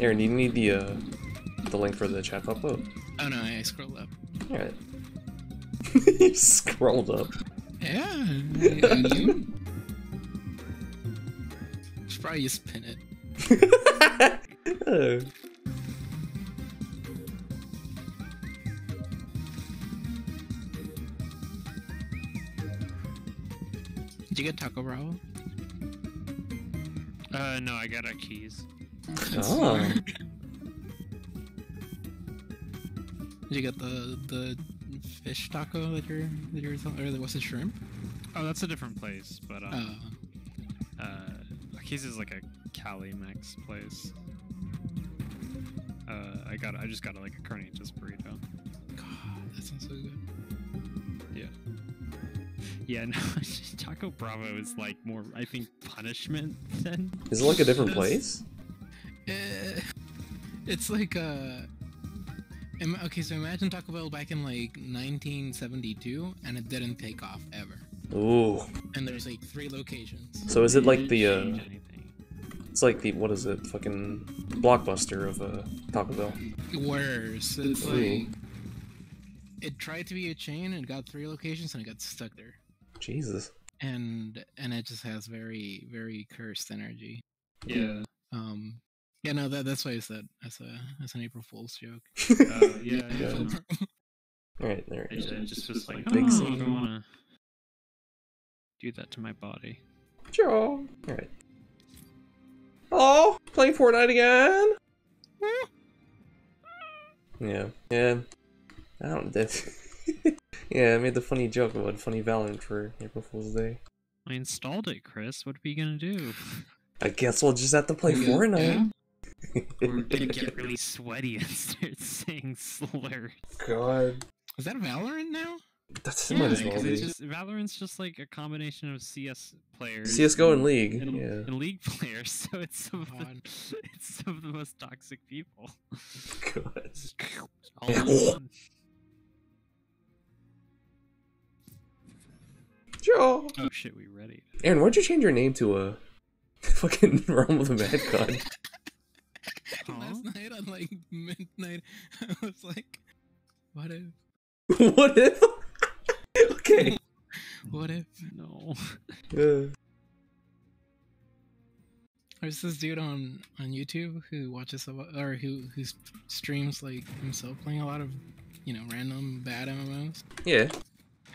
Aaron, do you need the uh, the link for the chat upload? Oh no, I scrolled up. Alright. you scrolled up. Yeah, and you? Should probably just pin it. Oh. Did you get Taco Bravo? Uh, no, I got our keys. Oh. Did you get the the fish taco that you're that you're or was it shrimp? Oh, that's a different place, but um, Uh, uh, Keys is like a Cali Mex place. Uh, I got, I just got like a carnitas burrito. God, that sounds so good. Yeah, Yeah, no, Taco Bravo is like more, I think, punishment than. Is it like a different place? Eh, it's like uh, okay. So imagine Taco Bell back in like 1972, and it didn't take off ever. Ooh. And there's like three locations. So is it like the uh it's like the what is it? Fucking blockbuster of uh Taco Bell. Worse, it's Ooh. like it tried to be a chain and got three locations, and it got stuck there. Jesus. And and it just has very very cursed energy. Yeah. Um, yeah, no, that that's why I said as a as an April Fool's joke. Uh, yeah. Yeah. yeah. Alright, there I it just, I just was like, Big oh, I don't want to do that to my body. Sure. Alright. Oh, playing Fortnite again? Yeah. Yeah. I don't that Yeah, I made the funny joke about funny Valorant for April Fool's Day. I installed it, Chris. What are we gonna do? I guess we'll just have to play Yeah, Fortnite. We're gonna get really sweaty and start saying slurs. God. Is that Valorant now? That's it might as well because be. it's just Valorant's just like a combination of CS players, CSGO and League. and, Yeah. and League players. So it's some of the, it's some of the most toxic people. God. It's all in one. Sure. Oh shit, we ready? Aaron, why'd you change your name to a fucking Realm of the Mad God? Last night at like midnight, I was like, "What if? what if? okay. What if?" No. Uh, There's this dude on on YouTube who watches a lot, or who who streams like himself playing a lot of, you know, random bad MMOs. yeah.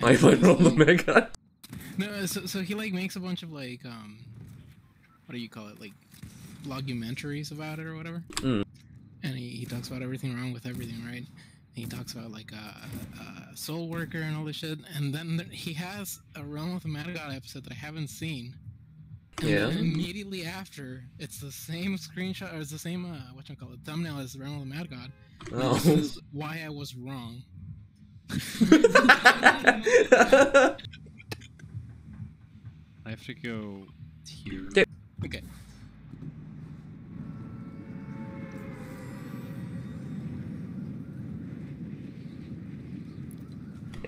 I play Realm of the Mad God. No, so so he like makes a bunch of like um, what do you call it? Like vlogumentaries about it or whatever. Mm. And he, he talks about everything wrong with everything, right? He talks about like a, a SoulWorker and all this shit, and then there, he has a Realm of the Mad God episode that I haven't seen. And Yeah. immediately after, it's the same screenshot or it's the same uh, what you call it thumbnail as the Realm of the Mad God. Oh. This is why I was wrong. I have to go here. Okay.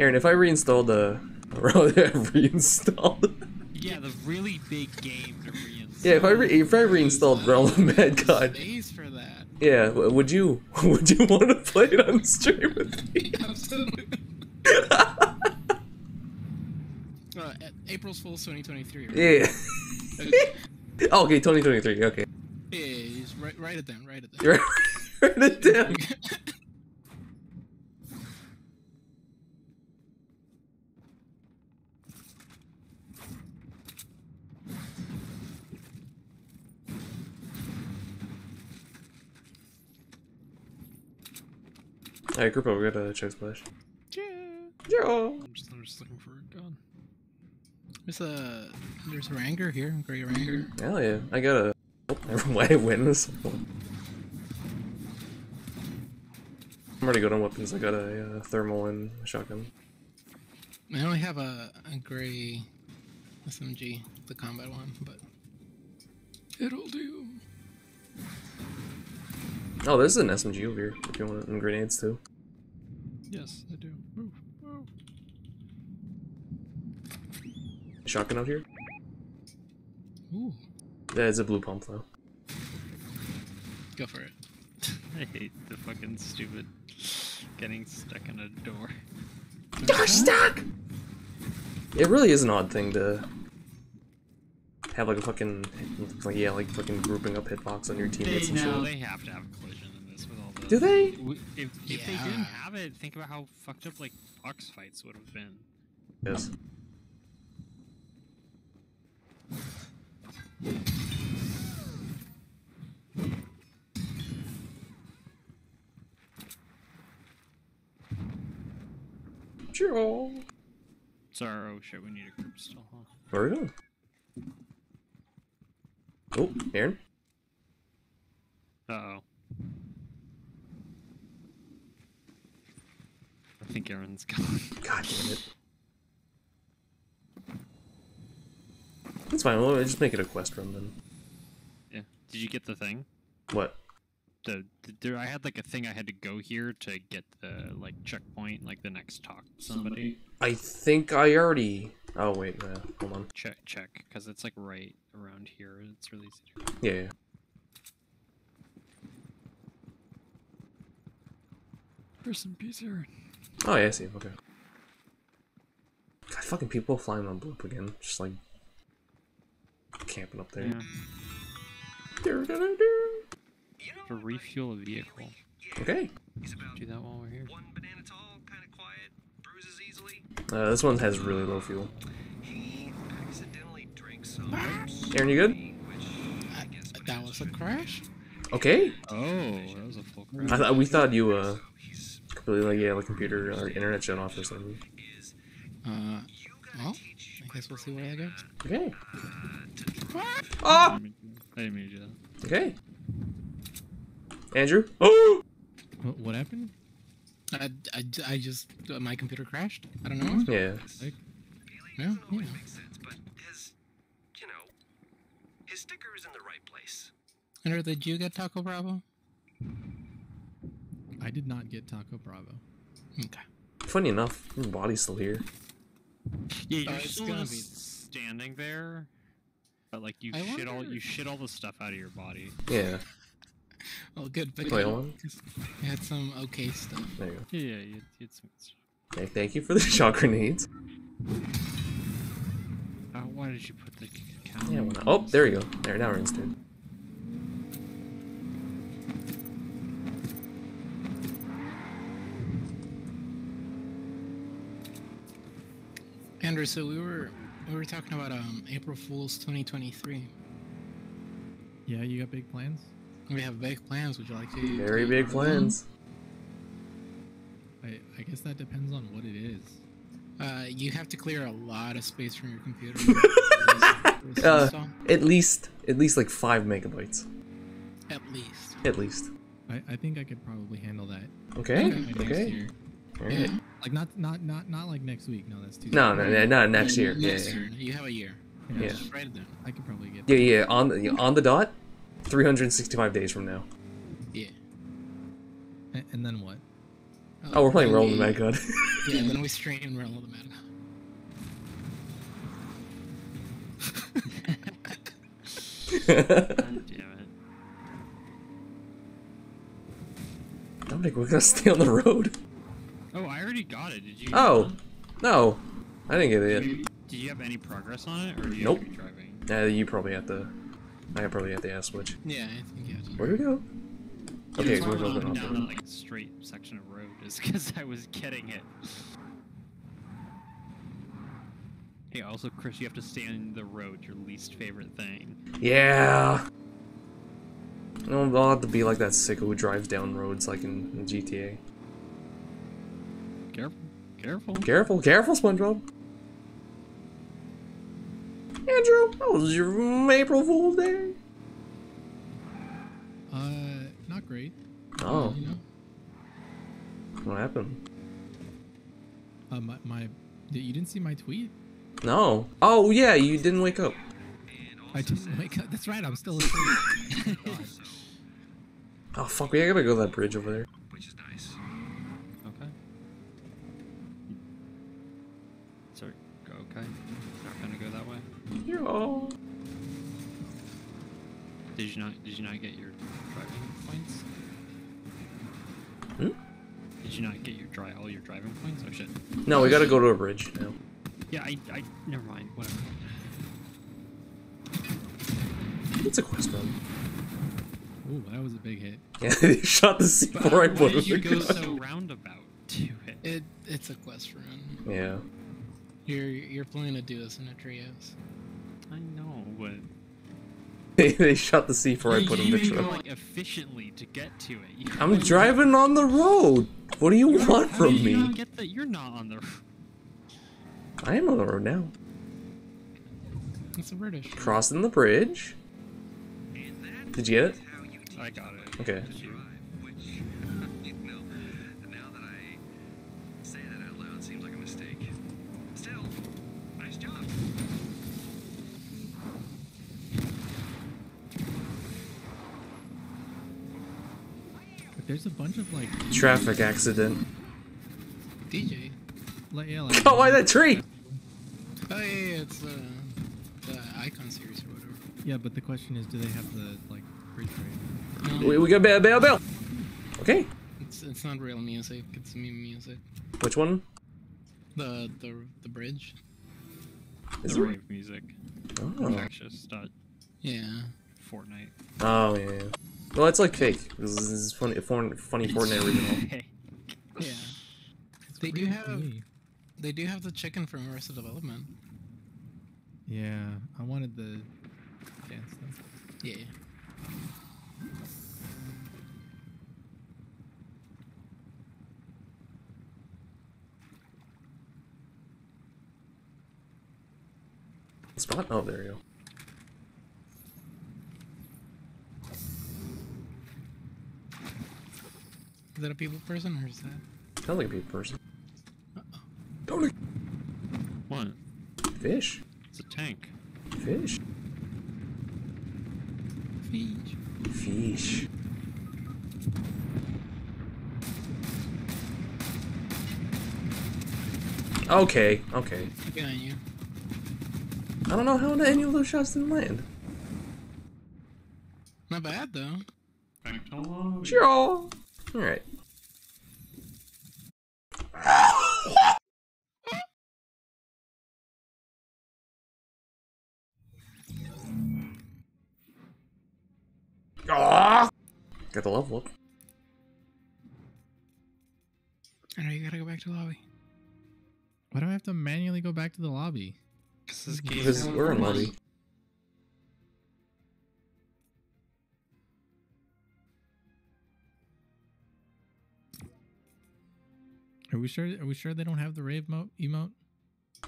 Aaron, if I reinstalled the reinstalled. Yeah, the really big game to reinstall. Yeah, if I re- if I reinstalled Realm of Mad God, Space for that. yeah, would you would you want to play it on stream with me? Absolutely. Uh, April's Fool's 2023. Right? Yeah. Okay. Oh, okay, 2023. Okay. Yeah, yeah, yeah, just write, write it down. Write it down. Write it down. Alright, group up, we got a chug splash. Yeah. Yeah. I'm just, I'm just looking for a gun. There's a there's a Ranger here, Gray Ranger. Hell yeah. I got a. Oh, I win this one. I'm already good on weapons. I got a uh, thermal and a shotgun. I only have a, a gray SMG, the combat one, but it'll do. Oh, there's an SMG over here if you want it, and grenades too. Yes, I do. Move. move. Shotgun out here? Ooh, Yeah, it's a blue pump though. Go for it. I hate the fucking stupid getting stuck in a door. You're stuck! It really is an odd thing to have like a fucking like yeah like fucking grouping up hitbox on your teammates and No, shit. they have to have collision in this with all the. Do they? W- If, if they didn't have it, think about how fucked up like box fights would have been. Yes. Sure. Sorry, oh shit, we need a group still, huh? Where are we? Oh, Aaron? Uh oh. I think Aaron's gone. God damn it. That's fine, we'll just make it a quest run then. yeah. Did you get the thing? What? The, the there, I had like a thing I had to go here to get the like checkpoint, like the next talk to somebody. I think I already. Oh wait, uh, hold on. Check check, because it's like right around here. It's really easy. to- Yeah, yeah. Rest in peace, Aaron. Oh yeah, I see. Okay. God, fucking people flying on bloop again, just like camping up there. Yeah. Do-do-do-do. To refuel a vehicle. Okay. Do that while we're here. one banana tall, kind of quiet, bruises easily. Uh, this one has really low fuel. He accidentally drank some. Aaron, you good? Which that was a crash. Okay. Oh, that was a full crash. I thought we thought you uh he's completely like yeah, like computer or internet shut off or something. is Uh, you well, I guess we'll see where that goes. Okay. uh, to. Ah. I didn't mean to do that. Okay. Andrew. Oh. What, what happened? I, I, I just uh, my computer crashed. I don't know. Yeah. Like, Yeah, yeah. make sense, but his, you know, his sticker is in the right place. Andrew, did you get Taco Bravo? I did not get Taco Bravo. Okay. Funny enough, your body's still here. Yeah, you're it's still gonna just be- standing there, but like you I shit all you shit all the stuff out of your body. Yeah. Oh, good. But Wait, hold on. I had some okay stuff. There you go. Yeah, yeah, you, you had some good stuff. Okay, thank you for the shot grenades. Uh, why did you put the? Yeah. Why not? Oh, there you go. There, now we're in turn. Andrew, so we were we were talking about um April Fools 2023. Yeah, you got big plans? We have big plans. Would you like to? Very big plans. I, I guess that depends on what it is. Uh, you have to clear a lot of space from your computer. Uh, At least, at least like five megabytes. at least. At least. I, I think I could probably handle that Okay. Okay. Okay. All right. Yeah. Like not not not not like next week. No, that's too. No, no, no, not next year. Next yeah, year. You have a year. Yeah. Yeah. Just write it down. I could probably get. yeah. yeah, On the on the dot, 365 days from now. Yeah. And, and then what? Oh, we're playing then Roll the we- Mad God. Yeah, then we stream Roll the Mad God damn it. Dominic, we're gonna stay on the road. Oh, I already got it. Did you? Oh, no, I didn't get it yet. Did you have any progress on it, or do you Nope. have to driving? Uh, you probably have to. I probably have to ask which. Yeah, I think you have to. Where do we go? Okay, we're going down off that like straight section of road is because I was getting it. Hey, also, Chris, you have to stay on the road. Your least favorite thing. Yeah. I'll have to be like that sicko who drives down roads like in, in GTA. Careful, careful. Careful, careful, SpongeBob. Andrew, how was your April Fool's Day? Uh, not great. Oh, You know? what happened? Uh, my, my you didn't see my tweet? No. Oh yeah, you didn't wake up. I didn't wake up. That's right. I'm still asleep. Oh fuck, we gotta go to that bridge over there. Yeah. Did you not? Did you not get your driving points? Hmm? Did you not get your dry all your driving points? Oh shit. No, we gotta go to a bridge now. Yeah, I, I never mind. Whatever. It's a quest run. Ooh, that was a big hit. Yeah, they shot the C before I Why put did you it. go so roundabout to it? It it's a quest run. Yeah. You're you're planning to do this in a trios. I They, they shot the C before I put you in the need to truck. like efficiently to get to it. You I'm driving on the road. What do you want from did you not me? get that? You're not on the. I am on the road now. It's a British. Crossing the bridge. Did you get it? is how you teach I got it. Okay. Did you? drive, which, you know, now that I say that out loud seems like a mistake. Still, nice job. But there's a bunch of like, Traffic accident. DJ. like yeah, like. Oh, why that tree? Oh yeah, yeah it's uh, the Icon series or whatever. Yeah, but the question is, do they have the like bridge rate? No, We, we got bail, bail, bail. Okay. it's it's not real music. It's meme music. Which one? The the the bridge. Is the rave music. Oh. Infectious. Dot Yeah. Fortnite. Oh yeah. Yeah. Well, it's like fake. This is funny, funny, funny Fortnite original. Yeah. It's They do have- me. They do have the chicken from Arrested Development. Yeah, I wanted the dance though. Yeah. Spot? Oh, there you go. Is that a people person or is that? Sounds like a people person. Don't What? fish. It's a tank. Fish. Fish. Fish. Okay, okay. Behind you. I don't know how any of those shots didn't land. Not bad though. Sure. Alright. Ah! Got the level up. I know you gotta go back to the lobby. Why do I have to manually go back to the lobby? This is game. Because we're in lobby. Are we sure? Are we sure they don't have the rave mo- emote?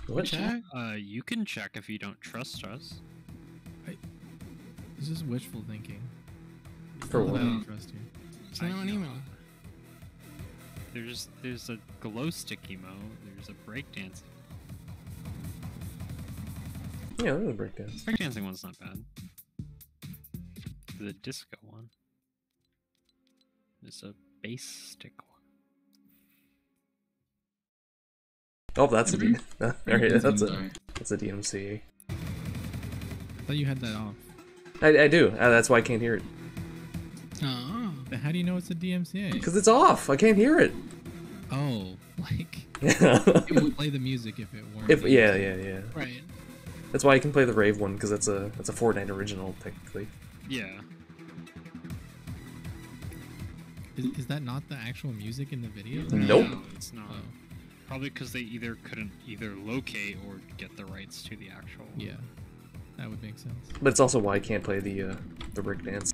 What? Check. Uh, you can check if you don't trust us. This is wishful thinking. For Still what? I don't trust you. Send them an email. There's there's a glow stick emo. There's a breakdance. Yeah, there's a breakdance. Breakdancing one's not bad. The disco one. There's a bass stick one. Oh, that's a D. Alright, that's a Sorry. that's a DMC. I thought you had that off. I, I do. Uh, that's why I can't hear it. Oh. But how do you know it's a DMCA? Because it's off. I can't hear it. Oh, like Yeah. it would play the music if it weren't. if a yeah, yeah, yeah. Right. That's why I can play the Rave one because that's a that's a Fortnite original technically. Yeah. Is, is that not the actual music in the video? Nope. No, it's not. Oh, Probably because they either couldn't either locate or get the rights to the actual. yeah, that would make sense. But it's also why I can't play the uh, the breakdance.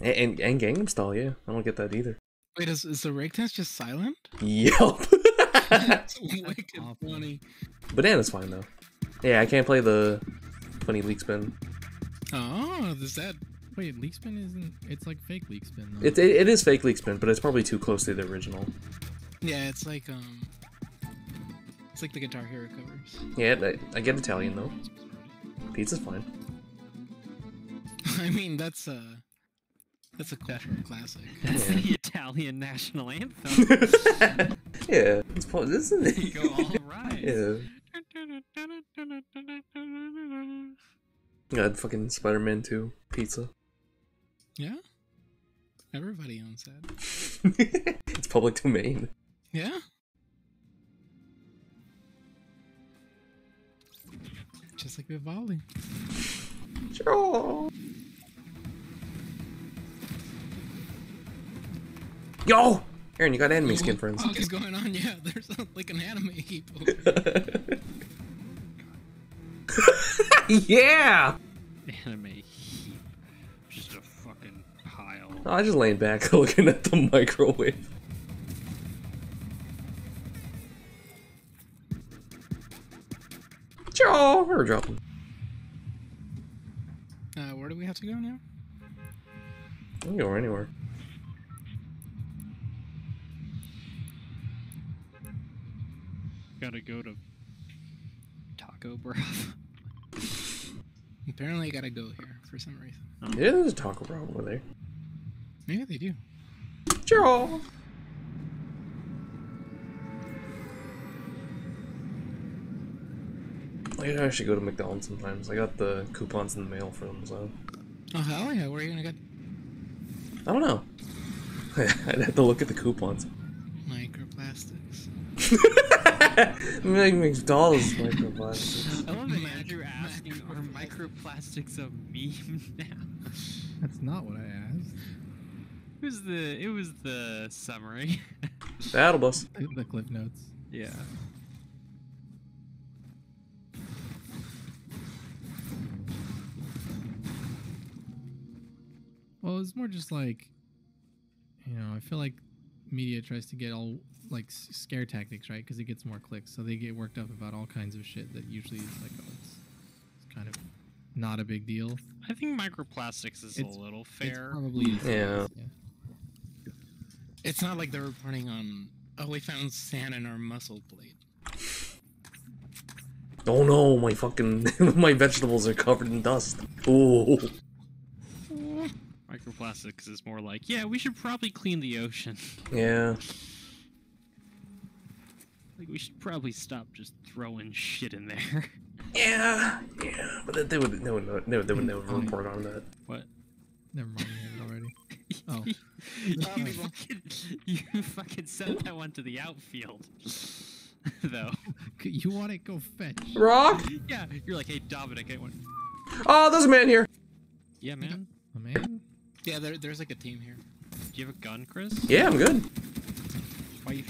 And, and and Gangnam Style, yeah, I don't get that either. Wait, is, is the dance just silent? Yep. That's wicked awful. funny. Banana's fine though. Yeah, I can't play the funny Leek Spin. Oh, is that? Wait, Leek Spin isn't. It's like fake Leek Spin. Though. It, it, it is fake Leek Spin, but it's probably too close to the original. Yeah, it's like um, it's like the Guitar Hero covers. Yeah, I, I get Italian though. Pizza's fine. I mean, that's a that's a cultural classic. That's Yeah. the Italian national anthem. yeah, it's po- isn't you it? go all right. yeah. God, fucking Spider-Man 2 pizza. Yeah. Everybody owns that. it's public domain. Yeah. Just like Vivaldi. Sure. Yo! Aaron, you got anime skin friends. What is going on? Yeah, there's uh, like an anime heap. yeah! I just laying back looking at the microwave. Joe, we're dropping. Uh, where do we have to go now? I can go anywhere. Gotta go to Taco Bro. Apparently, I gotta go here for some reason. Yeah, there's a Taco Bell over there. Maybe they do. Joe! I I should go to McDonald's sometimes. I got the coupons in the mail for them, so. Oh hell yeah! Where are you gonna get I don't know. I'd have to look at the coupons. microplastics? Make McDonald's microplastics. I love that Mac- Andrew asking, are microplastics a meme now? That's not what I asked. It was the it was the summary. Battle bus. The, the cliff notes. yeah. Well, it's more just like, you know, I feel like media tries to get all like scare tactics, right? Because it gets more clicks, so they get worked up about all kinds of shit that usually is like, oh, it's, it's kind of not a big deal. I think microplastics is It's- a little It's fair. probably Yeah. yeah. It's not like they're reporting on. Oh, we found sand in our muscle plate. Oh no, my fucking my vegetables are covered in dust. Ooh. Microplastics is more like, yeah, we should probably clean the ocean. Yeah. like we should probably stop just throwing shit in there. Yeah. Yeah. But they- they would they would know- they would they would never report on that. what? Never mind, we have it already. Oh. you, Probably. fucking, you fucking sent that one to the outfield. Though. You want to Go fetch. Rock? Yeah, you're like, hey Dominic, I went. Oh, there's a man here. Yeah, man. A man. Yeah, there, there's like a team here. Do you have a gun, Chris? Yeah, I'm good. Why you?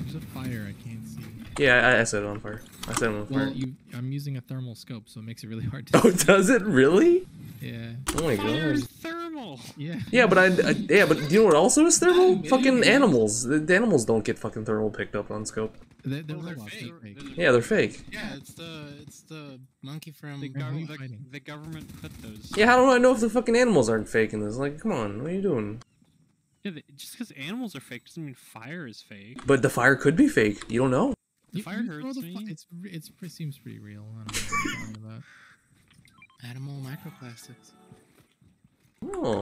There's a fire I can't see. Yeah, I, I set it on fire. I set it on fire. Well, you, I'm using a thermal scope, so it makes it really hard to Oh, see. does it really? Yeah. Oh my Fire god. is thermal. Yeah. Yeah, but I, I yeah, but do you know what also is thermal? Fucking animals. The, the animals don't get fucking thermal picked up on scope. They're, they're Well, they're fake. They're fake. There's Yeah, they're fake. Yeah, it's the it's the monkey from. The, Where gov- the, the government put those. Yeah, how do I know if the fucking animals aren't fake in this? Like, come on, what are you doing? Yeah, just because animals are fake doesn't mean fire is fake. But the fire could be fake. You don't know. The You- fire you throw hurts the me. it's it's it seems pretty real. I don't know what you're talking about. Animal microplastics. Oh,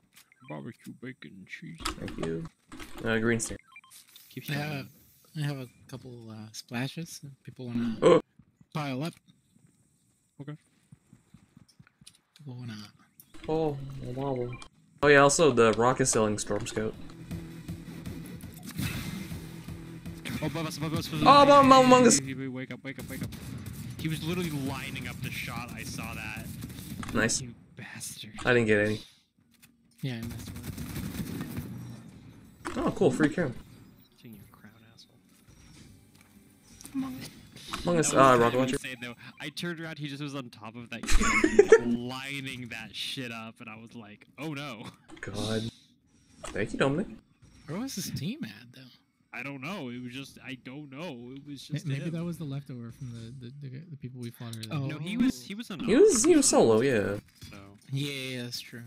Barbecue bacon and cheese. thank you. Uh, green stick. Keep I have, I have a couple uh, splashes. if People wanna Oh. pile up. Okay. People wanna. Oh, wow. Oh yeah. Also, the rock is selling Storm Scout. Oh, above us, above us. Oh, above- above- among us. Hey, hey, Wake up, wake up, wake up. He was literally lining up the shot. I saw that. Nice. You bastard. I didn't get any. Yeah, I messed with it. Oh, cool. Free cam. Taking your crown, asshole. Among Us. That was Uh, rocket of launcher. insane, though. I turned around, he just was on top of that kid, lining that shit up, and I was like, oh no. God. Thank you, Dominic. Where was this team at though? I don't know. It was just, I don't know. It was just Maybe him. that was the leftover from the the, the, the people we fought earlier. Oh. No, he was, he was on. He was he was solo. Yeah. So. Yeah, yeah, that's true.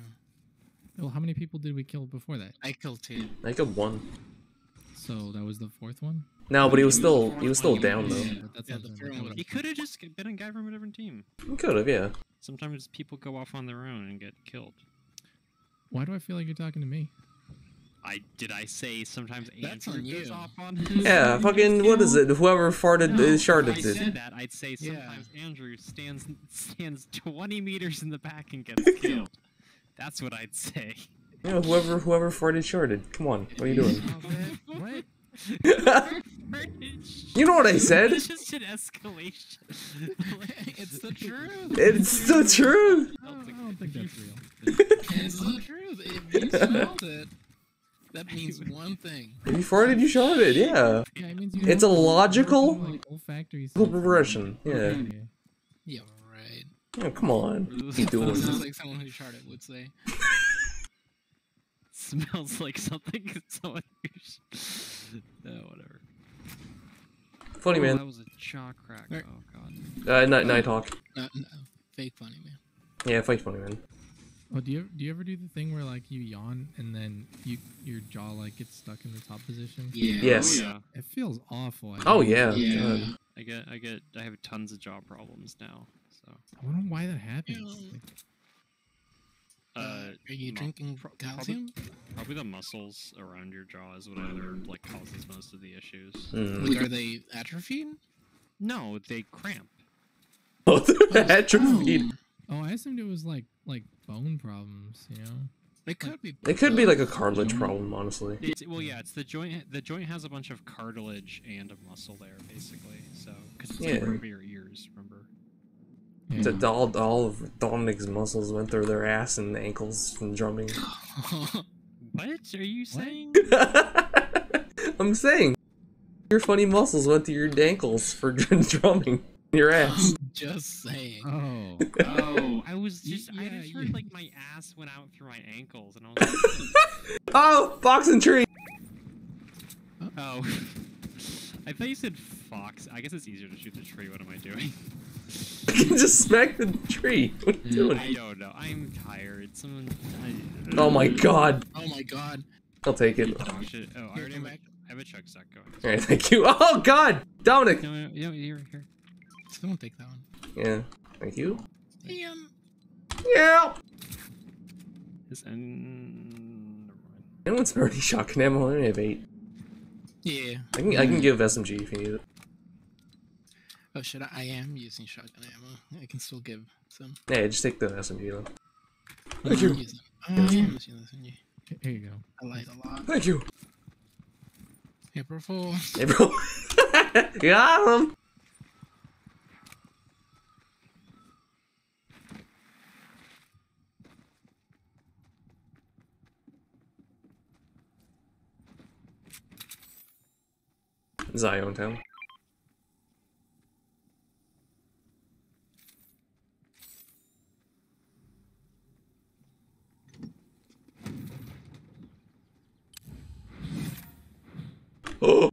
Well, how many people did we kill before that? I killed two. I killed one. So that was the fourth one. No, but he was still he was still down though. Yeah, that's Yeah, the the one He could have just been a guy from a different team. He could have, yeah. Sometimes people go off on their own and get killed. Why do I feel like you're talking to me? I did I say sometimes That's Andrew on goes off on his Yeah, fucking what is it? Whoever farted No, uh, if sharded I it. said that, I'd say Yeah. sometimes Andrew stands stands 20 meters in the back and gets killed. That's what I'd say. Yeah, whoever whoever farted sharded. Come on, what are you doing? what? you know what I said? It's just an escalation. it's the truth. It's the truth. I don't, I don't think that's real. It's the truth. If you smelled it, that means one thing. If you farted, you sharded. Yeah. Yeah, it means It's a have logical like olfactory progression. Yeah. Yeah, right. Yeah, come on. What are you doing? Sounds like someone who sharded would say. Smells like something someone. no, whatever. Funny Oh, man. That was a jaw crack. Right. Oh god. Uh, night night talk. No, no, fake funny man. Yeah, fight funny man. Oh, do you do you ever do the thing where like you yawn and then you your jaw like gets stuck in the top position? Yeah. Yes. Oh, yeah. It feels awful. I Oh yeah. Yeah. God. I get, I get, I have tons of jaw problems now. So, I wonder why that happens. Yeah. Like, Uh, are you mu- drinking pro- calcium? probably the muscles around your jaw is what I learned like causes most of the issues. Mm. Like, are they atrophied? No, they cramp. Oh, the atrophied. Oh, oh, I assumed it was like like bone problems. You know. It could be. It could be like a both. cartilage problem, honestly. It's, well, yeah, it's the joint. The joint has a bunch of cartilage and a muscle there, basically. So, because it's Yeah. like over your ears, remember? Yeah. The, all, all of Dominic's muscles went through their ass and ankles from drumming. What are you saying? I'm saying, your funny muscles went to your ankles for drumming your ass. Just saying. Oh. oh, I was Y- just. I just heard you- like my ass went out through my ankles, and I was like, Oh, fox and tree. oh. I thought you said fox. I guess it's easier to shoot the tree. What am I doing? I can Just smack the tree. What are you doing? I don't know. I'm tired. Someone. I, Oh my god. Oh my god. I'll take it. Oh shit! Oh, I already come have a, back. I have a chug sack going. Alright, thank you. Oh god! Dominic! No, no, no, here, here. Someone take that one. Yeah, thank you. Damn. Yeah! This and never mind. Anyone's already shotgun ammo? I only have eight. Yeah. I can, I can give SMG if you need it. Oh shit! I, I am using shotgun ammo. I can still give some. Yeah, just take the SMG though. I'm Thank you. Oh, I'm using this one. Here you go. I like it a lot. Thank you. April Fool. April. Got him! Zion Town. Oh!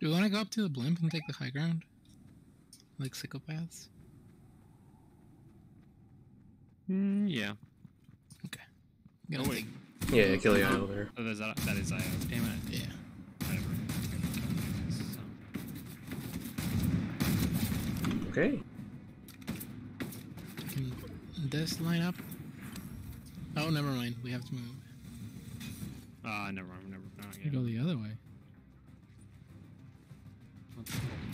Do we want to go up to the blimp and take the high ground? Like psychopaths? Mm, yeah. Gonna Oh, wait. take- Yeah, kill the idol there. Oh, there's that. That is IO. Damn it. Yeah. Whatever. Okay. Can this line up? Oh, never mind. We have to move. Ah, never mind. Never. Oh, You go the other way.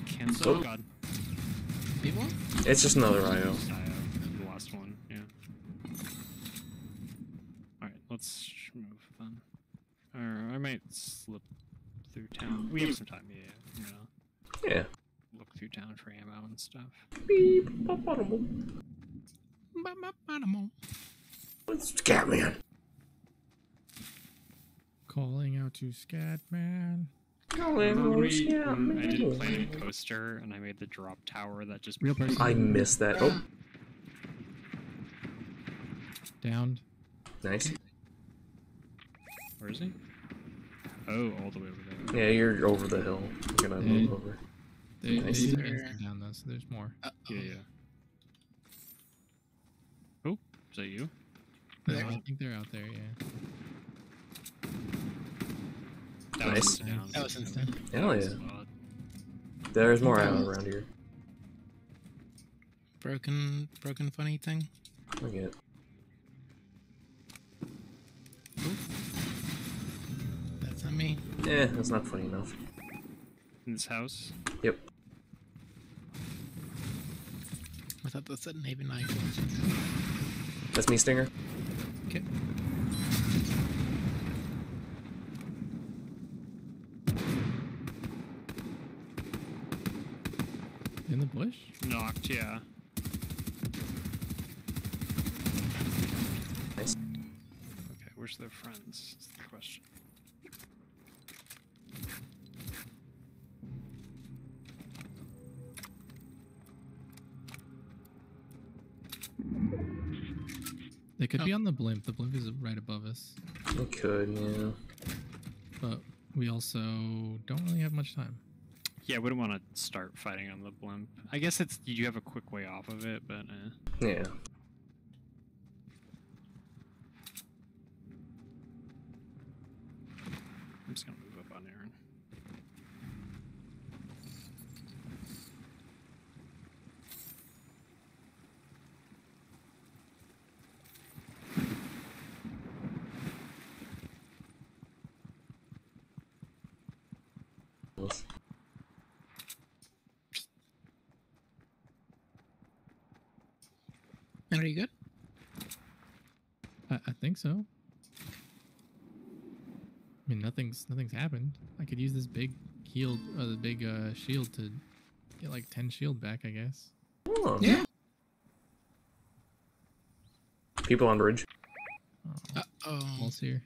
Cancel. Oh. Oh god. People? It's just another IO. Just IO. The last one. Yeah. All right. Let's move then. Or I might slip through town. We have some time. Yeah. yeah. You know, Yeah. look through town for ammo and stuff. Beep. Ba-ba-da-boom. Ba-ba-ba-da-mo. It's Catman. Calling out to Scatman. Mm, I did Planet Coaster, and I made the drop tower that just Real person. I missed that. Oh, Downed. nice. Where is he? Oh, all the way over there. Yeah, you're over the hill. You're gonna move over. They, Nice. they There. instant down though, so there's more. Uh-oh. Yeah, yeah. Oh, is that you? No, I think they're out there. Yeah. That Nice. was down. That was instant. Hell yeah. Uh, There's more ammo around here. broken broken funny thing? I get it. Me. Eh, that's not funny enough. In this house. Yep. I thought that said Navy knife. That's me, Stinger. Okay. In the bush? Knocked, yeah. Nice. Okay, where's their friends? Is the question. They could Oh. be on the blimp. The blimp is right above us. We could, yeah. But we also don't really have much time. Yeah, we don't want to start fighting on the blimp. I guess it's you have a quick way off of it, but eh. Yeah. I'm just gonna move up on Aaron. And are you good? I, I think so. I mean, nothing's nothing's happened. I could use this big heal, uh, the big uh, shield to get like ten shield back. I guess. Oh, Yeah. People on bridge. Oh, Uh oh. Pulse here.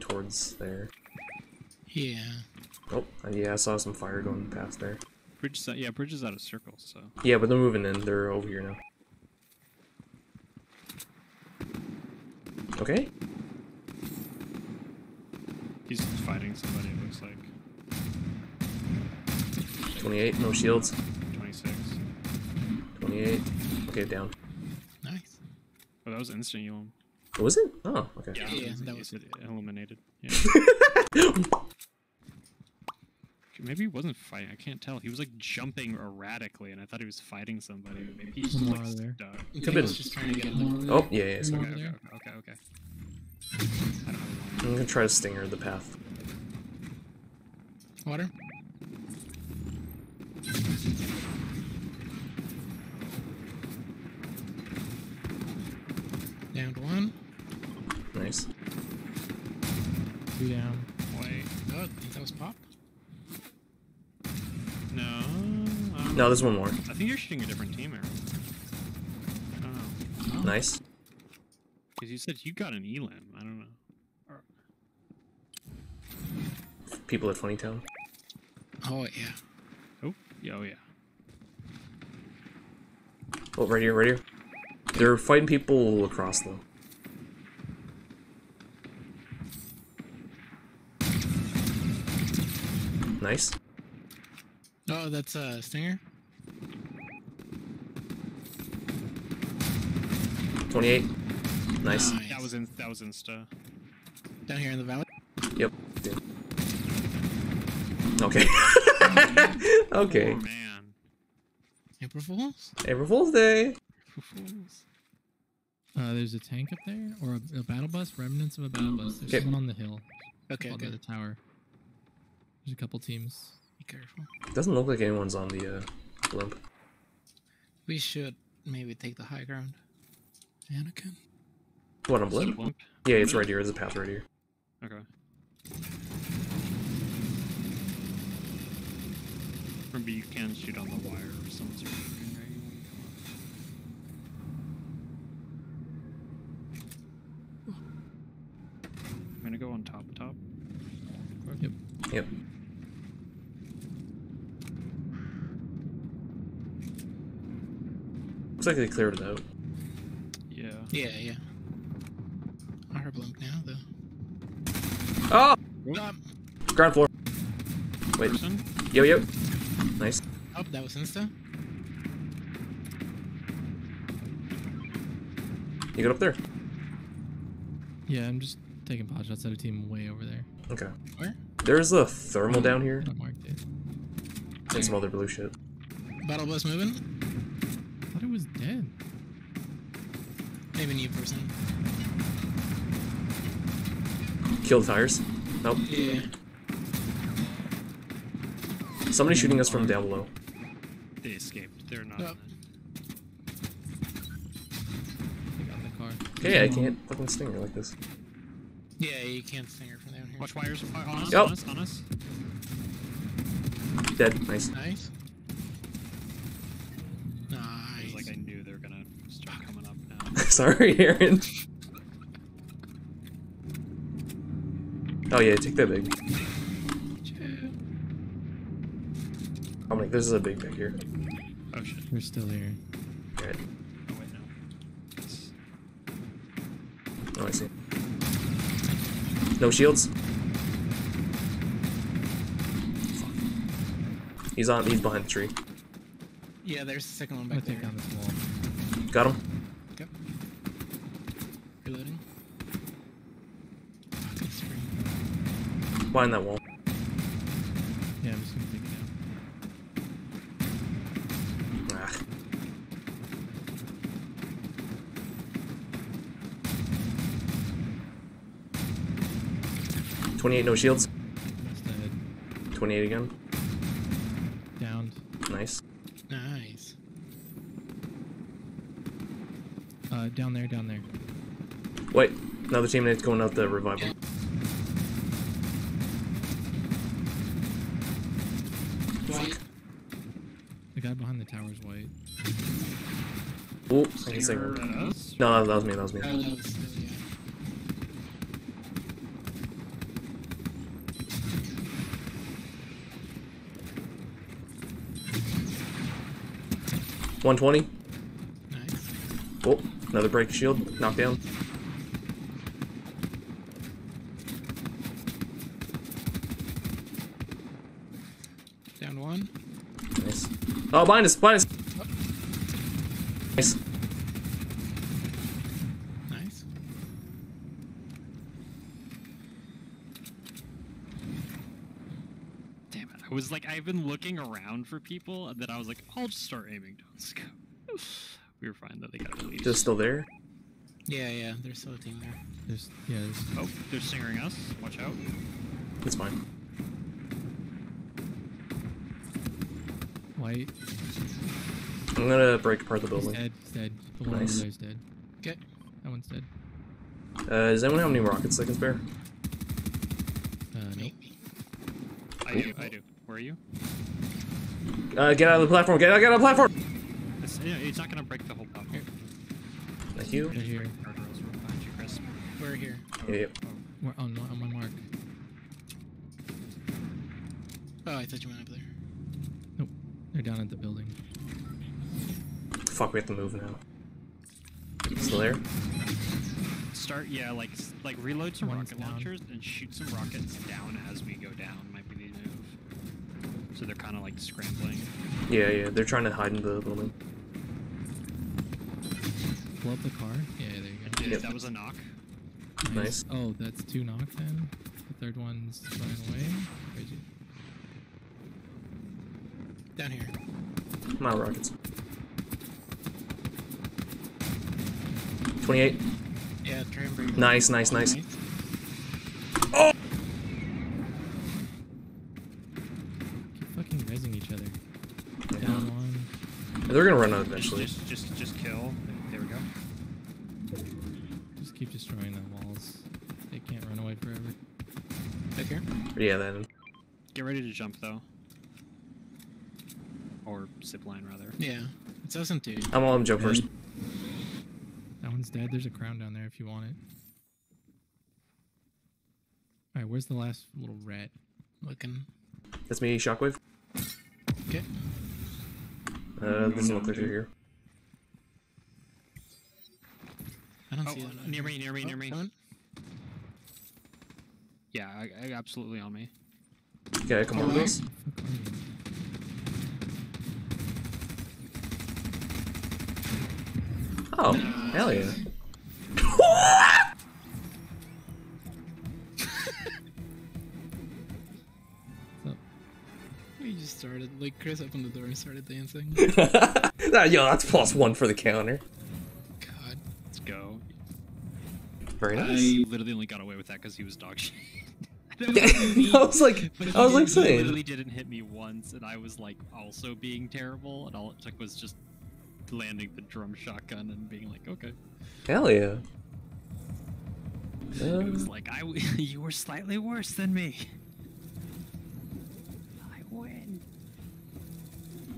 Towards there. Yeah. Oh, yeah, I saw some fire going past there. Bridge is out, yeah, bridge is out of circle, so Yeah, but they're moving in. They're over here now. Okay. he's fighting somebody. It looks like 28, no shields. 26. 28. Okay, down. Nice. Oh, that was instant heal. him. Was it? Oh, okay. Yeah, Yeah, it that was- said eliminated. Yeah. Maybe he wasn't fighting. I can't tell. He was like jumping erratically, and I thought he was fighting somebody. Maybe he's just like there. stuck. Could've was just trying to get him. Oh, yeah, yeah. So Okay, okay, okay, okay, okay. I don't have I'm gonna try to stinger the path. Water. Down to one. Nice. Two down. Wait, Oh, I think that was pop. no. um, No, there's one more. I think you're shooting a different team, Aaron. I don't know. Nice. Because you said you got an elim. I don't know. People at Funny Town. Oh yeah. Oh, yeah, oh yeah. Oh, right here, right here. They're fighting people across though. Nice. Oh, that's a uh, stinger. 28. Nice. That was in. That was insta. down here in the valley. Yep. Okay. okay. Oh man. April Fools. April Fool's Day. Fools. Uh, there's a tank up there, or a, a battle bus. Remnants of a battle bus. There's Okay. one on the hill. Okay, called okay. the tower. There's a couple teams. Be careful. Doesn't look like anyone's on the uh, blimp. We should maybe take the high ground. Anakin. What on Is it a blimp? blimp? Yeah, it's right here. There's a path right here. Okay. Remember, you can shoot on the wire if someone's working, right? I'm gonna go on top, top. Yep. Yep. Looks like they cleared it out. Yeah. Yeah, yeah. I heard blimp now though. Oh! Um, Ground floor. Wait. Person? Yo, yo. Nice. oh, that was insta. You get up there. Yeah, I'm just taking pot shots at a team way over there. Okay. Where? There's a thermal down here. I marked it. And some other blue shit. Battle bus moving? I thought it was dead. Maybe new person. Killed tires. Nope. Yeah. Somebody shooting us from down below. They escaped. They're not. Yep. in They got in the car. Okay, I can't fucking sting her like this. Yeah, you can't sting her from down here. Watch wires on us. Yep. On us. On us. Dead. Nice. Nice. Sorry, Aaron. Oh yeah, take that big. I'm like, this is a big bag here. Oh shit. We're still here. Alright. Oh wait, no. It's- Oh, I see. No shields. Fuck. He's on. He's behind the tree. Yeah, there's the second one I'm back take there. down this wall. Got him. Okay. Reloading. Fucking screen. Behind that wall. Yeah, I'm just gonna take it down. Ah. Twenty-eight. No shields. That's dead. Twenty-eight again. Downed. Nice. Nice. Uh, down there, down there. Wait. Another teammate's going out the revival. Yeah. White. The guy behind the tower is white. Oh, I can sing. Stinger at us? No, that was me. That was me. Oh, that was, yeah. One twenty. Nice. Oh, another break shield. Knockdown. Down one. Nice. Oh, behind us. Behind us. Oh. Nice. Nice. Damn it. Was like, I've been looking around for people, and then I was like, I'll just start aiming down scope. we were fine, though. They got released. Just still there. Yeah, yeah, there's still a team there. There's, yeah, there's, Oh, they're singering us. Watch out. It's fine. white. I'm gonna break apart the He's building. dead. He's dead. The one Nice. over there's dead. Okay. That one's dead. Uh, does anyone have any rockets they can spare? Uh, nope. I do. I do. Where are you? Uh, get out of the platform. Get out, get out of the platform. It's, it's not gonna break the whole platform. Thank you. They're here. Guardrails were you, Chris. We're here. Yeah, yeah. We're on, on my mark. Oh, I thought you went up there. Nope. They're down at the building. Fuck, we have to move now. Still there? Start, yeah, like like reload some One's rocket down. launchers and shoot some rockets down as we go down. Might be the move. So they're kind of like scrambling. Yeah, yeah. They're trying to hide in the building. Blow up the car. Yeah, there you go. Yeah, Yep. That was a knock. Nice. Oh, that's two knock then. The third one's running away. Crazy. Down here. Come on, rockets. 28. Yeah, try and break. Nice, nice, nice. Keep fucking resing each other. Down one. They're gonna run out Just, eventually. just, just, just kill. There we go. Just keep destroying the walls. They can't run away forever. Back here. Yeah, then. Get ready to jump though. Or zip line rather. Yeah. It's us and two. I'm on jump first. That one's dead. There's a crown down there if you want it. Alright, where's the last little rat? Looking. That's me, Shockwave. Okay. Uh, doesn't look like here. I don't Oh, see that. near me, near me, Oh, near me. coming. Yeah, I, I absolutely on me. Okay, come on with us. Fuck are you? Oh, hell yeah. started. Like Chris opened the door and started dancing. Ah, Yo, that's plus one for the counter. God. Let's go. Very nice. I literally only got away with that because he was dog shit. I don't Yeah, know what you mean, I was like, but I was like didn't- he saying. literally didn't hit me once, and I was like also being terrible, and all it took was just landing the drum shotgun and being like, okay. Hell yeah. It was like I, w- you were slightly worse than me.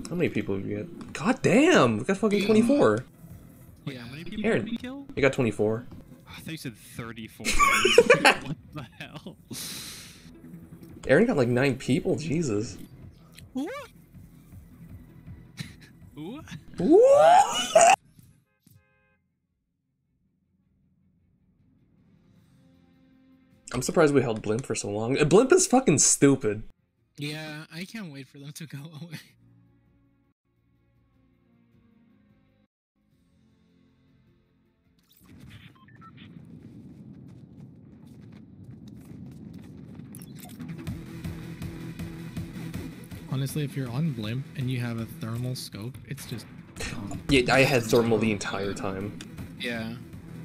How many people have you got? God damn, we got fucking 24. Wait, how many people Aaron. did we kill? You got 24. I thought you said 34. what the hell? Aaron got like nine people, Jesus. What? Ooh. What? I'm surprised we held Blimp for so long. Blimp is fucking stupid. Yeah, I can't wait for them to go away. Honestly, if you're on Blimp and you have a thermal scope, it's just. um, Yeah, I had thermal the entire time. Yeah.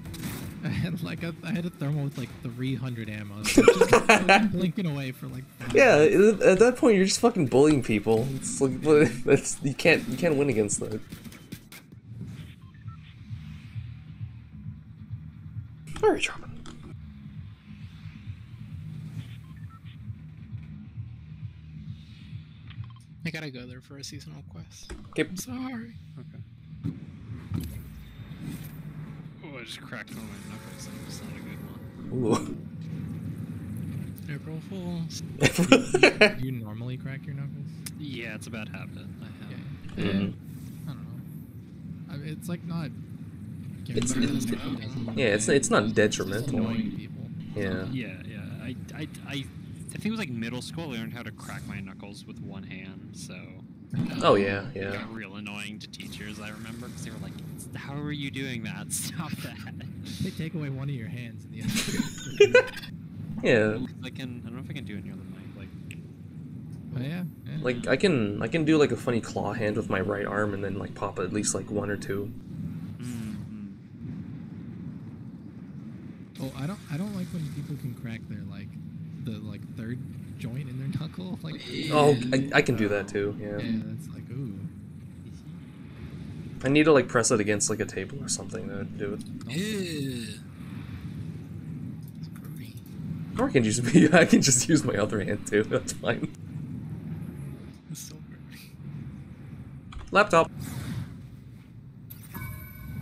I had like a, I had a thermal with like 300 ammo. So just blinking away for like. Yeah, minutes. at at that point you're just fucking bullying people. It's like that's you can't you can't win against that. Alright, dropping. I gotta go there for a seasonal quest. Okay. I'm sorry. Okay. Oh, I just cracked one of my knuckles. That was not a good one. Ooh. April Fools. Do you normally crack your knuckles? Yeah, it's a bad habit. I have. Yeah. Mhm. I don't know. I mean, it's like not. It's- guaranteed it's- that it doesn't- Yeah, it's it's not It's detrimental. annoying people. Yeah. Yeah, yeah. I, I, I, I think it was like middle school. I learned how to crack my knuckles with one hand. So Oh yeah, it yeah. got real annoying to teachers. I remember because they were like, "How are you doing that? Stop that!" They take away one of your hands and the other. Yeah. I can. I don't know if I can do it near the mic. Like, oh yeah. yeah. Like I can I can do like a funny claw hand with my right arm and then like pop at least like one or two. mm, mm. Oh, I don't. I don't like when people can crack their like, the like third joint in their knuckle. Like. Oh, I, I can do that too. Yeah, Yeah. that's like ooh. I need to like press it against like a table or something to do it. Ew. Or I can just be I can just use my other hand too. That's fine. It's so. Laptop.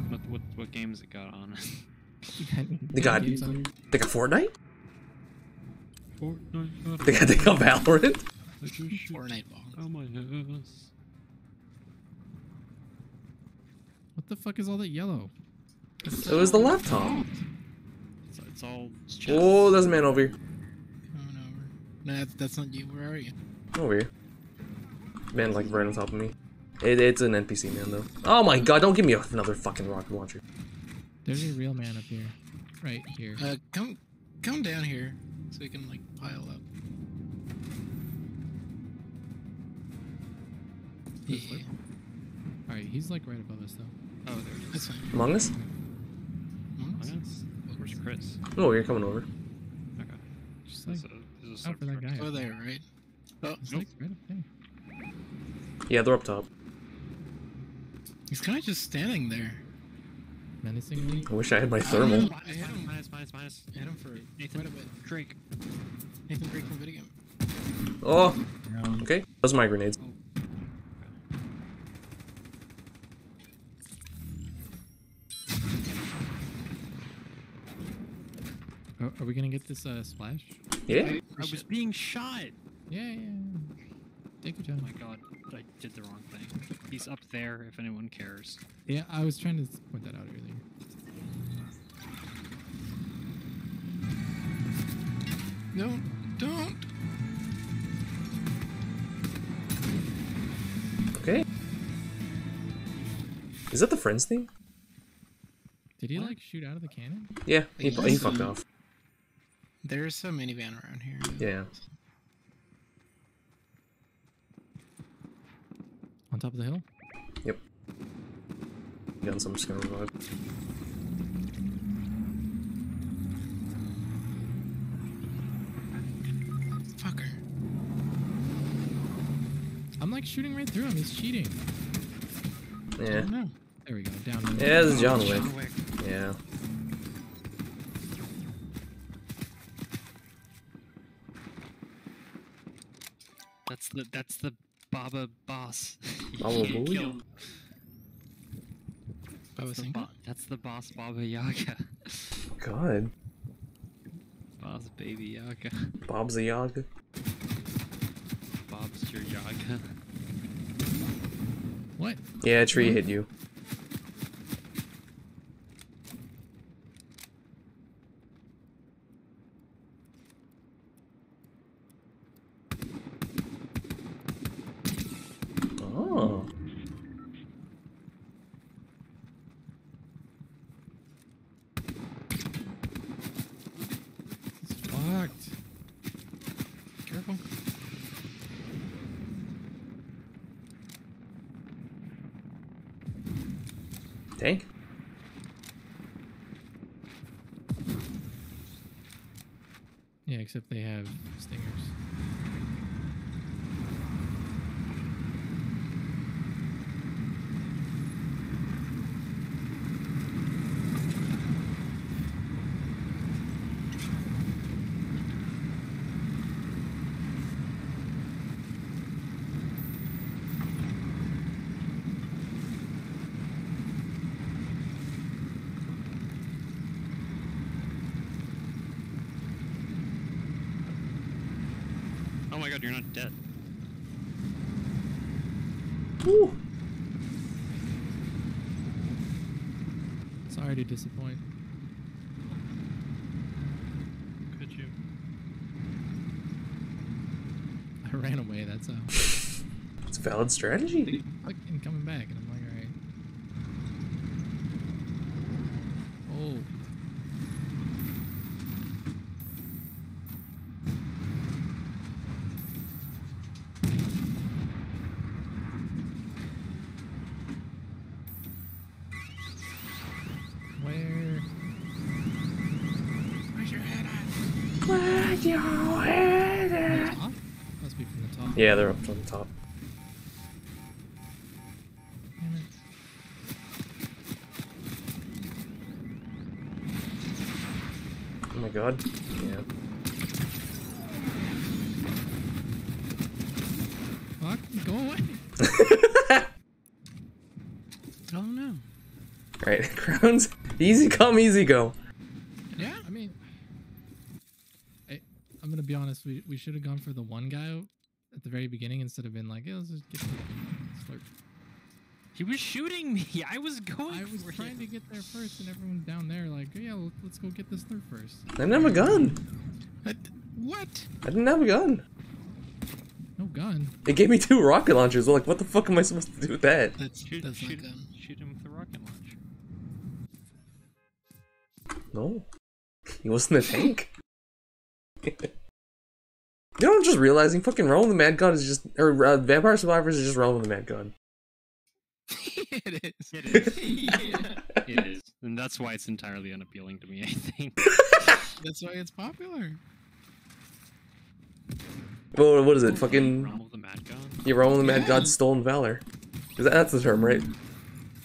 What, what, what games it got on? They got- Games on- They got Fortnite. Fortnite. They got to got Valorant. Fortnite ball. Oh my ass. What the fuck is all that yellow? It was the laptop. It's, it's all. It's Oh, there's a man over here. Coming over. No, that's, that's not you. Where are you? Over here. Man, like right on top of me. It, it's an NPC man though. Oh my god! Don't give me another fucking rocket launcher. There's a real man up here, right here. Uh, come, come down here so we can like pile up. Yeah. All right, he's like right above us though. Oh, there it is. that's fine. Among Us? Among Us? Yes. Where's Chris? Oh, you're coming over. Okay. Just like There's a, there's a for that guy. Oh, there, right? Oh, Nope. like right up there. Yeah, they're up top. he's kind of just standing there. Menacingly. I wish I had my thermal. I hit him, Minus, minus, minus. Hit him for Nathan, quite a bit. Drake. Nathan Drake from video game. Oh, okay. Those are my grenades. Oh, are we gonna get this uh, splash? Yeah. I was being shot. Yeah, yeah. yeah. Take your Oh my god, I did the wrong thing. He's up there if anyone cares. Yeah, I was trying to point that out earlier. No, don't. Okay. Is that the friends thing? Did he What? like shoot out of the cannon? Yeah, he, he Yes. fucked off. There's a minivan around here. Yeah. On top of the hill? Yep. Guns, I'm just gonna revive. Fucker. I'm like shooting right through him. He's cheating. Yeah. Oh. There we go. Down. in- Yeah, this is John Wick. John Wick. Yeah. That's the that's the Baba boss. You Baba can't Booey? kill. Baba That's the, Singa? bo- that's the boss Baba Yaga. God. boss baby Yaga. Bob's a Yaga. Bob's your Yaga. What? Yeah, a tree hit you. Oh. It's fucked. Careful. Tank? Yeah, except they have stingers. Oh my god, you're not dead. Woo. Sorry to disappoint. Could you? I That's how. It's a valid strategy. Yeah, they're up on top. Oh my god. Yeah. Fuck, go away. Oh no. Right, crowns. Easy come, easy go. Yeah. I mean, I, I'm gonna be honest. We we should have gone for the one guy at the very beginning instead of being like, yeah, let's just get the slurp. He was shooting me. I was going. I was for trying him. to get there first, and everyone down there like, yeah, let- let's go get this slurp first. I didn't have a gun. What? What? I didn't have a gun. No gun. It gave me two rocket launchers. I'm like, what the fuck am I supposed to do with that? That's Shoot, that's shoot, not shoot him with the rocket launcher. No. He wasn't a tank. you know, I'm just realizing fucking Realm of the Mad God is just, or uh, Vampire Survivors is just Realm of the Mad God. it is. It is. yeah. it is, and that's why it's entirely unappealing to me. I think. That's why it's popular. Well, what is it? Fucking, Realm of the Mad God. yeah, Realm of the Mad Yeah. God's Stolen Valor. Is that, that's the term, right?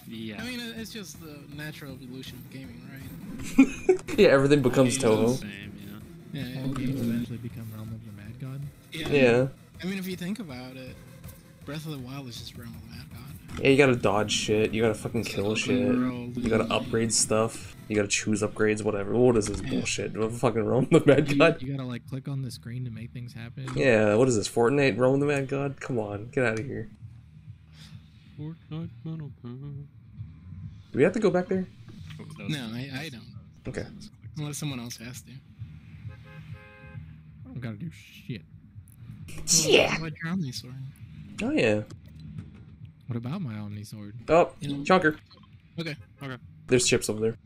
Yeah. I mean, it's just the natural evolution of gaming, right? yeah, everything becomes It's Touhou. Same, yeah. Yeah. All games eventually become Realm of the Mad God. yeah. Yeah. I mean, if you think about it, Breath of the Wild is just Realm of Mad God. Yeah, you gotta dodge shit. You gotta fucking kill shit. world, You gotta upgrade stuff. You gotta choose upgrades, whatever. What is this bullshit? What fucking Realm of the Mad You, God? you gotta like click on the screen to make things happen. Yeah, what is this? Fortnite Realm of the Mad God? Come on, get out of here. Fortnite Metal Do we have to go back there? Oh, that was- No, I, I don't. Okay. Unless someone else has to. I don't gotta do shit. Yeah. What about your Omni Sword? Oh yeah. What about my Omni Sword? Oh, You know- chunker. Okay. Okay. There's chips over there.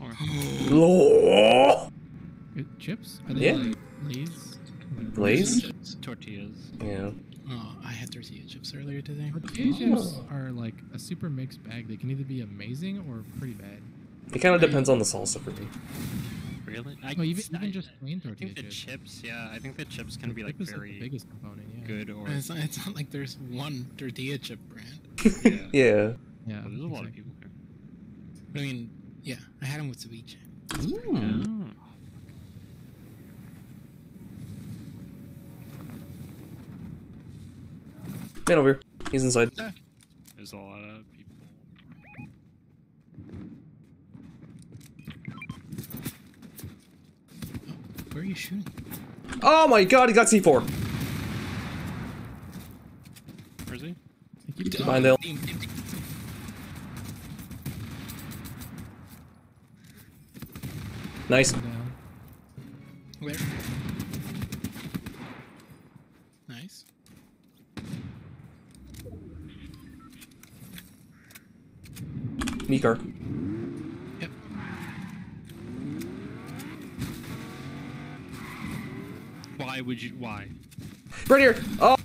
Okay. Oh! Good chips? Are they Yeah. like Lay's? Blaze? Tortillas. Yeah. Oh, I had tortilla chips earlier today. Tortilla chips are like a super mixed bag. They can either be amazing or pretty bad. It kind of depends on the salsa for me. Really? I, Oh, even, I- even just plain I think the chips. chips, yeah, I think the chips can The be like is, very the biggest component. Yeah. good or It's not, it's not like there's one tortilla chip brand. yeah. Yeah. Yeah. Well, there's a lot of people here. I mean, yeah, I had them with ceviche. Oh. Man over here. He's inside. There's a lot of Where are you shooting? Oh my god, he got C4. Where is he? They keep Mine, Dale. Team, team, team. Nice. down. Where? Nice. Meeker. Yep. Why would you? Why? Right here. Oh.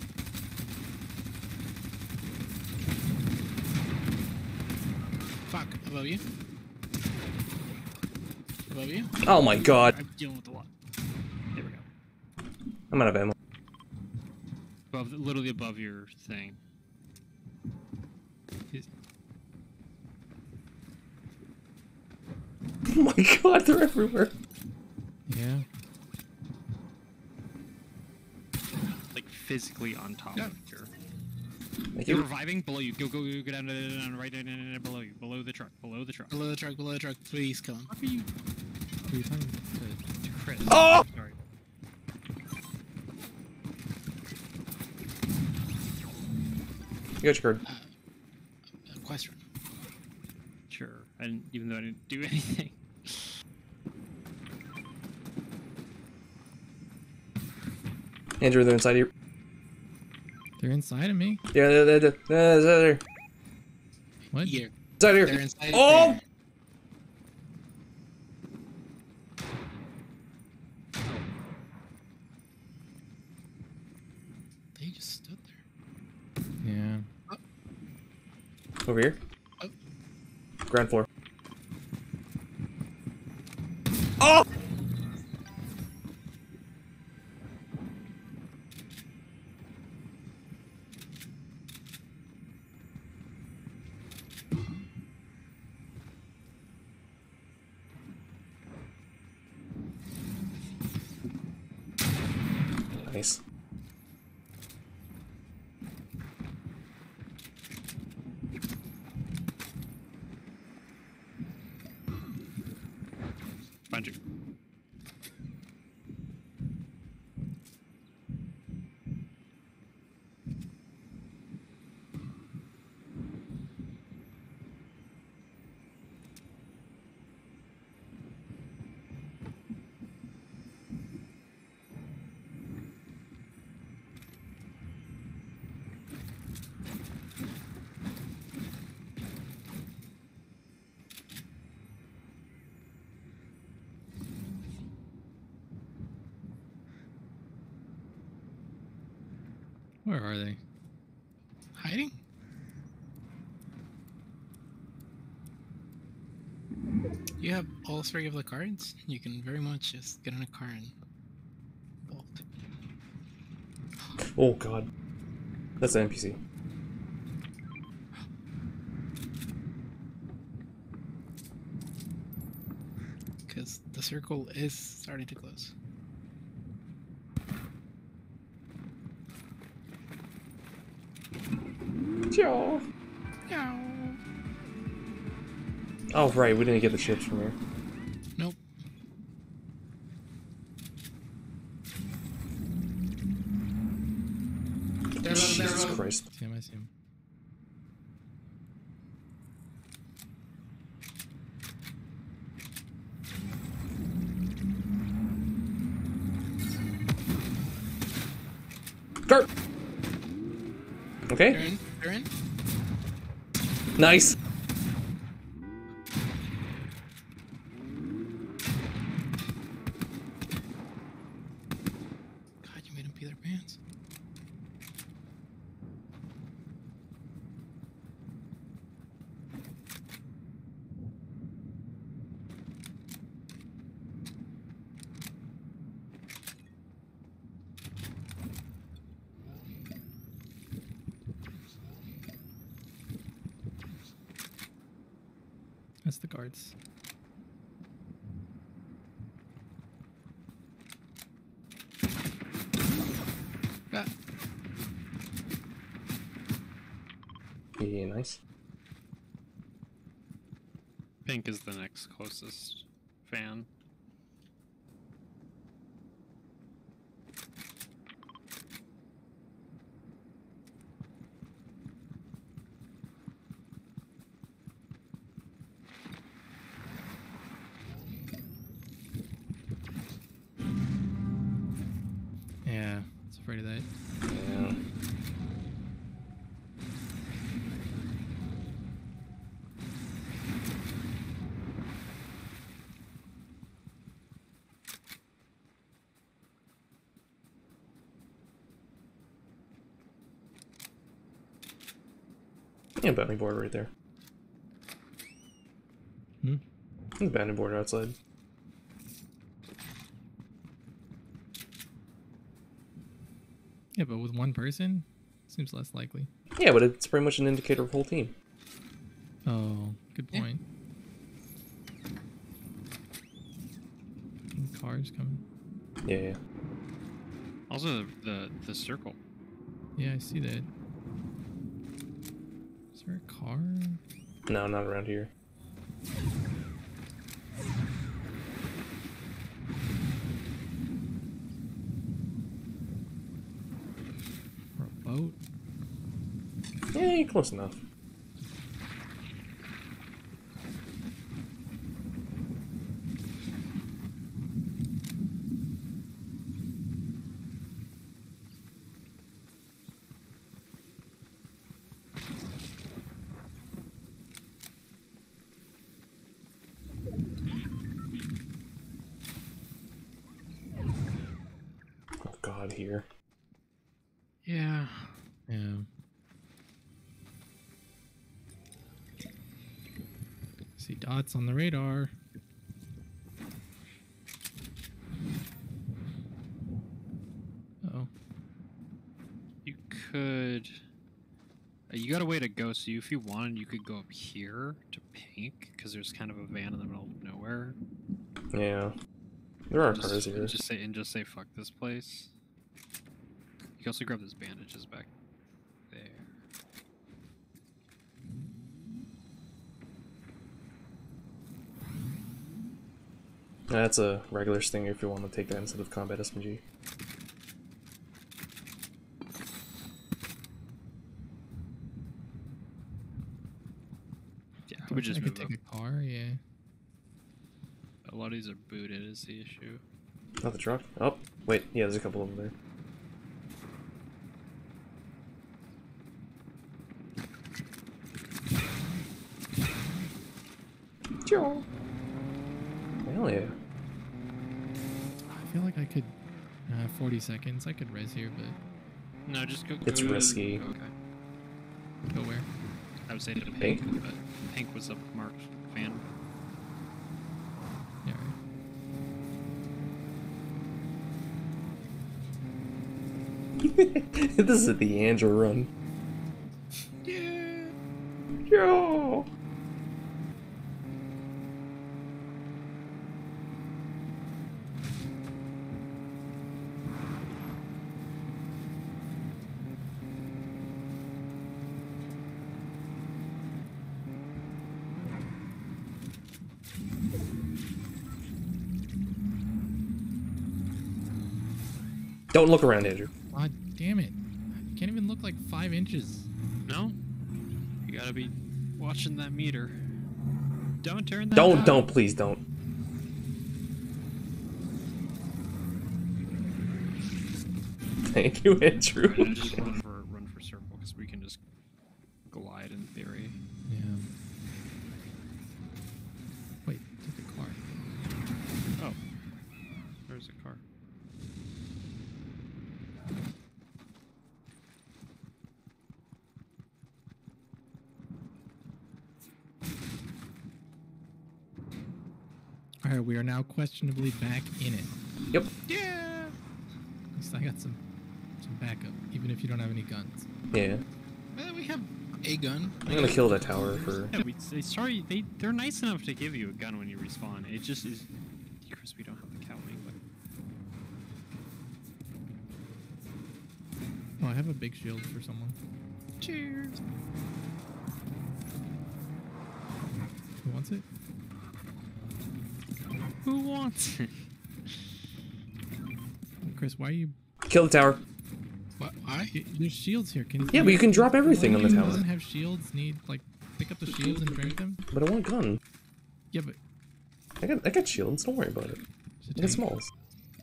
Fuck. Above you. Above you. Oh my god. I'm dealing with a lot. There we go. I'm out of ammo. Above, literally above your thing. Oh my god, they're everywhere. Yeah. like physically on top Yeah. of your. Thank You're you. reviving below you. Go, go, go, go down, down, down, down, right down, down, down, below you, below the truck, below the truck. Below the truck. Below the truck. Please come him. How are you? Who are you talking to? To Chris. Oh! Sorry. You got your card. Uh, quest run. Sure. I didn't, even though I didn't do anything. Andrew, they're inside here. They're inside of me. Yeah, they're, they're, they're, they're, they're, they're What? Here. inside They're here. inside. Oh! there. They just stood there. Yeah. Over here. Oh. Ground floor. Oh! Nice. Find you. Where are they? Hiding? Have all three of the cards. You can very much just get in a car and bolt. Oh god. That's an NPC. Because the circle is starting to close. Joe. Oh right, we didn't get the chips from here. Nope. Jesus Christ. See him, I see him. Okay, They're in. They're in. nice. God, you made them pee their pants. That's the guards. Ah, Yeah, nice. Pink is the next closest fan. yeah, I was afraid of that. Yeah. Yeah, bounding board right there. Hmm? The bounding board outside. Yeah, but with one person, seems less likely. Yeah, but it's pretty much an indicator of whole team. Oh, good point. Some Cars coming. Yeah, yeah. Also, the, the the circle. Yeah, I see that. Is there a car? No, not around here. Or a boat? Yeah, close enough. Oh god, here. Yeah. Yeah. See dots on the radar. Oh, You could. uh, You got a way to go, so if you wanted, you could go up here to Pink, because there's kind of a van in the middle of nowhere. Yeah. There are And cars just, here. and just say and just say fuck this place. You can also grab those bandages back That's a regular stinger if you want to take that instead of combat SMG. Yeah, I would just I move could up. take a car. Yeah. A lot of these are booted is the issue. Not the truck. Oh, wait. Yeah, there's a couple of them there. Joe. Hell yeah. I feel like I could. Uh, 40 seconds. I could res here, but No, just go. It's go risky. Okay. go where? I would say to Pink? pink, but pink was a marked fan. Yeah. Right. this is the Andrew run. Yeah. Yo. Don't look around, Andrew. God damn it! You can't even look like five inches. No, you gotta be watching that meter. Don't turn that. Don't, up. don't, please don't. Thank you, Andrew. We're gonna just run for run for circle because we can just glide in theory. Yeah. Wait, took the car. Oh, there's a car. All right, we are now questionably back in it. Yep. Yeah. At least I got some some backup, even if you don't have any guns. Yeah. Well, we have A gun. I'm gonna kill that tower for. Yeah, we, they, sorry, they they're nice enough to give you a gun when you respawn. It just is. Chris, we don't have the cowling, but Oh, I have a big shield for someone. Cheers. Who wants it? Who wants it? Chris, why are you? Kill the tower. What? I? y- There's shields here. Can Yeah, but you can drop everything on the Who tower. doesn't have shields need like pick up the shields and drink them? But I want a gun. Yeah, but I got I got shields. Don't worry about it. it's a I got smalls.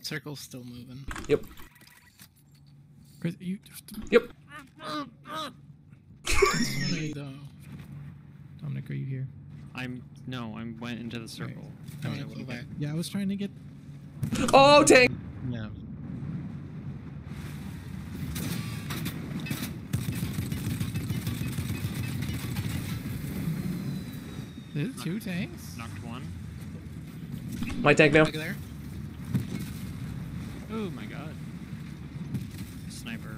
Circle's still moving. Yep. Chris, you. Just Yep. No. Dominic, are you here? I'm no, I went into the circle. I'm I go back. Yeah, I was trying to get. Oh, tank! Yeah. There's two tanks. Knocked one. My tank now. There. Oh my god. Sniper.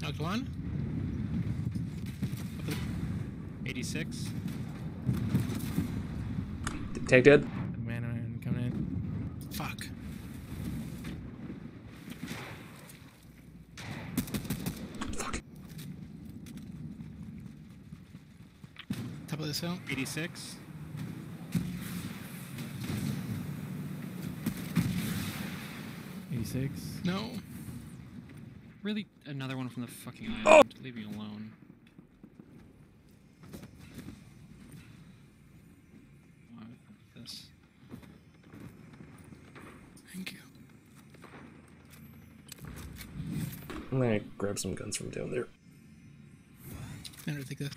Knocked one. 86. Tank dead. Man, man, coming in. Fuck. Fuck. Top of this hill. 86. Eighty-six. No. Really, another one from the fucking oh! island. Oh! Leave me alone. Why would I put This. Thank you. I'm gonna grab some guns from down there. Never take this.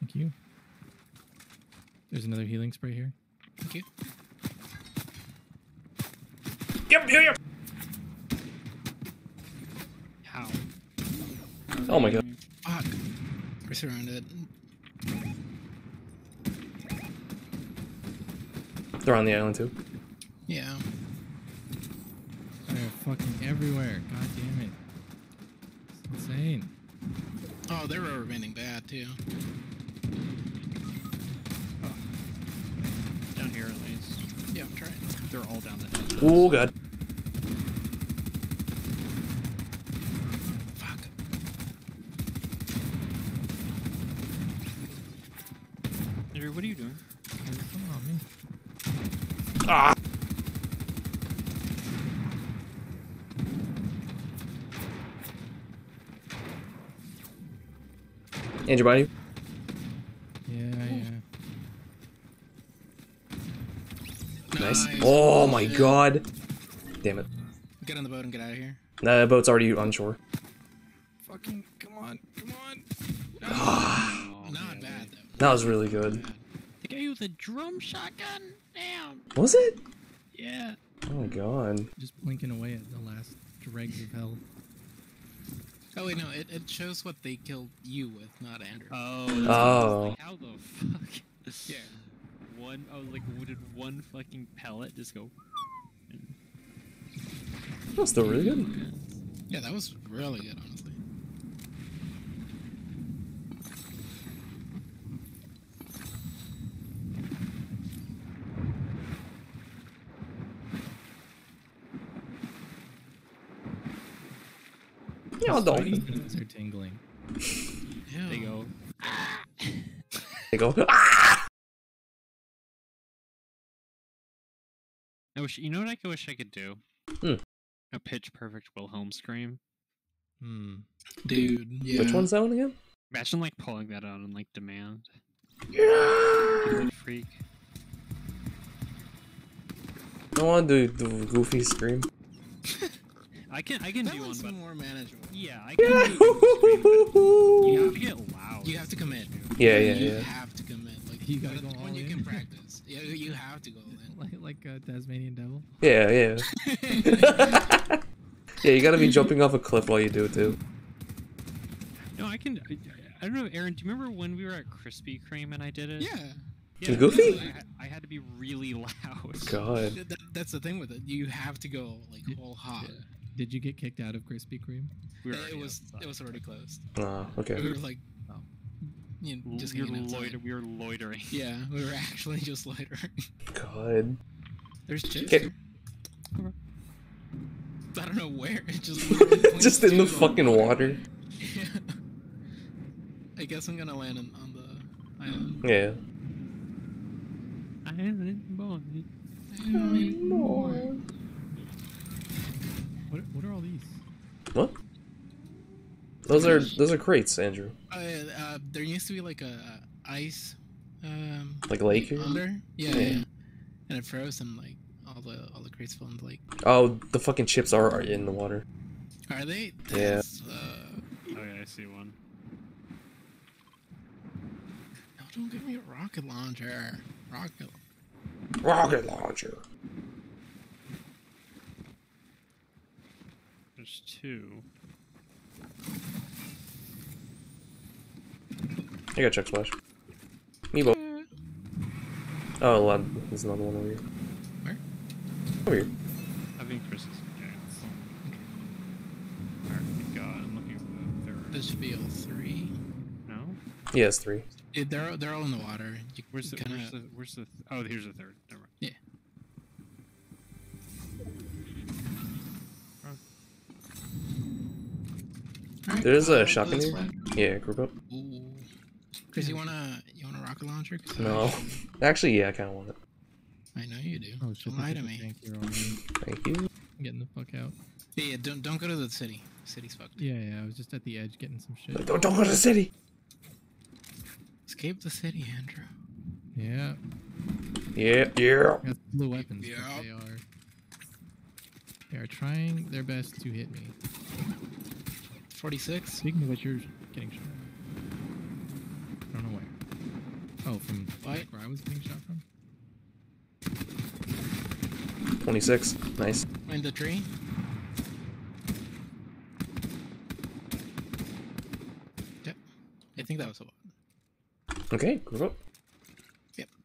Thank you. There's another healing spray here. Thank you. Yep, yep, yep. How? Oh my god. Fuck. We're surrounded. They're on the island too. Yeah. They're fucking everywhere. God damn it. It's insane. Oh, they were remaining bad too. Down here at least. Yeah, I'm trying. They're all down the. Oh god. Fuck. Andrew, what are you doing? Come on, man. Ah. Andrew, body. Yeah, yeah. Nice. Oh my shit. god. Damn it. Get on the boat and get out of here. Nah, the boat's already on shore. Fucking, come on, come on. Oh, Not man. bad though. That was really good. The guy with the drum shotgun? Damn. Was it? Yeah. Oh my god. Just blinking away at the last dregs of hell. Oh wait, no, it, it shows what they killed you with, not Andrew. Oh. oh. That's Oh. Like, how the fuck? yeah. One, I was like, did one fucking pellet just go? That was still really good. Yeah, that was really good, honestly. Yeah, My dolphin. senses are tingling. Yeah. They go. They go. I wish you know what I wish I could do. Hmm. A pitch perfect Wilhelm scream. Hmm. Dude. Yeah. Which one's that one again? Imagine like pulling that out on like demand. Yeah. Freak. I want to do the goofy scream. I can I can That do one, one's but more manageable. yeah, I can. do scream, you have to Yeah, get loud. You have to commit. yeah, You yeah. You have to commit. Like You gotta that's go all when you in. can practice. Yeah, you have to go in. Like, like a Tasmanian devil. Yeah, yeah. yeah, you gotta be jumping off a cliff while you do it too. No, I can. I, I don't know, Aaron. Do you remember when we were at Krispy Kreme and I did it? yeah. Yeah, Goofy? I, had- I had to be really loud. God. That, that- that's the thing with it. You have to go like whole hog. Did you get kicked out of Krispy Kreme? We were It was outside. it was already closed. Ah, We okay. were like, Oh. you know, just we were, loiter- we were loitering. Yeah, we were actually just loitering. God. There's chips. Okay. here. I don't know where. It just literally Just in the to fucking water. Yeah. I guess I'm gonna land on, on the island. Yeah. Island boy. Island boy. What, what are all these? What? Those are those are crates, Andrew. Uh, uh, there used to be like a ice um, Like lake here. under. Yeah, Yeah. yeah, And it froze and like all the all the crates fell in the lake. Oh, the fucking chips are in the water. Are they? Yeah. Uh, Oh yeah, I see one. no, don't give me a rocket launcher. Rocket. Rocket launcher. There's two. I got chug splash. Meebo. Hmm. Oh, lad, there's another one over here. Where? Over here. I think Chris is okay. Alright, we got. I'm looking for the third. This should be all three. No. Yeah, it's three. It, they're they're all in the water. You Where's the? kinda, Where's the? Where's the? Oh, here's the third. Never mind. Yeah. Alright, There's a shotgun here. Yeah, group up. Ooh. Chris, you wanna you want a rocket launcher? 'Cause No. Actually, yeah, I kind of want it. I know you do. Oh shit! Don't lie to me. tank here. Thank you. I'm getting the fuck out. Yeah, yeah, don't don't go to the city. City's fucked. Yeah, yeah. I was just at the edge getting some shit. Don't, don't go to the city. Escape the city, Andrew. Yeah, Yeah, yeah. got blue weapons. Yeah. They are. They are trying their best to hit me. Forty-six. Speaking of which, you're getting shot. I don't know where. Oh, from What? where I was getting shot from. 26. Nice. In the tree. Yep. I think that was a lot. Okay, group up.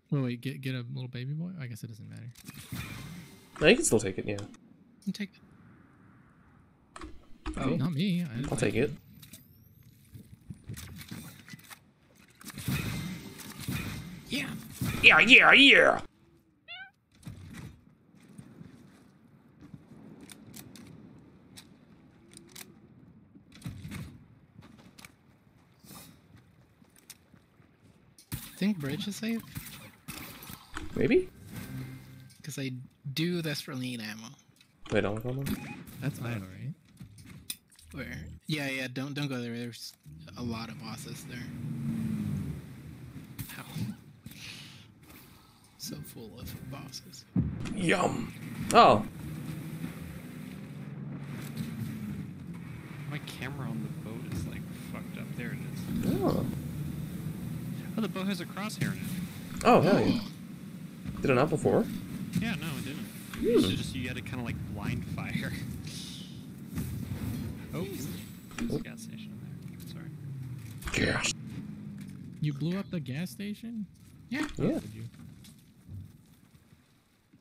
Wait, wait. Get get a little baby boy. I guess it doesn't matter. No, you can still take it, yeah. You Take it. Okay. Not me. I, I'll take it. Yeah. Yeah, yeah, yeah. Think bridge is safe Maybe? because I do desperately need ammo. Wait, don't come on. That's auto, right? Where? Yeah, yeah. Don't don't go there. There's a lot of bosses there. Ow. So full of bosses. Yum. Oh, My camera on the boat is like fucked up. There it is. oh. Oh, the boat has a crosshair in it. Oh, hell yeah. Did it not before? Yeah, no, it didn't. Hmm. You should just you had to kind of like blind fire. Oh, there's a gas station in there. Sorry. Yes. You blew up the gas station? Yeah. Yeah. Did you?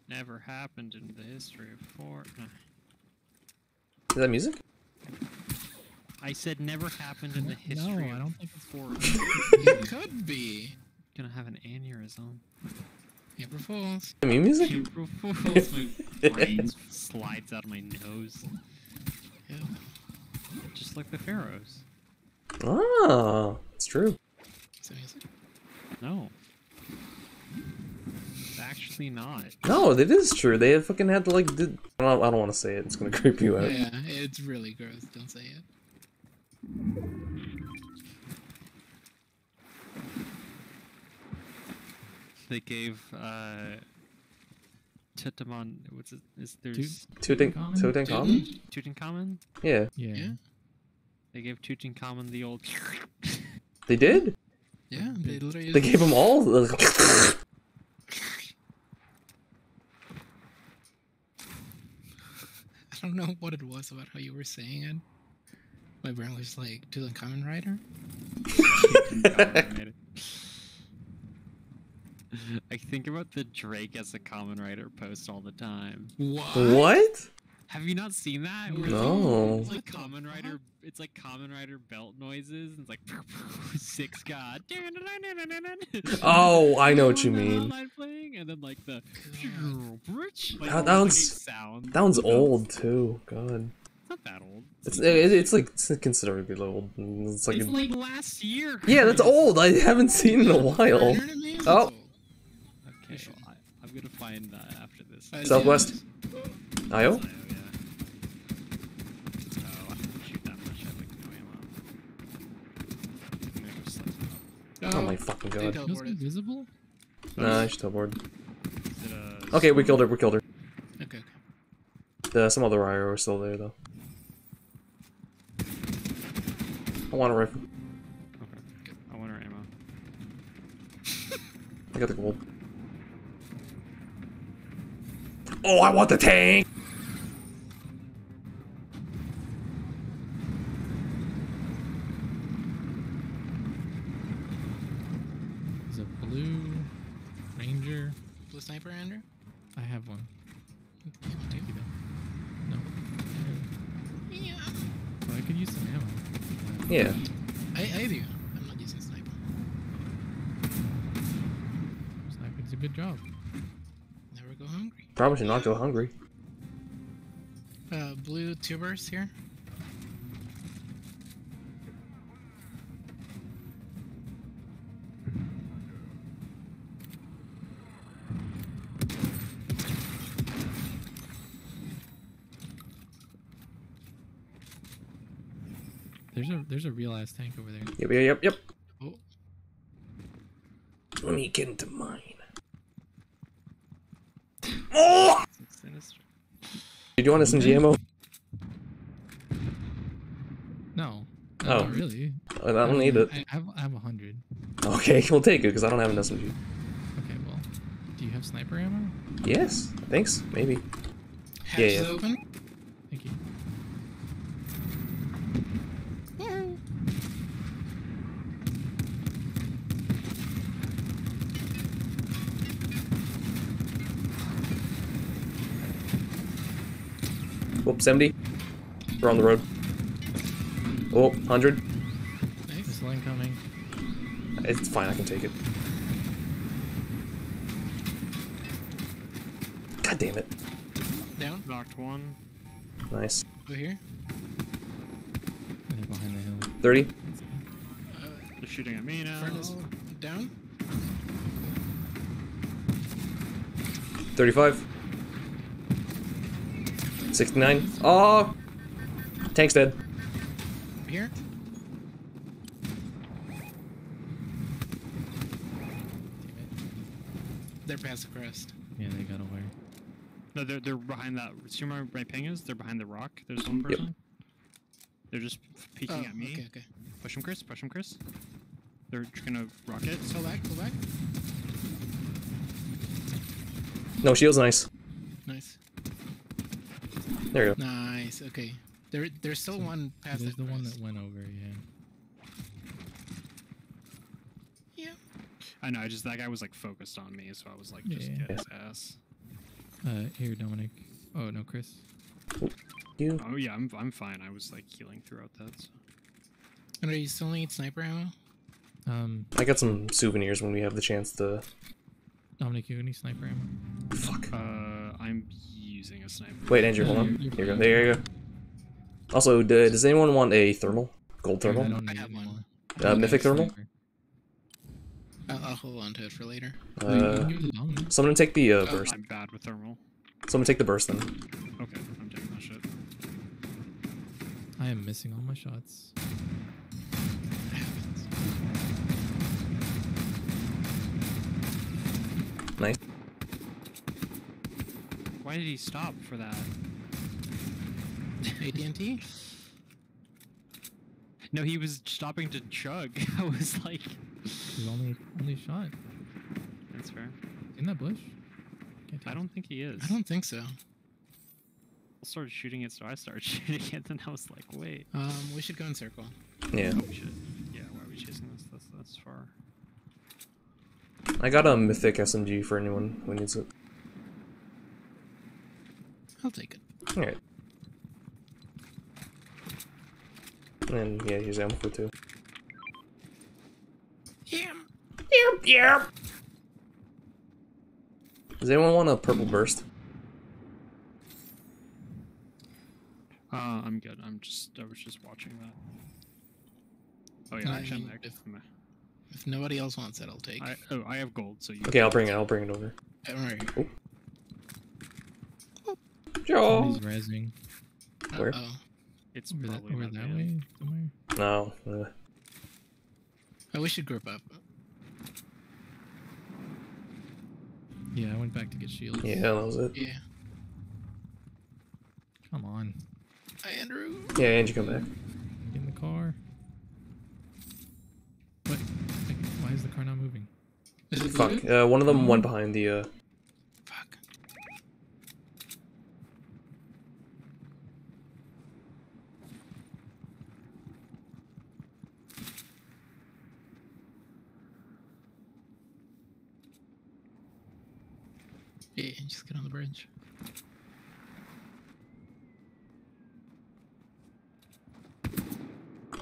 Never happened in the history of Fort. Is that music? I said never happened in the history. No, history. I don't think it's Fort. It could be. Gonna have an aneurysm. April Fools. I mean, music? April Fools. My brain slides out of my nose, Yeah. Just like the pharaohs. Ah, it's true. Is that music? No. It's actually not. No, it is true. They fucking had to like. Did... I don't, I don't want to say it. It's gonna creep you out. Yeah, it's really gross. Don't say it. They gave uh Tutankhamun what's it is there's Tutankhamun. Tutankhamun? Tutankhamun. Tutankhamun? Yeah, Yeah. Yeah. They gave Tutankhamun the old they did. Yeah, they literally. They gave him all. I don't know what it was about how you were saying it. My brain was like, to the writer? Tutankhamun made it. I think about the Drake as a common writer post all the time. What? What? Have you not seen that? Where it's No. It's like common writer. It's like common writer belt noises. And it's like six god. Oh, I know what you mean. Playing, and then like the like, That- that all one's- sound. That one's old too. God. It's not that old. It's it, it's like it's considerably old. It's like, It's a- like last year. yeah, that's old. I haven't seen in a while. Oh. That's old. Okay, well, I, I'm gonna find that after this. Uh, Southwest. Io. Oh, yeah. Oh, I didn't shoot that much. I have like no ammo. Maybe just like- Oh my fucking They god. Feels teleported. invisible? Nah, I should tell board. It a Okay, we killed her. We killed her. Okay, okay. Uh, some other IO are still there though. I want a rifle. Okay. I want her ammo. I got the gold. Oh, I want the tank. Is a blue ranger. Blue sniper, Andrew? I have one. Yeah. You don't. No. Yeah. Well, I could use some ammo. Yeah. I, I do. I'm not using sniper. Sniper did a good job. Never go hungry. Probably should not go hungry. Uh, blue tubers here. There's a there's a real ass tank over there. Yep, yep, yep, yep. Oh, Let me get into mine. Oh! Sinister. Did you want SMG GMO? No. Oh. Not really. I don't need it. I have I have a hundred. Okay, we'll take it because I don't have an SMG. Okay, well. Do you have sniper ammo? Yes, thanks. Maybe. hatch Yeah, yeah. open. Thank you. Woo. Whoop, 70. We're on the road. Oh, 100. Nice. Missile incoming. It's fine, I can take it. God damn it. Down. Knocked one. Nice. Over here. They're behind the hill. 30. Uh, They're shooting at me now. furnace. Down. 35. 69. Oh! Tank's dead. Here. They're past the crest. Yeah, they got away. No, they're they're behind that. See where my ping is? They're behind the rock. There's one person. They're just peeking oh, at me. okay, okay. Push him, Chris. Push him, Chris. They're gonna rocket. Go back, go back. No, shield's nice. Nice. There you go. Nice. Okay. There, there's still one past There's that the one that went over, yeah. Yeah. I know. I just that guy was like focused on me, so I was like, just Yeah. get his ass. Uh, here, Dominic. Oh, no, Chris. You. Oh yeah, I'm I'm fine. I was like healing throughout that. So. And do you still need sniper ammo? Um, I got some souvenirs when we have the chance to. Dominic, you got any sniper ammo? Fuck. Uh, I'm using a sniper. Wait, Andrew, hold on. You're- you're Here you go. There you go. Also, d- does anyone want a thermal? Gold thermal? I don't I have it one. Uh, mythic thermal? I'll, I'll hold on to it for later. No, you Uh, can give it to Dominic. someone take the uh, Oh, burst. I'm bad with thermal. Someone take the burst then. Okay, I'm taking that shit. I am missing all my shots. Nice. Why did he stop for that? AT&T? No, he was stopping to chug. I was like, He's only only shot that's fair. in that bush. Can't I don't think he is. I don't think so. I started shooting it, so I started shooting it, and I was like, wait. Um, we should go in circle. Yeah. Oh, we should. Yeah, why are we chasing this? That's that's far. I got a mythic SMG for anyone who needs it. I'll take it. Alright. And yeah, here's ammo for two. Yeah. Yep, yep. Does anyone want a purple burst? Uh, I'm good. I'm just. I was just watching that. Oh yeah, I actually, I'm mean, if- If nobody else wants it, I'll take. I, oh, I have gold, so you. Okay, I'll bring it. I'll bring it over. Alright. Joe. Somebody's rezzing. Where? Uh-oh. It's Over that, over that way somewhere. No. Uh, Oh, we should group up. Yeah, I went back to get shields. yeah, that was it. Yeah. Come on. Hi, Andrew. Yeah, Andrew, come back. Get in the car. What? Like, why is the car not moving? Fuck. Uh, one of them went behind the. Uh, Fuck. Yeah, just get on the bridge.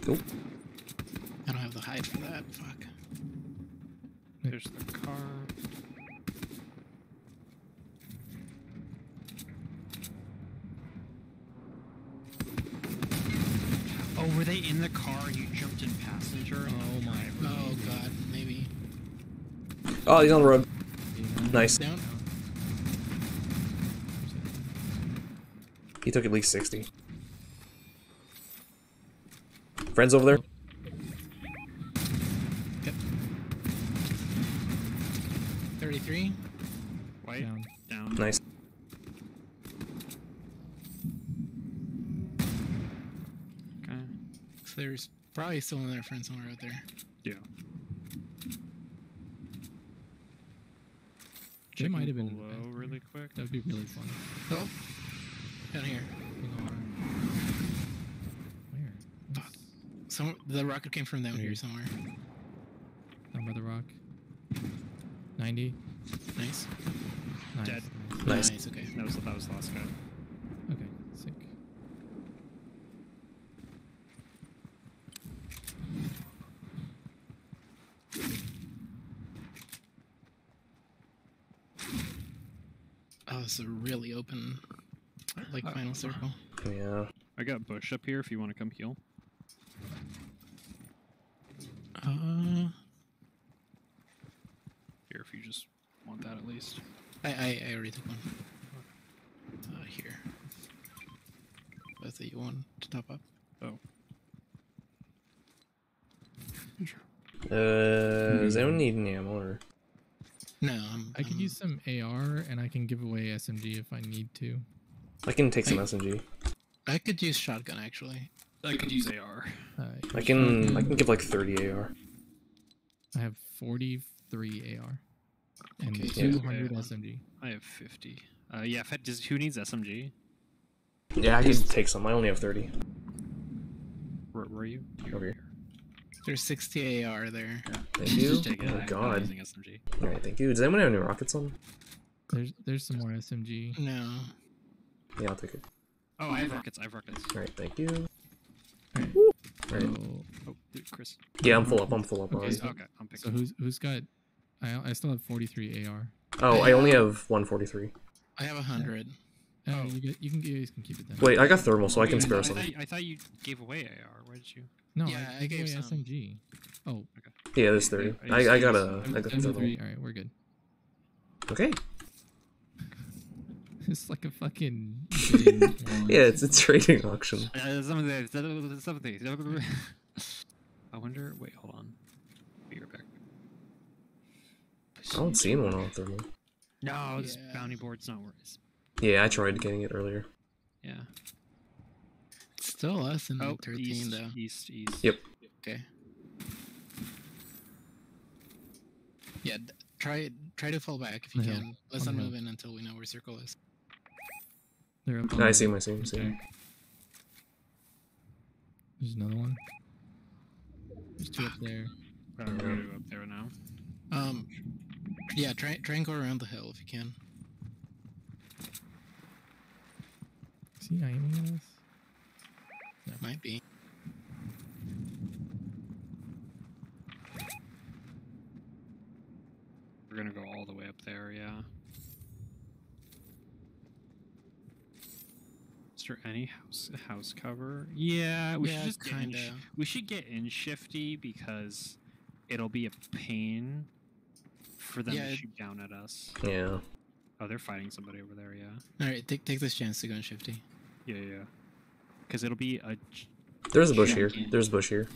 Nope. I don't have the hide for that. Fuck. There's the car. Oh, were they in the car and you jumped in passenger? Oh my Oh god, maybe. oh, he's on the road. Yeah. Nice. Down. He took at least 60. Friends over there? Yep. Thirty-three. White Down. down. Nice. Okay. So there's probably still another friend somewhere out there. Yeah. They might have been below really quick. That'd be really fun. Oh, down here. Where? Fuck. Some the rocket came from down here somewhere. Down by the rock. 90. Nice. Nice. Dead. Nice. Nice. Okay. That was that was the last guy. Okay, sick. Oh, it's a really open, like Uh, final circle. Yeah. I got Bush up here if you want to come heal. Uh, Here if you just want that at least. I I, I already took one. Uh, here. Both of you want to top up? Oh. Uh, does anyone need any ammo or? No, I'm. I could I'm- use some AR and I can give away SMG if I need to. I can take some Hey. SMG. I could use shotgun actually. I could use AR. Uh, I can I can give like 30 AR. I have 43 AR and Okay, 200 Yeah. SMG. I have 50. Uh, yeah, if I, does, who needs SMG? Yeah, I can take some. I only have 30. Where were you? You Over here. There's 60 AR there. Thank you. Just take it. Oh my god. using SMG. Alright, thank you. Does anyone have any rockets on? There's there's some more SMG. No. Yeah, I'll take it. Oh, I have rockets. I have rockets. Alright, thank you. Alright. Alright. So, Oh, dude, Chris. Yeah, I'm full up. I'm full up Okay, already. Okay, I'm so who's who's got? I I still have 43 AR. Oh, I only have 143. I have a hundred. Uh, Oh. you get, you can you guys can keep it then. Wait, I got thermal, so I can spare I some. thought, I thought you gave away AR. Why did you? No, Yeah, I, I gave away some. SMG. Oh, Yeah, there's 30. I I, I got a. I got M thermal. three. All right, we're good. Okay. It's like a fucking. Yeah, it's a trading auction. Uh, some of the, some of the, I wonder. Wait, hold on. Be right back. I don't see anyone on thermal. No, this Yeah. bounty board's not where it's. Yeah, I tried getting it earlier. Yeah. It's still us in Oh, 13 east, though. east, east. Yep. Okay. Yeah, try try to fall back if you On the hill. can. Let's not move in until we know where circle is. They're up. on I see my same. See. Okay. There's another one. There's two up there. We're go up there now. Um, Yeah, try try and go around the hill if you can. Is he aiming at us? Might be. We're gonna go all the way up there, yeah. Is any house house cover? Yeah, we Yeah, should just get in kinda. we should get in shifty because it'll be a pain for them Yeah, to shoot down at us. Yeah. Oh, they're fighting somebody over there, yeah. All right, take take this chance to go in shifty. Yeah, yeah. Because it'll be a. There's a bush here. There's a bush here.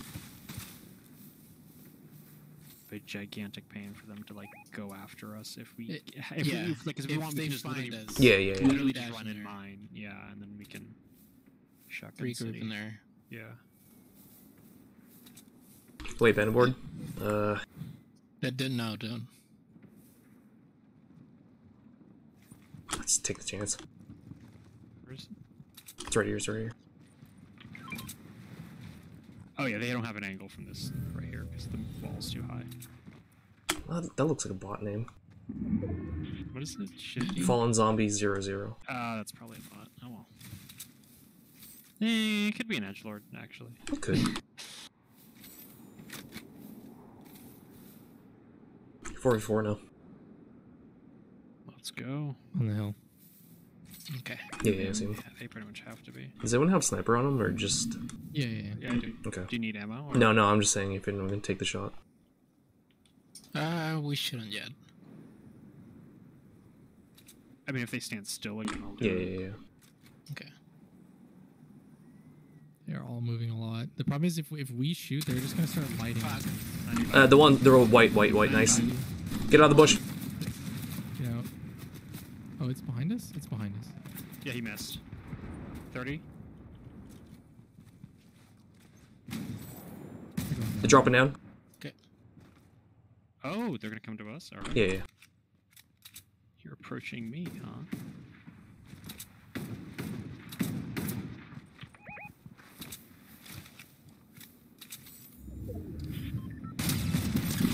A gigantic pain for them to like go after us if we It- if yeah, we if, like 'cause if we if want we they can just find literally us. Yeah, yeah, yeah. literally Dash just run in in mine, yeah, and then we can shotgun Regroup city. in there. Yeah. Wait, bandit board? Uh, That didn't no, don't. let's take the chance. Where is it? It's right here, it's right here. Oh yeah, they don't have an angle from this right here because the wall's too high. Well, that looks like a bot name. What is it? Shifty? Fallen Zombie 00. Ah, that's probably a bot. Oh well. Eh, it could be an edge lord actually. It could. Forty-four now. Let's go. On the hill. Okay. Yeah, yeah, same. Yeah, they pretty much have to be. Does anyone have sniper on them or just? Yeah, yeah, yeah. Yeah, I do. Okay. Do you need ammo? Or? No, no. I'm just saying if anyone can take the shot. Uh, we shouldn't yet. I mean, if they stand still again, I'll do Yeah, it. yeah, yeah. Okay. They're all moving a lot. The problem is if we, if we shoot, they're just gonna start lighting. Fuck. Uh, the one, they're all white, white, white. Nice. Get out of the bush. Get. Oh, it's behind us. It's behind us. Yeah, he missed. Thirty. They're going They're down. dropping down. Okay. Oh, they're gonna come to us. All right. Yeah, yeah. You're approaching me, huh?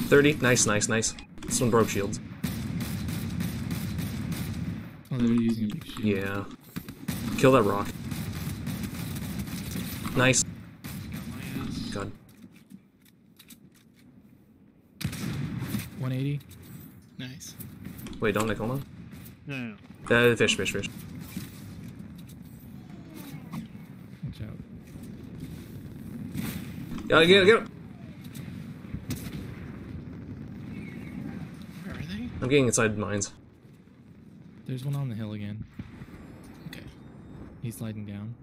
Thirty. Nice, nice, nice. This one broke shields. Oh, they're using a big shield. Yeah. Kill that rock. Nice. Got my ass. God. 180. Nice. Wait, Dominic, hold on. No, no, no. Uh, fish, fish, fish. Watch out. Yeah, get it, get it. Where are they? I'm getting inside mines. There's one on the hill again. Okay. He's sliding down.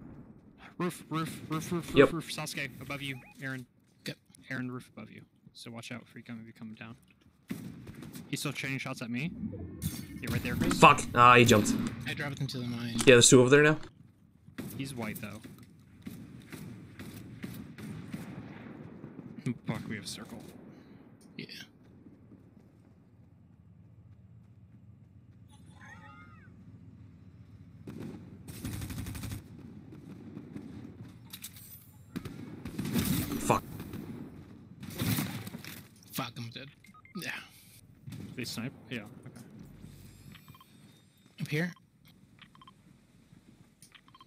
Roof, roof, roof, roof, roof, Yep. roof. Sasuke, above you. Aaron. Yep. Aaron, roof above you. So watch out for you coming, if you coming down. He's still training shots at me. You're right there, Chris. Fuck. Ah, he jumped. I dropped into the mine. Yeah, there's two over there now. He's white though. Fuck, we have circle. Yeah. Fuck. Fuck, I'm dead. Yeah. They snipe? Yeah. Okay. Up here.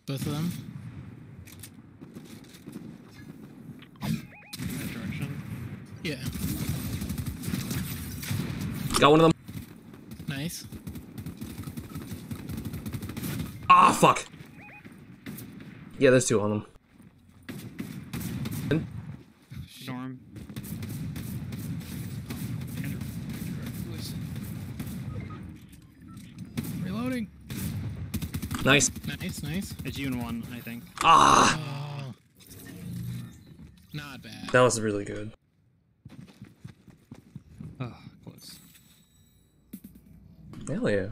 Both of them. In that direction. Yeah. Got one of them. Nice. Ah, fuck. Yeah, there's two on them. Nice. Nice, nice. It's you and one, I think. Ah, Oh. Not bad. that was really good. Oh, close. Hell yeah.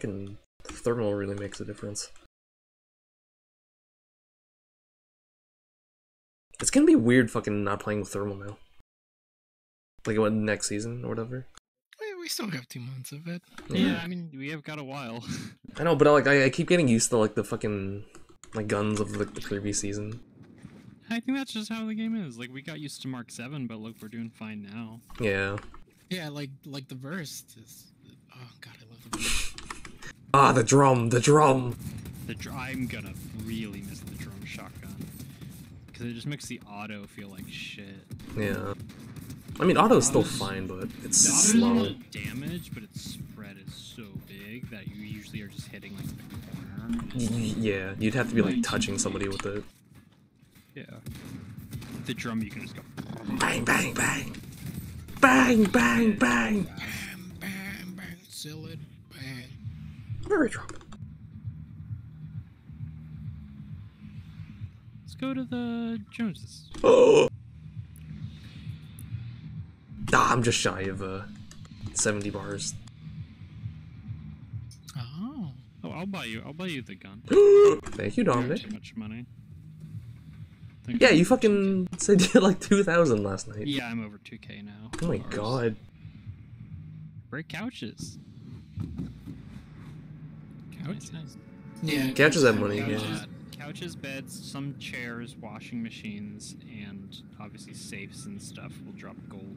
Fucking thermal really makes a difference. It's gonna be weird fucking not playing with thermal now. Like what next season or whatever. We, we still have two months of it. Yeah, I mean, we have got a while. I know, but uh, like I, I keep getting used to like the fucking like guns of like the previous season. I think that's just how the game is. Like, we got used to Mark 7, but look, we're doing fine now. Yeah. Yeah, like like the verse is. Oh god, I love the verse. Ah, the drum, the drum. The dr- I'm gonna really miss the drum shotgun. Because it just makes the auto feel like shit. Yeah. I mean, auto's still fine, but it's auto's slow. damage, but its spread is so big that you usually are just hitting like the corner. Yeah, you'd have to be like touching somebody with it. Yeah. The drum you can just go. Bang, bang, bang. Bang, bang, bang. Bam, bam, bang, bang. Let's go to the Joneses. Oh. Ah, I'm just shy of uh, 70 bars. Oh. Oh, I'll buy you. I'll buy you the gun. Thank you, Dominic. too much money. Thank Yeah, you fucking said you had like 2,000 last night. Yeah, I'm over 2k now. Oh my Bars. god. Break couches. Couches. Nice, nice. Yeah. Couches have money, couches. yeah. Couches, beds, some chairs, washing machines, and obviously safes and stuff will drop gold.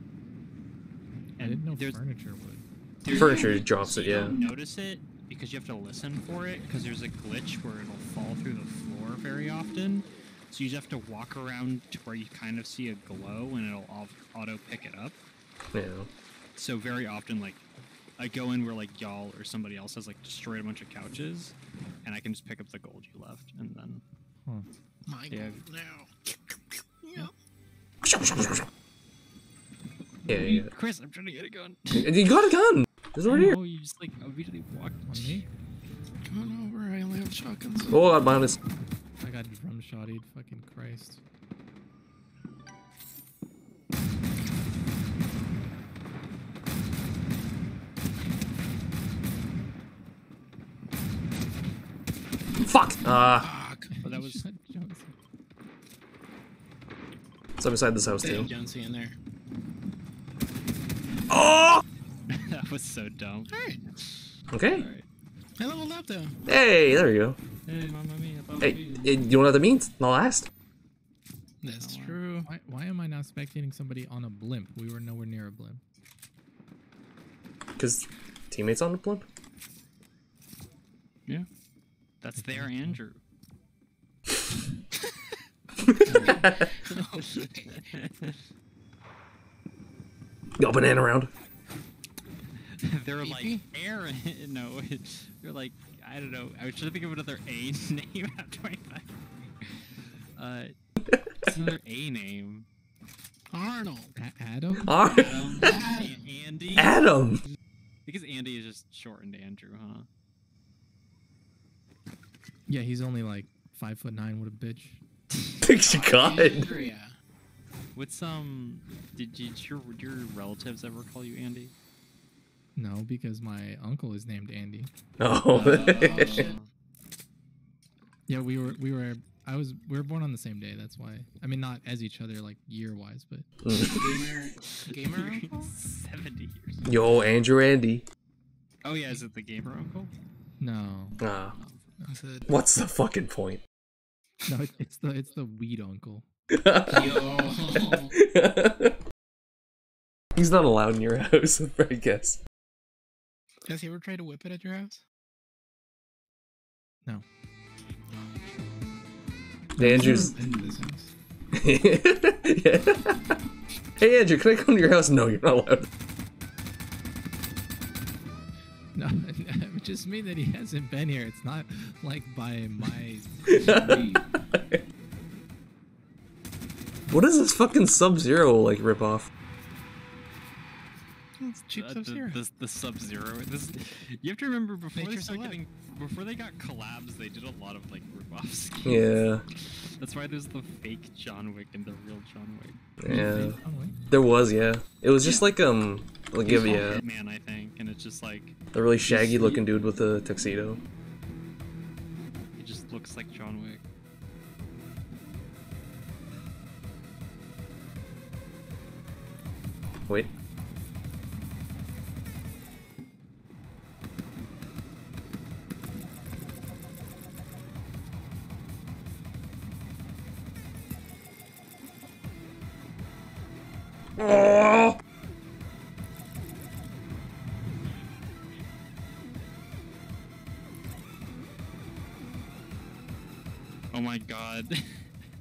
I didn't know there's, furniture would. there's- Furniture drops it, you yeah. don't notice it because you have to listen for it because there's a glitch where it'll fall through the floor very often. So you just have to walk around to where you kind of see a glow and it'll auto pick it up. Yeah. So very often, like, I go in where like y'all or somebody else has like destroyed a bunch of couches, and I can just pick up the gold you left, and then My Yeah. gold now. Yeah. Yeah, yeah. Chris, I'm trying to get a gun. You got a gun! It's over here. Oh, you just like immediately walked. On me? Come on over, I only have shotguns. Oh, God, behind us. I got drum shotted. Fucking Christ. Fuck! Ah, Fuck. Oh, that was Shot Jones. it's beside this house There's too. Jonesy in there. Oh! that was so dumb. Alright. Okay. Alright. I leveled up though. Hey, there you go. Hey, mamma mia, mamma Hey, mia. eh, you know what that means? The last. That's Oh, true. Why, why am I not spectating somebody on a blimp? We were nowhere near a blimp. Because teammates on the blimp? Yeah. That's their Andrew. Go banana round. They're like Beefy? Aaron. No, they're like I don't know. I was trying to think of another A name at 25. Uh, it's another A name. Arnold. A- Adam? Ah, Adam. A- Andy. Adam! Because Andy is just shortened Andrew, huh? Yeah, he's only like five foot nine. What a bitch. Thanks, God. Yeah. What's um? Did, did your your relatives ever call you Andy? No, because my uncle is named Andy. Oh. Uh, Yeah, we were we were I was we were born on the same day. That's why. I mean, not as each other like year wise, but Gamer. Gamer uncle? Seventy years. Yo, Andrew Andy. Oh yeah, is it the gamer uncle? no, Ah, I said, what's the fucking point? no, it- it's the it's the weed uncle. yo. He's not allowed in your house, I guess. Has he ever tried to whip it at your house? No. Andrew's. Into this house. yeah. Hey, Andrew, can I come to your house? No, you're not allowed. No, it just mean that he hasn't been here. It's not like by my. what is this fucking Sub Zero like ripoff? It's cheap Uh, Sub the, Zero. the, the Sub Zero. This you have to remember before they started getting before they got collabs, they did a lot of like rip-offs. Yeah, That's why there's the fake John Wick and the real John Wick. yeah. Oh, wait. There was, yeah. It was just like um, like He was give called yeah. Hitman, I think, and it's just like The really shaggy looking dude with the tuxedo. He just looks like John Wick. Wait. Oh! Oh my god.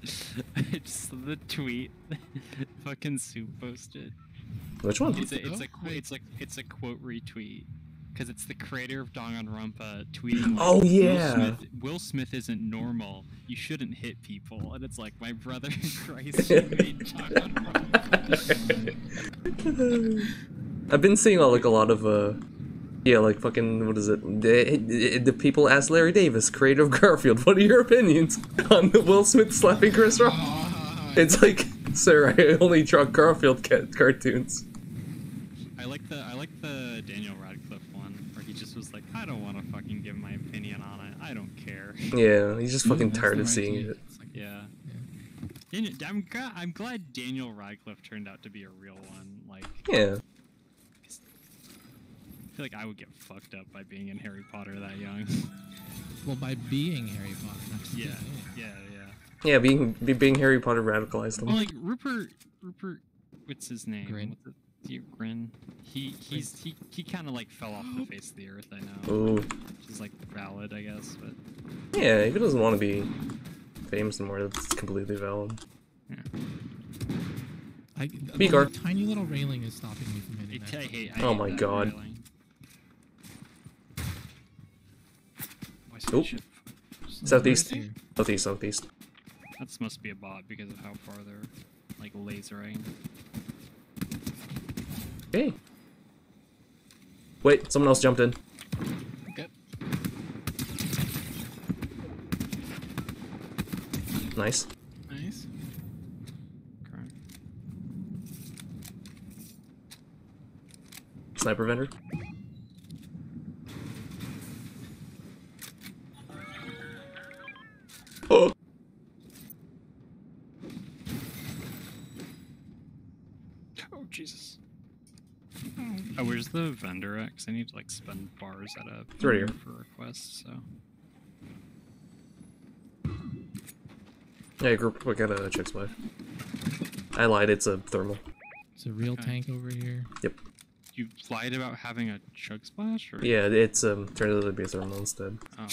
it's the tweet fucking soup posted. Which one? It's a it's a qu- it's like it's a quote retweet because it's the creator of Danganronpa tweeting. Like, Oh, Will yeah. Smith, Will Smith isn't normal. You shouldn't hit people, and it's like my brother in Christ made Danganronpa. I've been seeing uh, like a lot of uh yeah, like fucking what is it? The, the people ask Larry Davis, creator of Garfield, what are your opinions on the Will Smith slapping Chris Rock? It's like, sir, I only draw Garfield ca- cartoons. I like the I like the Daniel Radcliffe one where he just was like, I don't want to fucking give my opinion on it. I don't care. Yeah, he's just fucking tired of seeing it. Like, Yeah. Daniel, I'm, gra- I'm glad Daniel Radcliffe turned out to be a real one. Like, Yeah. I feel like I would get fucked up by being in Harry Potter that young. well, by being Harry Potter. not yeah, yeah, yeah. Yeah, being being Harry Potter radicalized him. Well, like Rupert, Rupert, what's his name? Grin. What's it- the- Grin. He he's he he kind of like fell off the face of the earth. I know, Ooh. which is like valid, I guess. But Yeah, if he doesn't want to be famous anymore, that's completely valid. I, Be the tiny little railing is stopping me from hitting I, that. I hate. I Oh hate my that God. railing. Why is my Oop. ship- Southeast. Southeast, southeast. That's must be a bot because of how far they're like lasering. Hey. Wait, someone else jumped in. Okay. Nice. Nice. Okay. Sniper vendor. The vendor at? 'Cause I need to like spend bars at a It's right here. vendor for requests. So Yeah, group, we got a chug splash. I lied, it's a thermal. It's a real Okay. tank over here. Yep. You lied about having a chug splash, or Yeah, it's um turned out to be a thermal instead. Oh,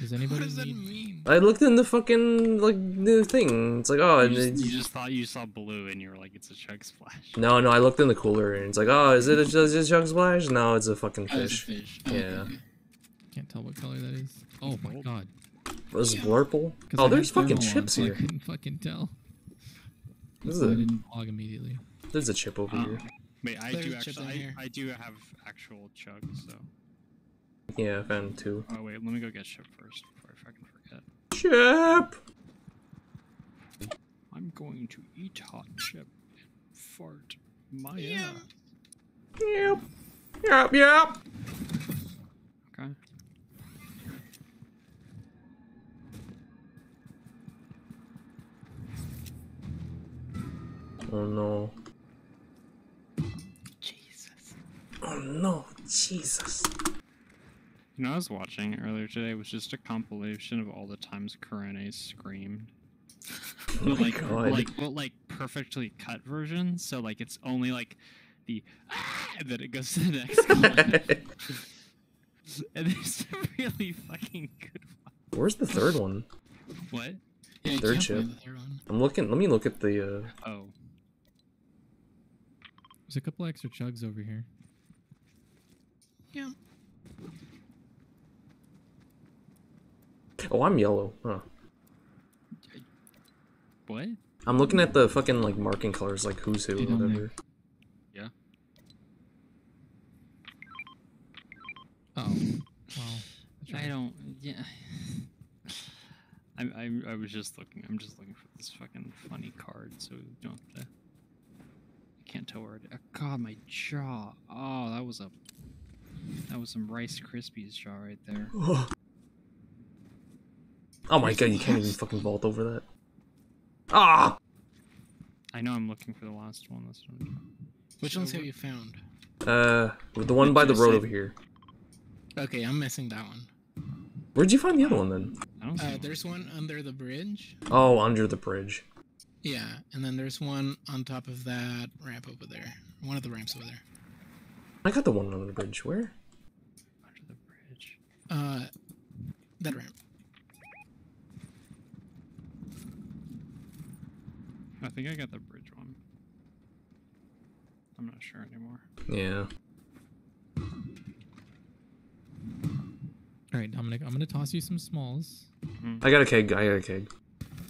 Does What anybody does that mean? I looked in the fucking like the thing. It's like oh, you, just, you just thought you saw blue and you were like, it's a chug splash. no, no. I looked in the cooler and it's like oh, is it a, is it a chug splash? No, it's a fucking Oh, it's a fish. fish. Oh, Yeah. okay, okay. Can't tell what color that is. Oh my god. Was this Blurple? 'Cause Oh, I there's fucking thermal on, chips so I here. couldn't fucking tell. This is So didn't log immediately. There's a chip over Oh. here. Wait, I There's do actually. I, I do have actual chugs, so. Yeah, I found two. Oh wait, let me go get ship first before I fucking forget. Chip. I'm going to eat hot chip and fart my Yeah. ass. Yep. Yep. Yep. Okay. Oh no. Jesus. Oh no. Jesus. You know, I was watching earlier today. It was just a compilation of all the times Korone screamed. Oh But my like, god. like, but like perfectly cut version. So like, it's only like the ah, and then it goes to the next one. and it's a really fucking good one. Where's the third one? What? Yeah, Third can't chip. third. I'm looking. Let me look at the. uh Oh, There's a couple extra chugs over here. Yeah. Oh, I'm yellow. Huh. what? I'm looking at the fucking like marking colors, like who's who, Hey, down whatever. Yeah. Oh. Well. I don't. Yeah. I, I I was just looking. I'm just looking for this fucking funny card, so we don't. Have to, I can't can't tell where it. Uh, God, my jaw. Oh, that was a. That was some Rice Krispies jaw right there. Oh my god, you can't even fucking vault over that. Ah! I know I'm looking for the last one. This one. Which ones have you found? Uh, the one by the road over here. Okay, I'm missing that one. Where'd you find the other one then? I don't see Uh, there's one under the bridge. Oh, under the bridge. Yeah, and then there's one on top of that ramp over there. One of the ramps over there. I got the one under the bridge. Where? under the bridge. Uh, that ramp. I think I got the bridge one. I'm not sure anymore. Yeah. All right, Dominic, I'm gonna toss you some smalls. I got a keg. I got a keg.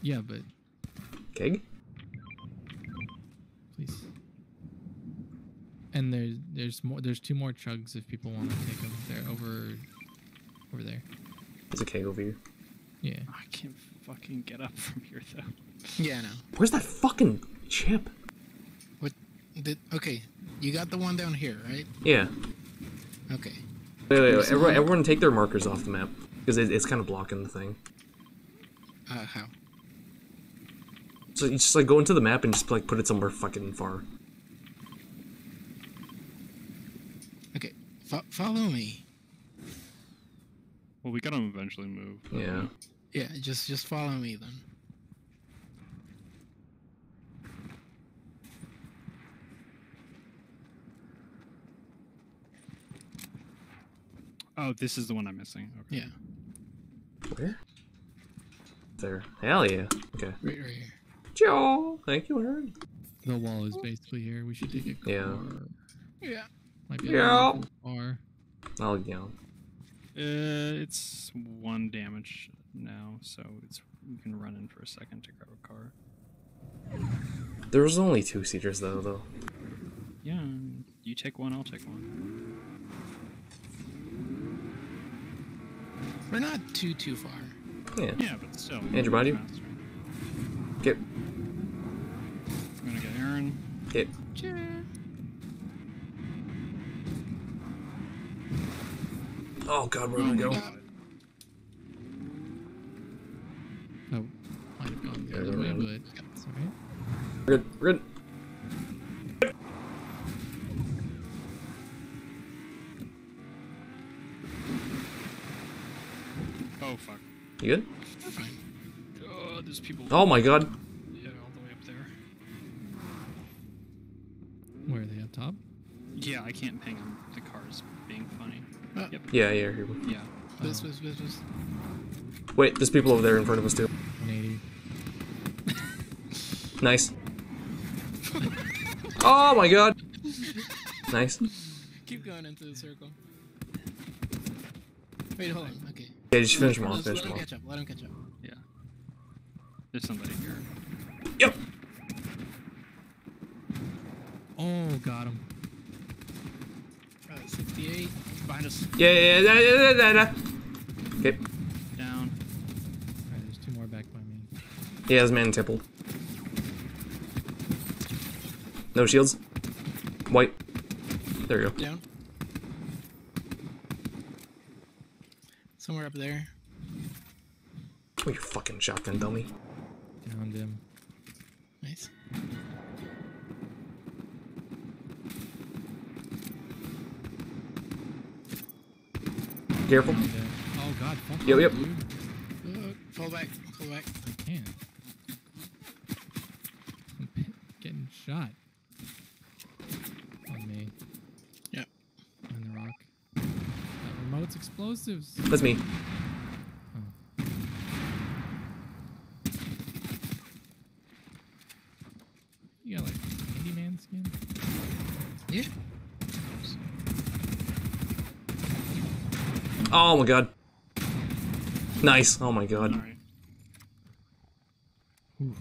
Yeah, but Keg? please. And there's there's more. There's two more chugs if people want to take them. They're over over there. There's a keg over here. Yeah. I can't fucking get up from here though. Yeah, no. Where's that fucking chip? What? Did okay? You got the one down here, right? Yeah. Okay. Wait, wait, wait. Everyone, everyone take their markers off the map. Because it, it's kind of blocking the thing. Uh, how? So you just like go into the map and just like put it somewhere fucking far. Okay. Fo- follow me. Well, we gotta eventually move. but- Yeah. Yeah, just just follow me then. Oh, this is the one I'm missing. Okay. Yeah, Where? There. Hell yeah. Okay. right, right here. Joe. Thank you, Aaron. The wall is basically here. We should take it. Yeah. Yeah. Might be Yeah. a little far. Oh, yeah. Uh, it's one damage now, so it's you can run in for a second to grab a car. There was only two seaters though, though. Yeah, you take one, I'll take one. We're not too too far. Yeah. Yeah, but still. Andrew, behind you. Get. I'm gonna get Aaron. Get. Oh god, where do oh we go? Oh, might have gone the Yeah, other they're way, around. but it's alright. We're good. We're good. Oh fuck. You good? We're fine. Oh, there's people. Oh my god. Yeah, all the way up there. Where are they up top? Yeah, I can't ping them. The car's being funny. Uh, Yep. Yeah, yeah, here we go. Yeah. This, this, this, this. Wait, there's people over there in front of us too. 180. Nice. Oh my god. Nice. Keep going into the circle. Wait, hold on. Okay. Yeah, just finish them off. Let, Finish let them him off. catch up. Let him catch up. Yeah. There's somebody here. Yep. Oh, got him. Uh, 68. Behind us. Yeah, yeah, yeah, yeah, yeah, yeah, yeah. Okay. Down. Alright, there's two more back by me. He has man tipple. No shields. White. There you go. Down. Somewhere up there. Oh, you fucking shotgun dummy. Downed him. Nice. Careful. Oh god, fuck Yep, yep. dude. Uh, fall back. Fall back. I can't. I'm getting shot. Explosives. That's me. You got like Candyman skin? Yeah. Oh my god. Nice. Oh my god. Alright. Ooh.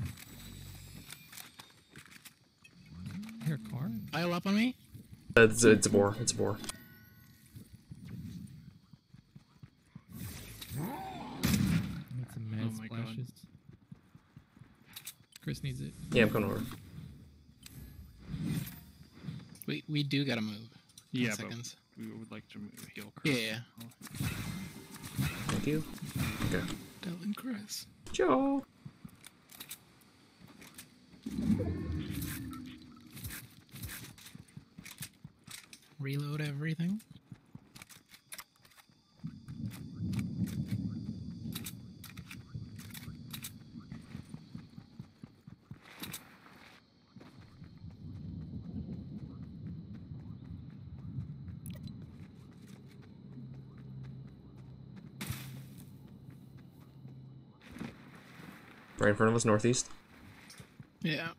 I a car? Pile up on me. It's, it's a boar. It's a boar. Need some mad Oh my God. splashes. Chris needs it. Yeah, I'm coming over. We we do gotta move. Ten Yeah, but seconds. we would like to move heal Yeah, yeah. Thank you. Okay. Dylan Chris. Joe. Reload everything. Right in front of us, northeast. Yeah.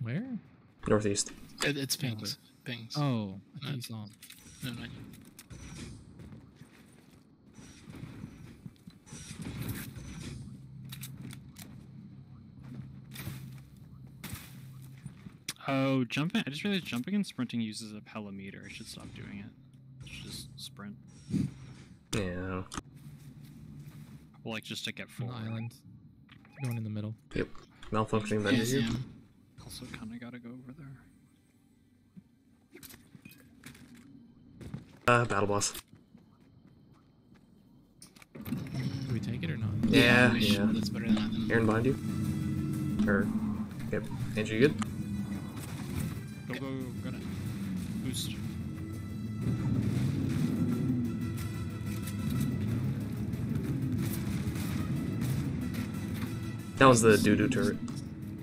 Where? Northeast. It, it's pings. Pings. Oh, No, you it's- saw him. No, no. Oh, jumping! I just realized jumping and sprinting uses a pelimeter. I should stop doing it. I should just sprint. Yeah. Well, like just to get On forward. the island. Going in the middle. Yep. Malfunctioning then Yes, yeah. Also, kind of gotta go over there. Uh, battle bus. Do we take it or not? Yeah, we should. yeah. That's better than nothing. Aaron behind you. Or, yep. Andrew, you good? Go, go, go, got it. Boost. That was the doo doo turret.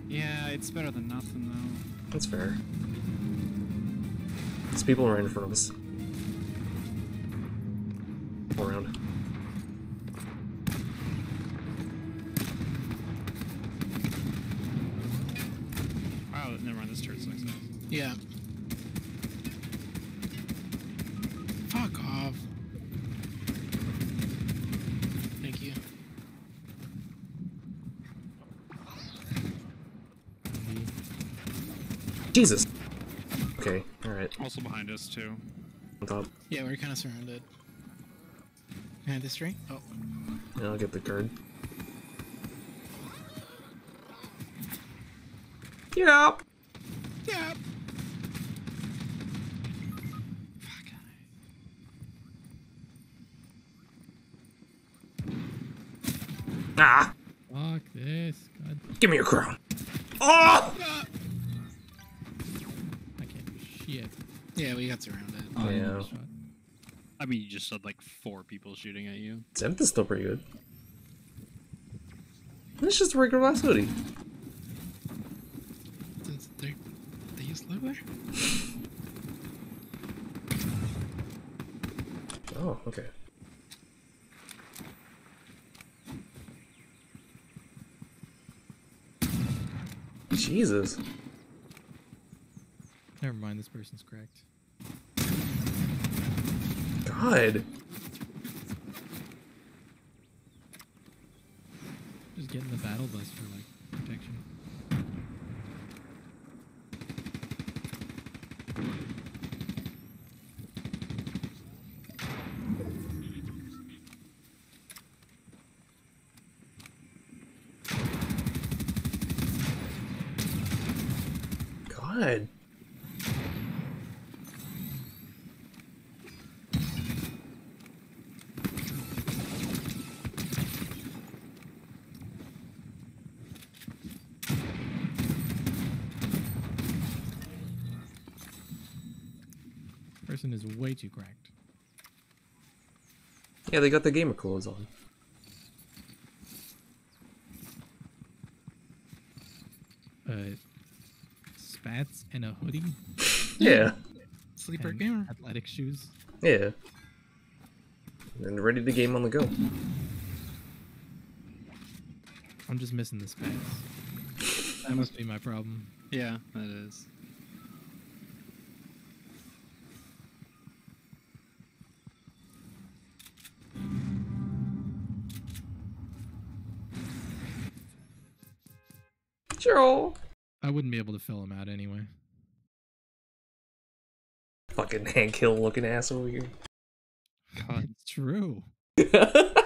Yeah, it's better than nothing though. That's fair. There's people right in front of us. Jesus! Okay, alright. Also behind us too. On top. Yeah, we're kind of surrounded. Can I have this tree? Oh. Yeah, I'll get the card. Yeah! Yeah. Ah! Fuck this. God, Give me your crown! Oh! Yeah, we got surrounded. Oh, I Yeah. I mean, you just said like four people shooting at you. Zenith is still pretty good. It's just a regular last hoodie. Since they they just live there. Oh, okay. Jesus. Never mind, this person's cracked. God. Just getting the battle bus for like protection. God. Person is way too cracked. Yeah, they got the gamer clothes on. Uh, spats and a hoodie. Yeah. Sleeper and gamer. Athletic shoes. Yeah. And ready to game on the go. I'm just missing the spats. That must be my problem. Yeah, that is. Sure. I wouldn't be able to fill him out anyway. Fucking Hank Hill looking ass over here. God. It's true. It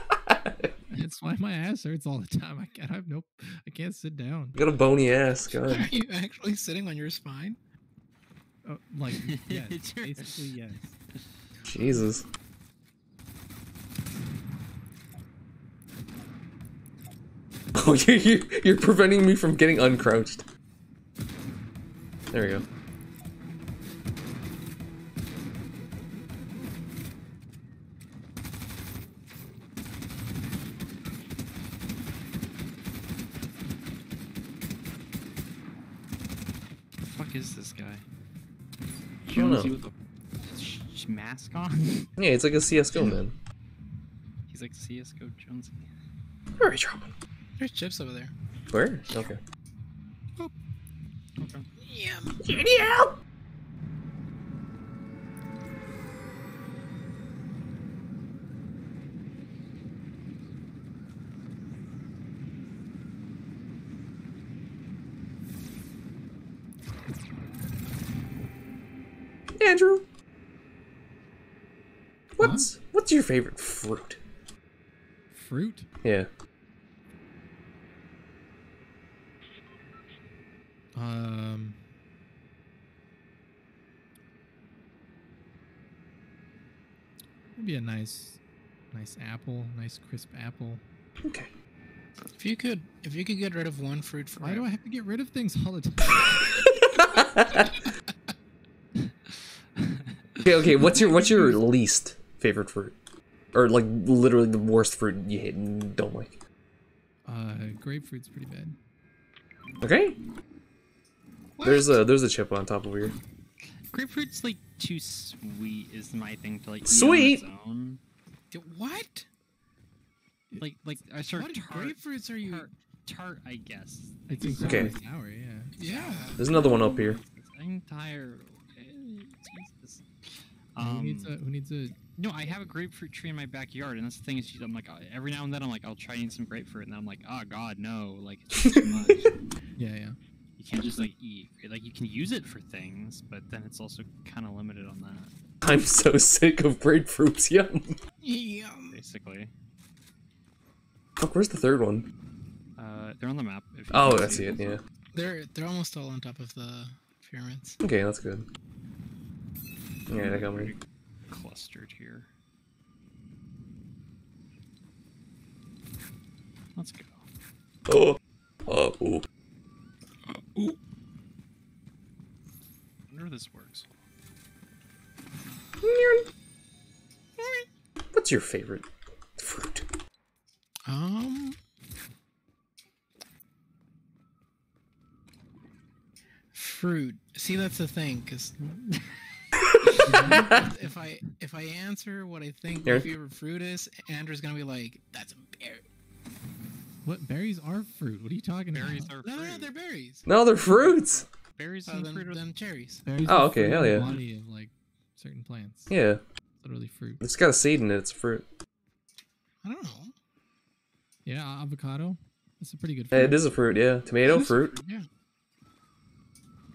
That's why my ass hurts all the time. I can't. I have no. I can't sit down. You got a bony ass, God. Are you actually sitting on your spine? Oh, like yes, It's your- basically yes. Jesus. Oh, you, you, you're preventing me from getting uncrouched. There we go. the fuck is this guy? Jonesy with a sh- sh- mask on? Yeah, it's like a CSGO man. He's like CSGO Jonesy. Where are you dropping? There's chips over there. Where? Okay. Okay. Yeah. Andrew. What's what's your favorite fruit? Fruit. Yeah. Um. Maybe a nice, nice apple, nice crisp apple. Okay. If you could, if you could get rid of one fruit Why forever, do I have to get rid of things all the time? Okay, okay. What's your what's your least favorite fruit, or like literally the worst fruit you hate and don't like? Uh, grapefruit's pretty bad. Okay. There's a there's a chip on top over here. Grapefruit's like too sweet is my thing to like Sweet? on what? Like like I start What tart, grapefruits are you? tart, tart I guess. It's Like, Okay. sour, yeah. Yeah. There's another one up here. I'm tired. Okay, Jesus. who Um, needs a who needs a no, I have a grapefruit tree in my backyard, and that's the thing is, I'm like, every now and then, I'm like, I'll try and eat some grapefruit, and then I'm like, oh god, no, like, it's too much. yeah yeah. You can't just like eat. Like, you can use it for things, but then it's also kind of limited on that, I'm so sick of grapefruits. Yum. Yum. basically. Fuck, where's the third one? Uh, they're on the map. If you Oh, I see it. Yeah. They're they're almost all on top of the pyramids. Okay, that's good. Yeah, I got me. Clustered here. Let's go. Oh. Oh. Ooh. wonder if this works. What's your favorite fruit? Um. Fruit. See, that's the thing, because if I if I answer what I think Yeah. my favorite fruit is, Andrew's gonna be like, "That's a berry." What berries are fruit? What are you talking Berries about? are No, no, no, they're berries. No, they're fruits. Berries Uh, and then, fruit are then cherries. Berries Oh, okay, hell yeah. the Body of like certain plants. Yeah, Literally fruit. it's got a seed in it. It's a fruit. I don't know. Yeah, avocado. That's a pretty good fruit. It is a fruit. Yeah, tomato fruit. Yeah.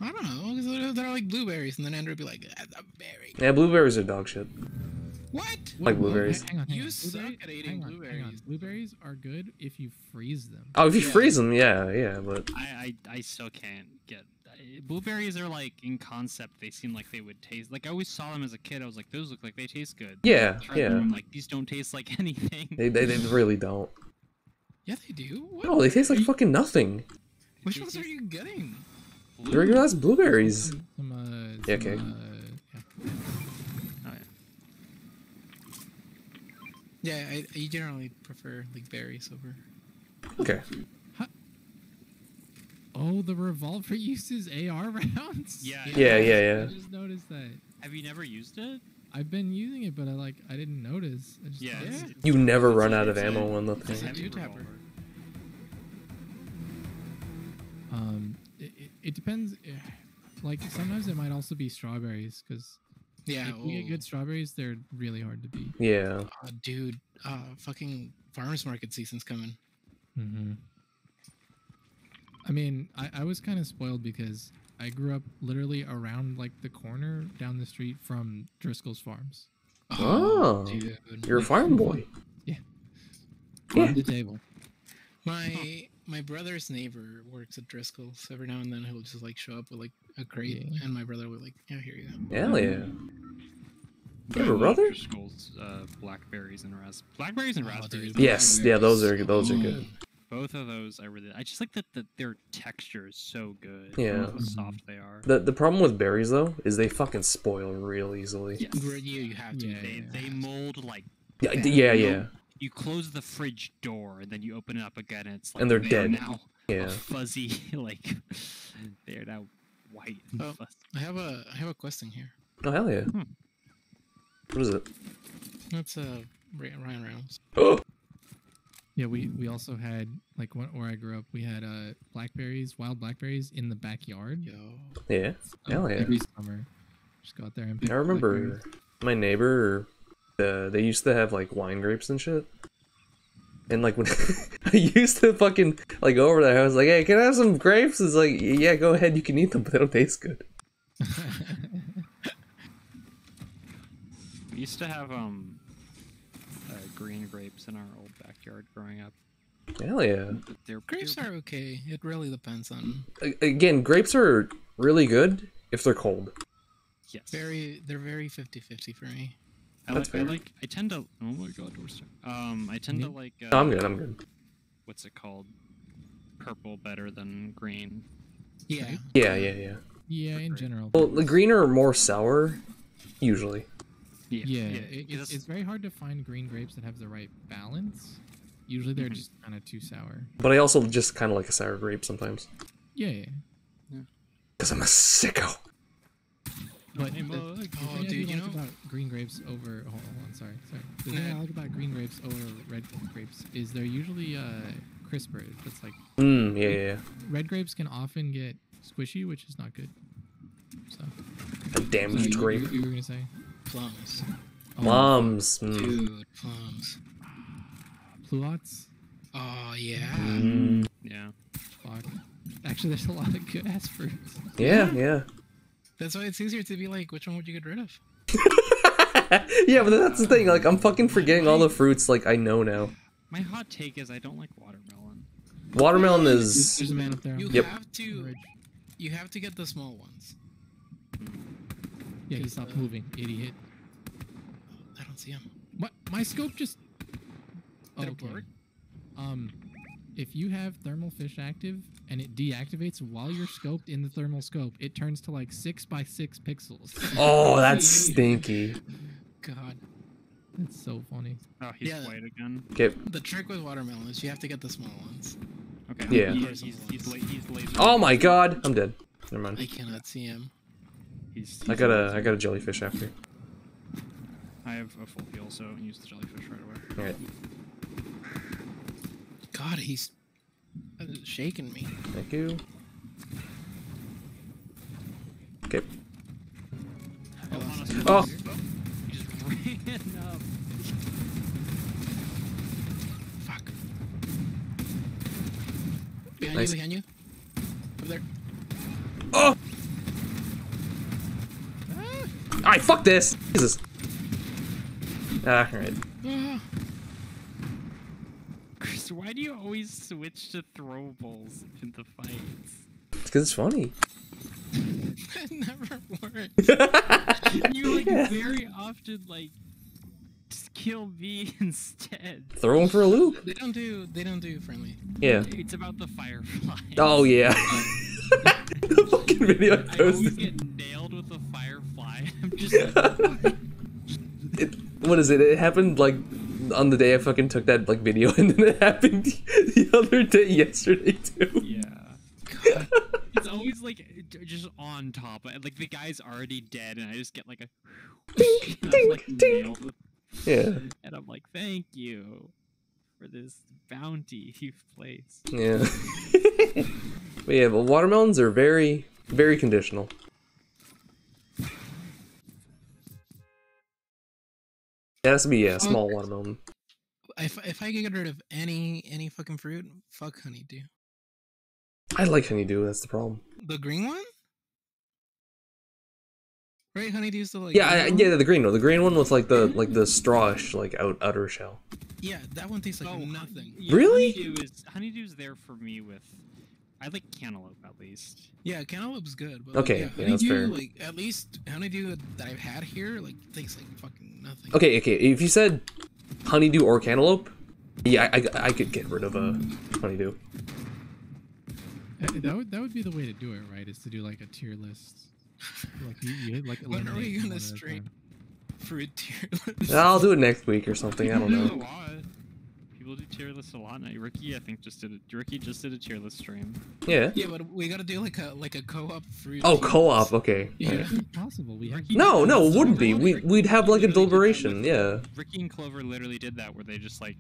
I don't know. 'cause They're, they're like blueberries, and then Andrew would be like, "That's a berry." Yeah, blueberries are dog shit. What? like blueberries. Hang on, hang You on. suck Blueberry- at eating hang on, hang on. blueberries. Blueberries are good if you freeze them. Oh, if you Yeah. freeze them, yeah, yeah, but I, I I still can't get blueberries are like in concept they seem like they would taste like I always saw them as a kid I was like those look like they taste good yeah, Tried them, yeah. I'm like these don't taste like anything They, they, they really don't. Yeah, they do. What? No, they taste like fucking nothing. Which ones are you getting? The regular ass blueberries. Some, uh, Yeah, okay. uh, yeah. Oh, yeah. Yeah, I, I generally prefer like berries over. Okay. Oh, the revolver uses AR rounds. Yeah, Yeah, yeah, yeah. I just noticed that. have you never used it I've been using it, but I like I didn't notice. I just yeah, thought- it's- You never it's run a- out of ammo on the it's a thing. heavy tapper. Um, it, it, it depends. eh, Like sometimes it might also be strawberries because Yeah. if you get good strawberries, they're really hard to beat. Yeah. Uh, dude, uh, fucking farmers market season's coming. Mm-hmm. I mean, I, I was kind of spoiled because I grew up literally around like the corner down the street from Driscoll's Farms. Oh, dude. You're a farm boy. Under the table. My my brother's neighbor works at Driscoll's. Every now and then he'll just like show up with like a crate, Yeah. and my brother would like, yeah, here you go. Hell yeah. You have a I love brother? Driscoll's, uh, blackberries and ras blackberries and Oh, raspberries. dude, Yes, yeah, those are those are good. Mm. Both of those I really I just like that the, their texture is so good. Yeah. How soft they are. The the problem with berries though is they fucking spoil real easily. Yes. You you have to. Yeah, They yeah. they mold like Yeah, yeah, yeah. You close the fridge door and then you open it up again and it's like And they're they dead. now Yeah. fuzzy like they're now white and Oh. fuzzy. I have a I have a question here. Oh hell yeah. Hmm. What is it? That's uh Ry- Ryan Reynolds. Oh Yeah, we we also had like where I grew up, we had uh blackberries, wild blackberries in the backyard. Yo. yeah. So Hell yeah. Every summer, just go out there and. Pick I remember my neighbor. Uh, they used to have like wine grapes and shit. And like when I used to fucking like go over there, I was like, "Hey, can I have some grapes?" It's like, "Yeah, go ahead, you can eat them, but they don't taste good." We used to have um uh, green grapes in our old backyard growing up. Hell yeah. They're Grapes they're- are okay. It really depends on A- Again, grapes are really good if they're cold. yes. very. They're very 50-50 for me. I That's like, I like I tend to oh my god doorstep. Um I tend to like uh, No, I'm good. I'm good. what's it called? Purple better than green. Yeah. Yeah, yeah, yeah. Yeah, in general. Well, the greener are more sour, usually. Yeah. yeah, yeah, it, because it's, it's very hard to find green grapes that have the right balance. Usually they're Mhm. just kind of too sour. But I also just kind of like a sour grape sometimes. Yeah, yeah. Because I'm a sicko. But Hey, the, look, the oh, thing I dude, do you like know- about green grapes over hold on, sorry, sorry. The thing I like about green grapes over red grapes is they're usually uh crisper. It's like Mmm, yeah, yeah, yeah. red grapes can often get squishy, which is not good. So, A damaged so you, grape. You, you were gonna say? Plums. Oh, Plums. Mm. Dude, plums. Pluots. Oh yeah. Mm. yeah. Fuck. Actually, there's a lot of good ass fruits. Yeah, yeah. That's why it's easier to be like, which one would you get rid of? yeah, but that's the thing. Like, I'm fucking forgetting all the fruits. Like, I know now. My hot take is I don't like watermelon. Watermelon is. there's a man up there. You Yep. have to. You have to get the small ones. Yeah, he Cause, stopped uh, moving, idiot. I don't see him. What? My scope just. Did it Okay. Um, if you have thermal fish active and it deactivates while you're scoped in the thermal scope, it turns to like six by six pixels. Oh, that's stinky. God. It's so funny. Oh, he's Yeah. white again. Okay. The trick with watermelon is you have to get the small ones. Okay. Yeah. He, he's he's, he's laser. Oh my god, I'm dead. Never mind. I cannot see him. He's, I got a laser. I got a jellyfish after. I have a full heal, so use the jellyfish right away. All right. God, he's shaking me. Thank you. Okay. I lost him. Oh. He just ran up. Fuck. Behind Nice. you, behind you. Up there. Oh. Alright, fuck this. Jesus. Ah, alright. Ah. Why do you always switch to throwables in the fights? It's because it's funny. That never worked. You like Yeah. very often like just kill me instead. Throw him for a loop. They don't do. They don't do friendly. Yeah. It's about the firefly. Oh yeah. the fucking video I I always get nailed with a firefly. I'm just like, It, what is it? It happened like on the day I fucking took that like video, and then it happened the other day, yesterday too. yeah. It's always like just on top. Like the guy's already dead, and I just get like a. Ding, ding, like, ding. Yeah, And I'm like, thank you for this bounty you've placed. yeah. but yeah, but watermelons are very, very conditional. It has to be yeah, mm. small watermelon. If if I could get rid of any any fucking fruit, fuck honeydew. I like honeydew. That's the problem. The green one. Right, honeydew's the like. Yeah, I, yeah, the green one, the green one with like the mm-hmm. like the strawish like out outer shell. Yeah, that one tastes like Oh, nothing. Yeah, Really? Honeydew is honeydew's there for me with. I like cantaloupe at least. Yeah, cantaloupe's good. But Okay, like, yeah, yeah, that's honeydew, fair. like at least honeydew that I've had here, like tastes like fucking nothing. Okay, okay. If you said honeydew or cantaloupe, yeah, I, I, I could get rid of a honeydew. Uh, That would that would be the way to do it, right? Is to do like a tier list. Like you, you like When are we gonna one at a stream? Fruit tier list. I'll do it next week or something. I don't People do know. A lot. People do tier lists a lot now. Ricky, I think, just did a Ricky just did a tier list stream. Yeah. Yeah, but we gotta do like a like a co-op free. Oh, co-op. Okay. Yeah. It's impossible. We Ricky No, no, it wouldn't be. We we'd have like a literally did that deliberation. Yeah. Ricky and Clover literally did that, where they just like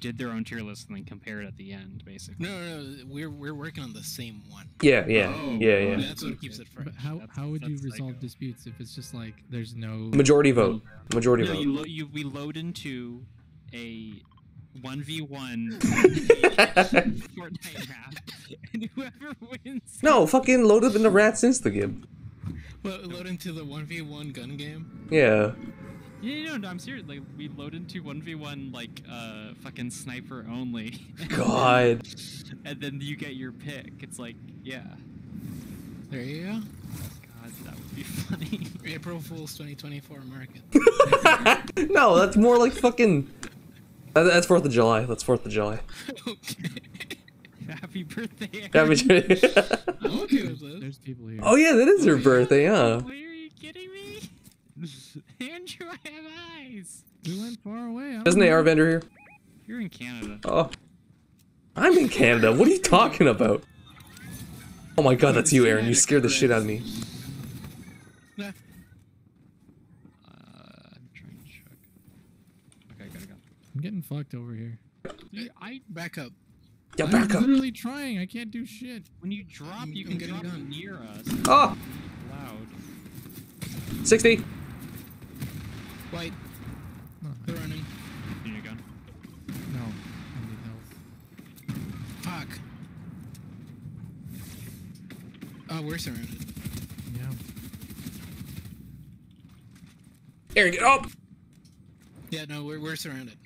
did their own tier list and then compared at the end, basically. No, no, no, we're we're working on the same one. Yeah. Yeah. Oh, Yeah. Yeah. That's what keeps it fresh. But how That's- how would you resolve psycho. disputes if it's just like there's no Majority vote. Majority No, vote. you, lo- you we load into a one v one Fortnite map, and whoever wins. No, fucking load up in the Rats Instagib. Well, load into the one v one gun game. Yeah. Yeah, no, no, I'm serious. Like we load into one v one like uh fucking sniper only. God. and then you get your pick. It's like, yeah. There you go. God, that would be funny. April Fool's 2024 market. no, that's more like fucking. That- That's Fourth of July. That's Fourth of July. okay. Happy birthday. Yeah, Aaron. but- I'm okay with this. There's people here. oh yeah, that is her birthday, huh? Wait, are you kidding me? Andrew, I have eyes. We went far away. Isn't don't the know. AR vendor here? You're in Canada. Oh. I'm in Canada. What are you talking about? Oh my god, that's you, Aaron. You scared the shit out of me. Nah, Uh, I'm trying to check. Okay, gotta go. I'm getting fucked over here. Dude, I back up. Yeah, I'm back up. literally trying. I can't do shit. when you drop, I'm- you can getting drop done. near us. Oh, Loud. 60. White. No, They're running. You need a gun. no. I need health. Fuck. Oh, we're surrounded. Yeah. Aaron, get up! Yeah, no, we're we're surrounded.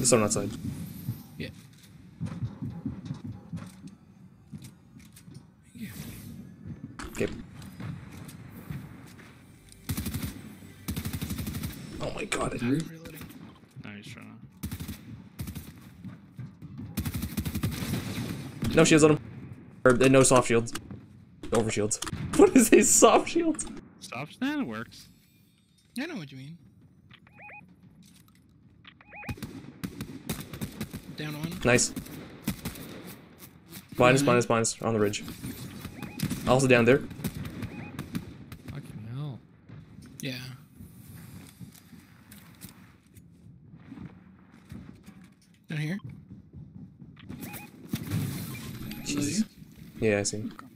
There's someone outside. Yeah. Okay. Oh my god. it- Reloading. No, he's trying No shields on him. Or uh, no soft shields. Over shields. What is a soft shield? to. Stop. That works. I know what you mean. Down one. Nice. Minus, minus, minus. On the ridge. Also down there. Fucking hell. Yeah. Down here. Jesus. Yeah, I see. Alright,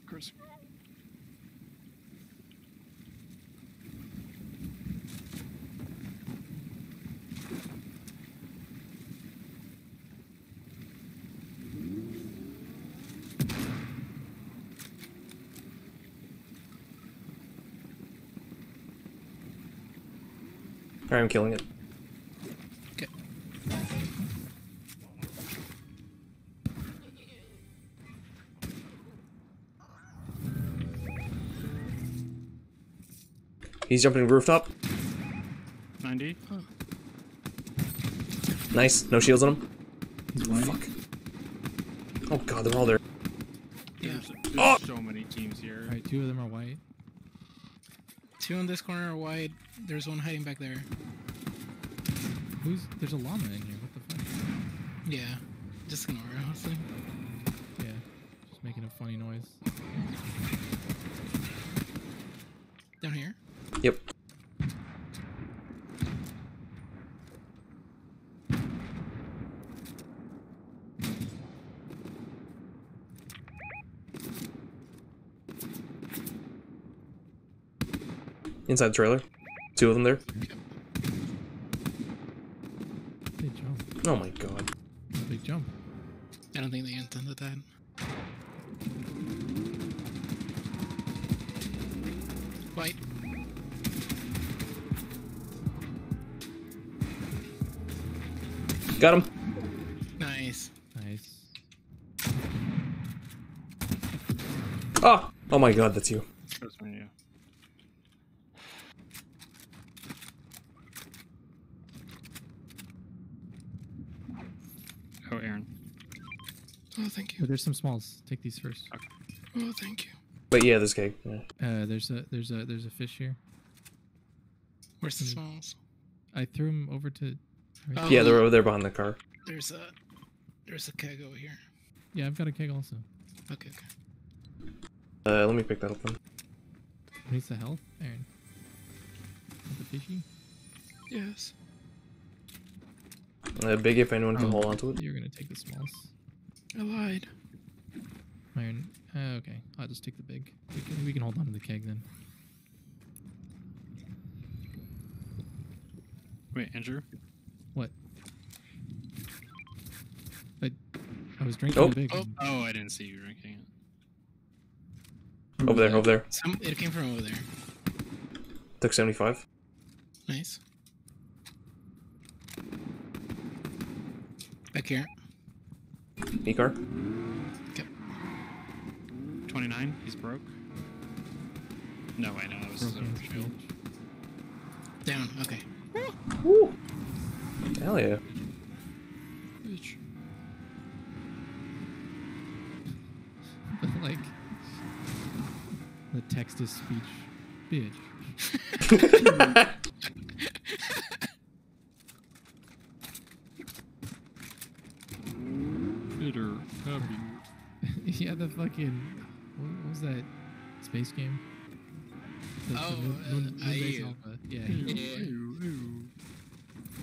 I'm killing it. Okay. He's jumping rooftop. 90. Nice. No shields on him. Fuck. Oh god, they're all there. Yeah. There's, there's Oh! so many teams here. Alright, two of them are white. Two in this corner are wide. There's one hiding back there. Who's there's a llama in here. What the fuck? Yeah. Just ignore it, honestly. Yeah. Just making a funny noise. Down here. Yep. Inside the trailer. Two of them there. Oh my god. Big jump. I don't think they intended that. Wait. Got him. Nice. Nice. Oh! Oh my god, that's you. Some smalls. Take these first. Oh, thank you. But yeah, this cake. Yeah. Uh, there's a there's a there's a fish here. Where's the Mm. smalls? I threw them over to. right Oh. Yeah, they're over there behind the car. There's a there's a keg over here. Yeah, I've got a keg also. Okay, okay. Uh, let me pick that up then. Needs the health, Aaron? The fishy. Yes. Uh, big if anyone can Oh, hold on to it. You're gonna take the smalls. I lied. Iron. Uh, okay, I'll just take the big. We can we can hold on to the keg then. Wait, Andrew? What? I I was drinking Oh. the big. Oh. Oh, I didn't see you drinking it. Over there, over there. Some it came from over there. Took 75. Nice. Back here. E-car. 29? He's broke? No, wait, no, that was his Broken overshield. Down. Okay. Woo! Hell yeah. Bitch. But like the text to speech, bitch. Bitter, happy. yeah, the fucking what, what was that space game? The, Oh, moon, uh, moon, Moonbase Alpha. Yeah.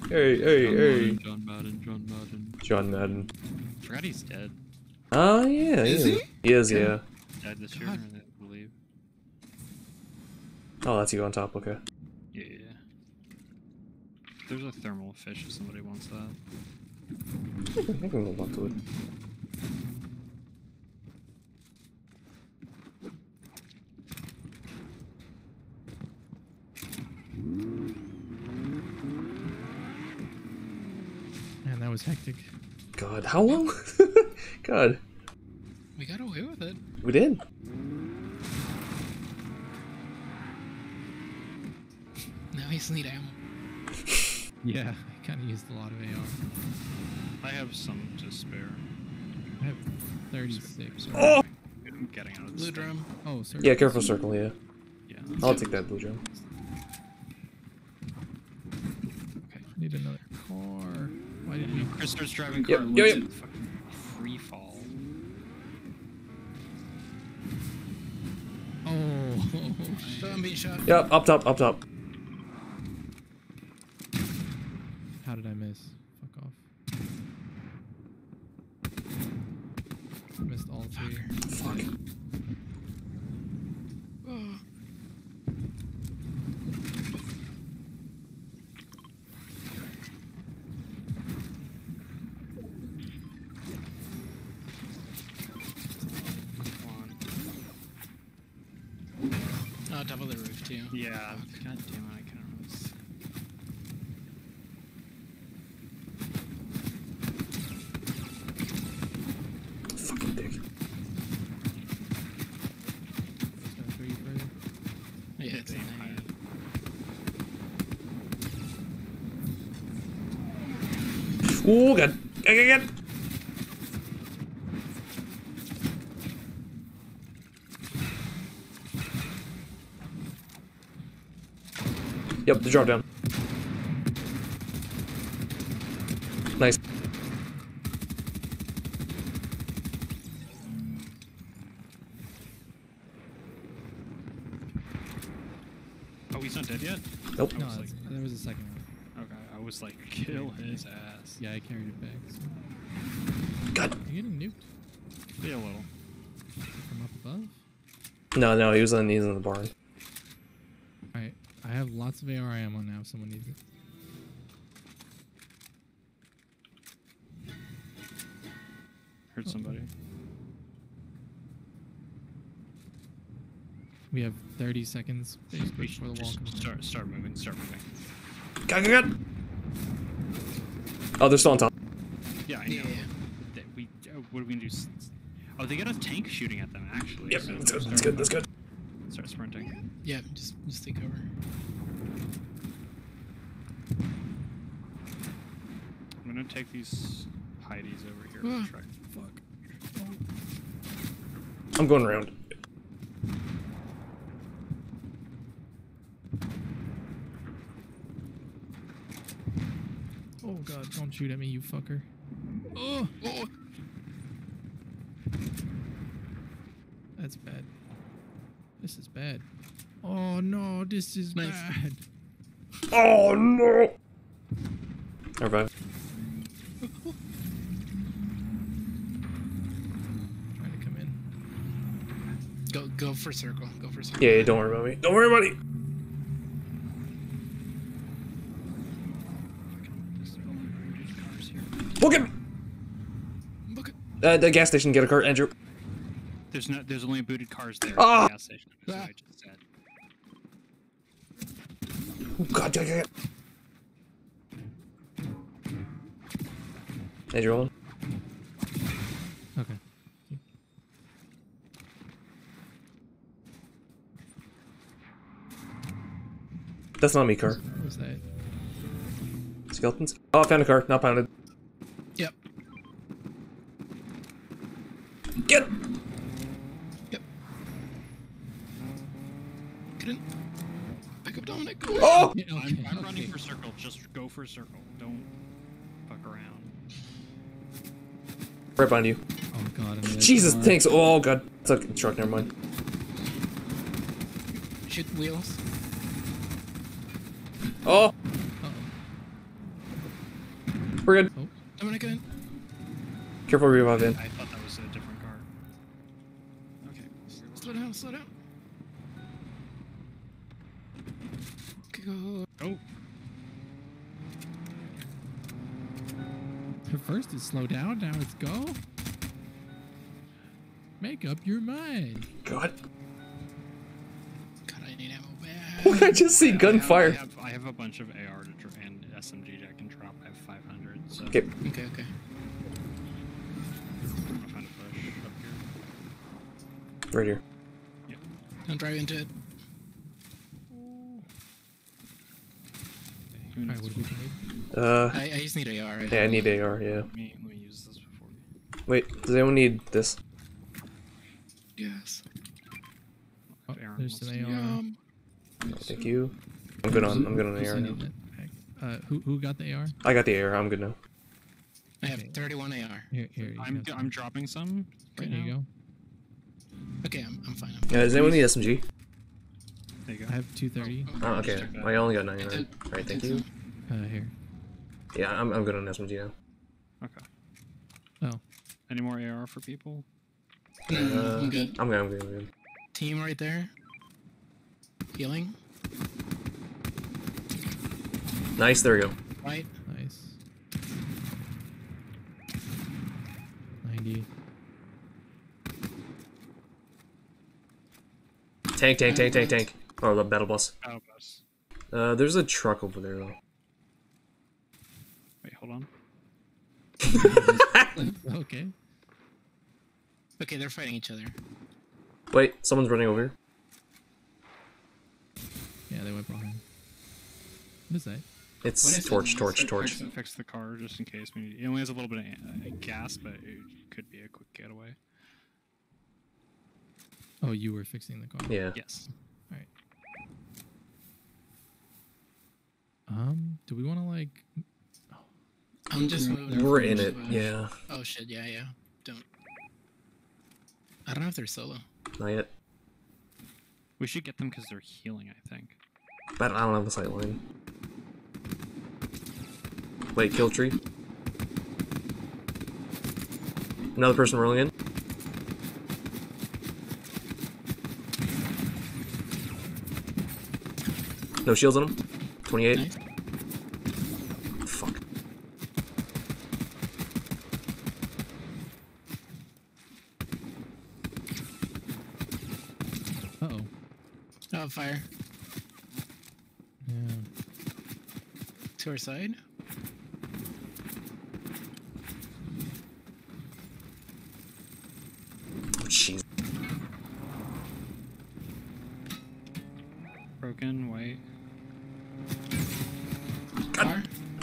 Hey, hey, hey. John Madden, John Madden. John Madden. Forgot he's dead. Oh, yeah. Is yeah. he? He is, yeah. Died this year, I believe. Oh, that's you on top, okay. Yeah, yeah. There's a thermal fish if somebody wants that. I think we can hold on to it. Was hectic. God, how long? God, We got away with it. we did. Now he's need ammo. Yeah, I kind of used a lot of AR. I have some to spare. I have 36. Oh! I'm getting out of this. Blue drum. Oh, sorry. Yeah, careful circle, yeah. Yeah. I'll take that blue drum. Okay, need another car. Why did we? Chris starts driving car. yo, looks yo. at fucking free fall. Oh, I'm shot. Yep, up top, up top. how did I miss? Fuck off. I missed all three. Fuck. Oh. Come Oh, top of the roof too. on. Yeah. God damn it, I can't remember this. Fucking dick. Just gotta throw you further. Yeah, it's in Damn, there. Oh, God. God, God, God. Yep, the drop down. Nice. Oh, he's not dead yet? Nope. No, like- there was a second one. Okay, I was like, kill his ass. Yeah, I carried it back. So. God. You getting nuked Yeah, a little. from up above? No, no, he was on knees in the barn. Alright, I have lots of AR ammo now if someone needs it. Hurt somebody. We have 30 seconds basically before the wall just comes down. start, start moving, start moving. God, God, God. Oh, they're still on top. Yeah, I know. yeah. That we uh, what are we gonna do? s- s- Oh, they got a tank shooting at them actually. Yep, so that's good. That's good. That's good. Start sprinting. Yeah, just just take over. I'm gonna take these Heidi's over here. Ah. try. Fuck. I'm going around. Oh god, don't shoot at me, you fucker. Oh, oh, That's bad. This is bad. Oh no, this is Nice. bad. Oh no! I revived. Trying to come in. go go for circle. Go for a circle. Yeah, yeah, don't worry about me. Don't worry about it. There's all the booted cars here. Book him! Book it. Uh, the gas station, get a cart, Andrew. There's no. There's only booted cars there. Ah! At the gas station. Ah. I just said. Oh, God, yeah, yeah, yeah. Andrew, on. Okay. That's not me, car. What was that? Skeletons? Oh, I found a car, not pounded. Yep. Get! Get in. Pick up Dominic. Oh! Yeah, I'm, I'm running for circle. Just go for circle. Don't fuck around. Right behind you. Oh god. another Jesus, car. thanks. Oh, God. It's a truck, never mind. Shoot wheels. Oh, Uh-oh. we're good. Oh, Dominic, get in. Careful, revive in. I thought that was a different car. Okay. Slow down. Slow down. Okay, go. Oh, First it's slow down, now it's go. Make up your mind. God. God, I need ammo bad. What did I just see? I Gunfire. I have, I have a bunch of AR to dr- and SMG that I can drop. I have 500. So Okay. Okay, okay. I'm gonna find a bush up here. Right here. Don't drive into it. Who Alright, knows what need? Uh, I, I just need AR. Right yeah, I need AR, yeah. Let me, let me use this before. we- Wait, does anyone need this? Yes. Oh, Aaron there's wants an to- AR. Yum. Thank you. I'm good on, I'm good on Who's AR now. Uh, who who got the AR? I got the AR, I'm good now. I have 31 AR. Here, here. You I'm, I'm dropping some right There now. you go. Okay, I'm, I'm fine. I'm Uh, fine. does anyone need SMG? There you I have 230. Oh, okay. Check. I only got 99. Alright, thank you. Uh, here. Yeah, I'm, I'm good on SMG now. Okay. Oh, Any more AR for people? Uh, I'm good. I'm good, I'm good, I'm good. Team right there. Healing. Nice, there we go. Right. nice. 90. Tank, tank, tank, tank, tank. Oh, the battle bus. Oh, bus. Uh, there's a truck over there, though. Wait, hold on. Okay. Okay, they're fighting each other. Wait, someone's running over here. Yeah, they went behind. What is that? It's What is it? torch, torch, Fix, torch. fix the car just in case we need. It only has a little bit of uh, gas, but it could be a quick getaway. Oh, you were fixing the car. Yeah. Yes. Alright. Um, do we want to like? I'm just moving. We're in it, bush. yeah. Oh shit, yeah, yeah. Don't. I don't know if they're solo. Not yet. We should get them because they're healing, I think. But I don't have a sight line. Wait, kill tree. Another person rolling in. No shields on him. 28. Nice. Fuck. Uh oh. Oh, fire. Yeah. To our side.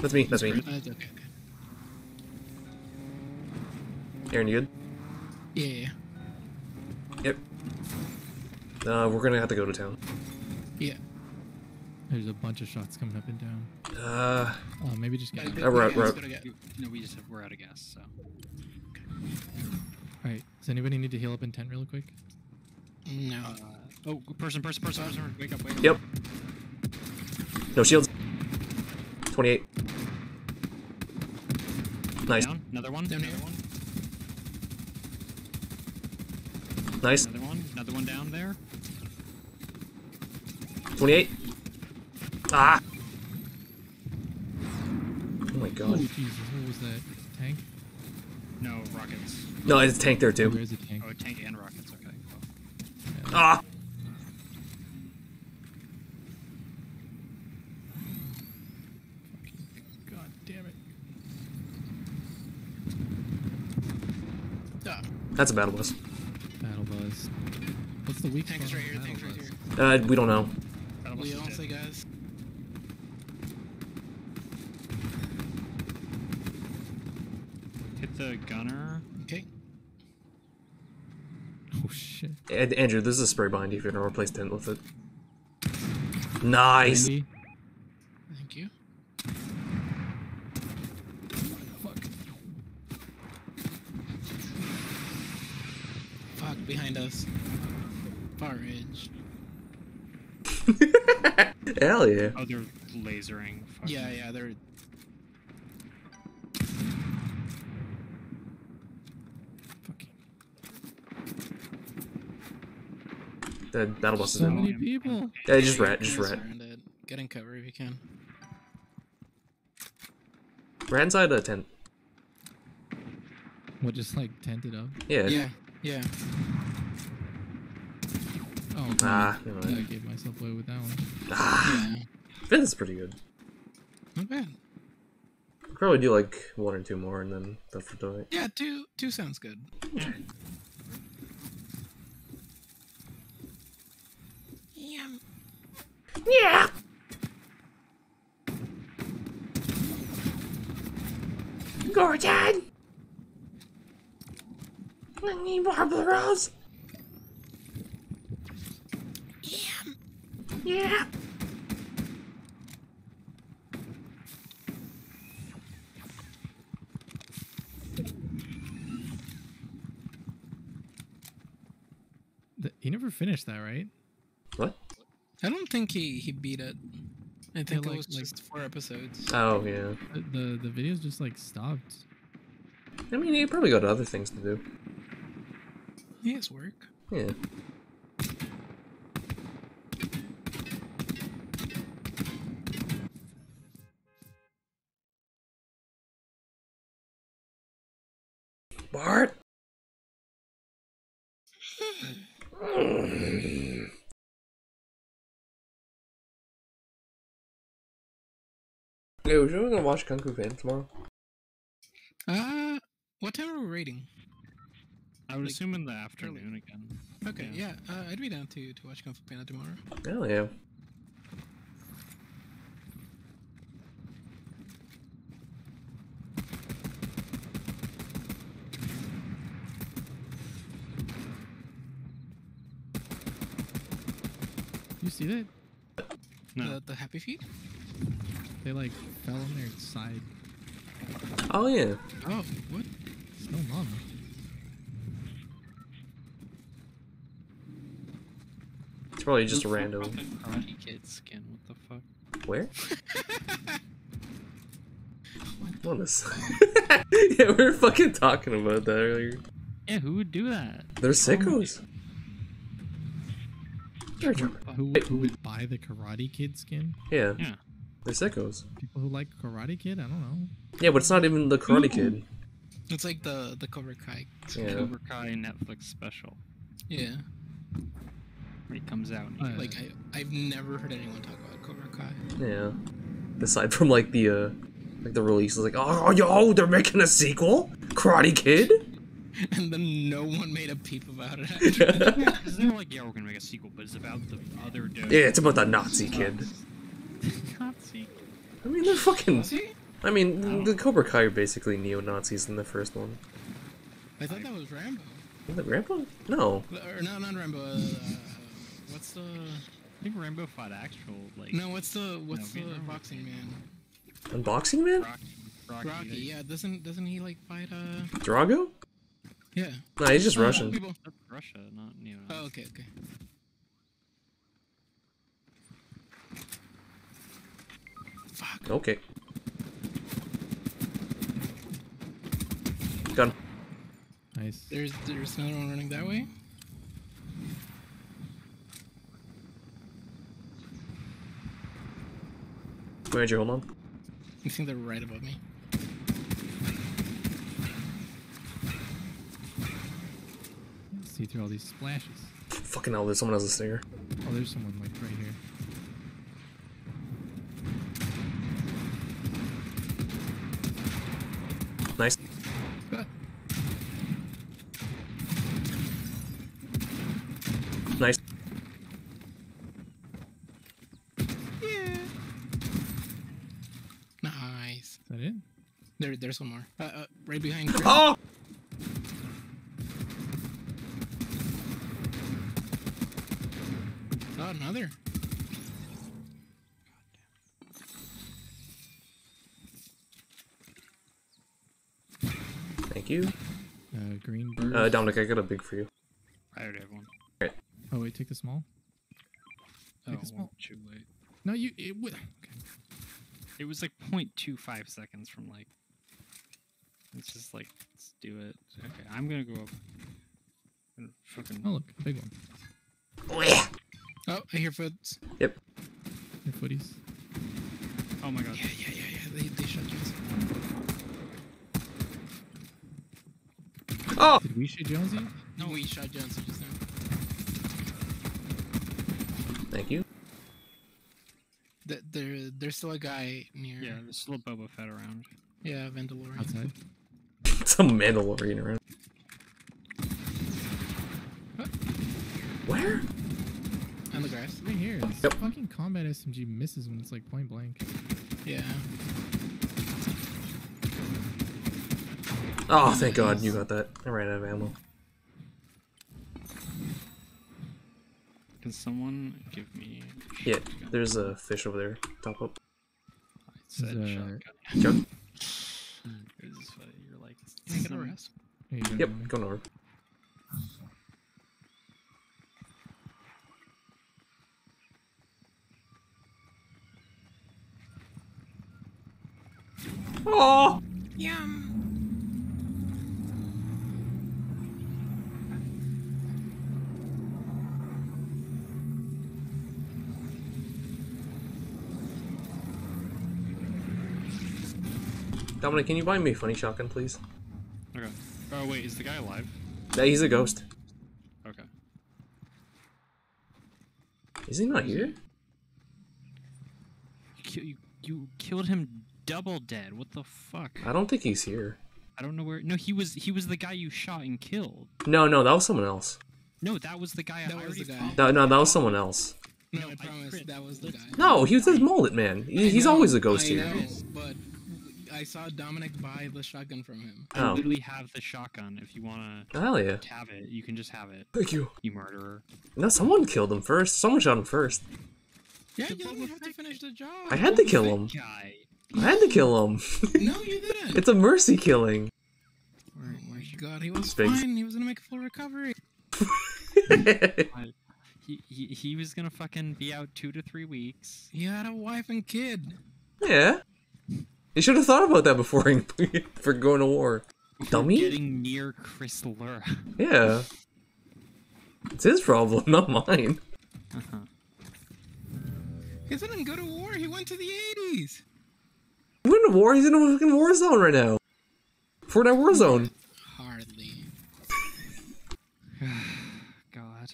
That's me. That's me. Uh, okay. okay. Aaron, you good? Yeah, yeah, Yep. Uh, we're gonna have to go to town. yeah. There's a bunch of shots coming up and down. Uh, Oh, maybe just get. Yeah. out. Uh, we're out- we're out. No, we just have, we're out of gas. So All right. Does anybody need to heal up in tent real quick? No. uh, oh, person, person, person, person, wake up, wake up. yep. No shields. 28. Nice. Down. Another one. Down another here. one. Nice. Another one. Another one down there. 28. Ah! Oh my god. Oh god. Jesus! What was that? Tank? No rockets. No, it's a tank there too. Where's the tank? Oh, tank and rockets. Okay. Cool. Ah! God damn it! Ah, That's a battle bus. Battle buzz. What's the weak tank spot right here. battle Tank's right here. Uh, we don't know. We don't say, guys. Hit the gunner. Okay. Oh shit! Ed- Andrew, this is a spray behind you if you're gonna replace tent with it. Nice! Andy? Thank you. Fuck! Fuck, behind us. Far ridge. Hell yeah. Oh, they're lasering. Fuck. Yeah, yeah, they're. Fucking The battle bus is so in. many people. Yeah, just rat, just rat. are undead. Get in cover if you can. Rat inside a tent. What? Just like tented up? Yeah. Yeah, yeah. Oh. Ah, I mind. gave myself away with that one. Ah, Yeah. Fifth is pretty good. Not bad. Probably do like one or two more and then that's for tonight. Yeah, two two sounds good. Yeah. Yeah! Gordon! I need marble rose! Yeah! The, he never finished that, right? What? I don't think he he beat it. I think like- it was like- just four episodes. Oh, yeah. The the, the videos just like stopped. I mean, he probably got other things to do. He has work. Yeah. Hey, was you gonna watch Kung Fu Panda tomorrow? Uh, what time are we rating? I would Like, assume in the afternoon again. Okay, Yeah. yeah, uh, I'd be down to to watch Kung Fu Panda tomorrow. Hell yeah. You see that? No. The, the Happy Feet. They like fell on their side. Oh yeah. Oh, what? Snow Mama. It's probably just a Who random. fucked with the Karate Kid skin. What the fuck? Where? What is? yeah, we were fucking talking about that earlier. Yeah, who would do that? They're sickos. They're- Who, who would buy the Karate Kid skin? Yeah, Yeah. They're sickos. People who like Karate Kid? I don't know. Yeah, but it's not even the Karate Kid. It's like the the Cobra Kai. Yeah. Cobra Kai Netflix special. Yeah. Where he comes out. And Uh, Like I I've never heard anyone talk about Cobra Kai. Yeah. Aside from like the uh like the release is like, oh yo, they're making a sequel? Karate Kid? And then no one made a peep about it. yeah, Because they're like, yeah, we're gonna make a sequel, but it's about the other dude. Yeah, it's about the Nazi kid. Nazi. I mean, they're fucking Was? I mean, the Cobra Kai are basically neo Nazis in the first one. I thought that was Rambo. Is that Grandpa? No. Or no, not Rambo. Uh, what's the? I think Rambo fought actual like No, what's the what's the Vietnam War. boxing man? Unboxing Man? Rocky. Rocky. Rocky. Yeah, doesn't doesn't he like fight? Uh, Drago? yeah. Nah, he's just Oh, Russian. People. That's Russia, not neo. Oh, okay, okay. Fuck. Okay. Gun. Nice. There's there's another one running that way. Where'd you hold on? I think they're right above me. See through all these splashes. Fucking hell, there's someone else else's stinger. Oh, there's someone like right here. Nice. Ah, Nice. yeah. Nice. Is that it? There, there's one more. Uh, uh right behind. Cris. Oh! Oh, another. Thank you. Uh, green bird. Uh, Dominic, I got a big for you. I already have one. Oh wait, take the small. Oh, Take a small- well, too late. No, you. It, wi- okay. It was like 0.25 seconds from like. It's just like let's do it. Okay, I'm gonna go up. and Fucking. Oh look, a big one. Oh, I hear foots. Yep. Your footies. Oh my god. Yeah, yeah, yeah, yeah. They, they shot Jones. Oh! Did we shoot Jonesy? No, we shot Jonesy just now. Thank you. Th- There, there's still a guy near. Yeah, there's still a Boba Fett around. Yeah, Mandalorian. Outside. Some Mandalorian around. Where? On the grass. Right here. This Yep. fucking combat SMG misses when it's like point blank. Yeah. Oh, thank God you got that. I ran out of ammo. Can someone give me? Yeah, there's a fish over there. Top up. I said shotgun. Chuck? It was funny. You're like. Can I get a rest? Here go, Yep, going over. Oh! Yum. Dominic, can you buy me a funny shotgun, please? Okay. Oh wait, is the guy alive? Yeah, he's a ghost. Okay. Is he not here? You, you, you killed him double dead. What the fuck? I don't think he's here. I don't know where. No, he was he was the guy you shot and killed. No, no, that was someone else. No, that was the guy. That I was the guy. No, no, that was someone else. No, No, I I promise crit. that was the guy. No, he was a mullet man. He- He's know, always a ghost I here. know, but I saw Dominic buy the shotgun from him. I Oh. literally have the shotgun. If you wanna Hell yeah. have it, you can just have it. Thank you. You murderer. No, someone killed him first. Someone shot him first. Yeah, The you didn't have to finish the job. I had to kill him. Guy. I had to kill him. No, you didn't. it's a mercy killing. oh my god, he was Spigs. fine. He was gonna make a full recovery. He, he he was gonna fucking be out two to three weeks. He had a wife and kid. yeah. You should have thought about that before for going to war. Dummy? Getting near Cris Lura. Yeah. It's his problem, not mine. Uh-huh. He didn't go to war. He went to the 80s. He went to war. He's in a fucking war zone right now. Fortnite war zone. Hardly. God.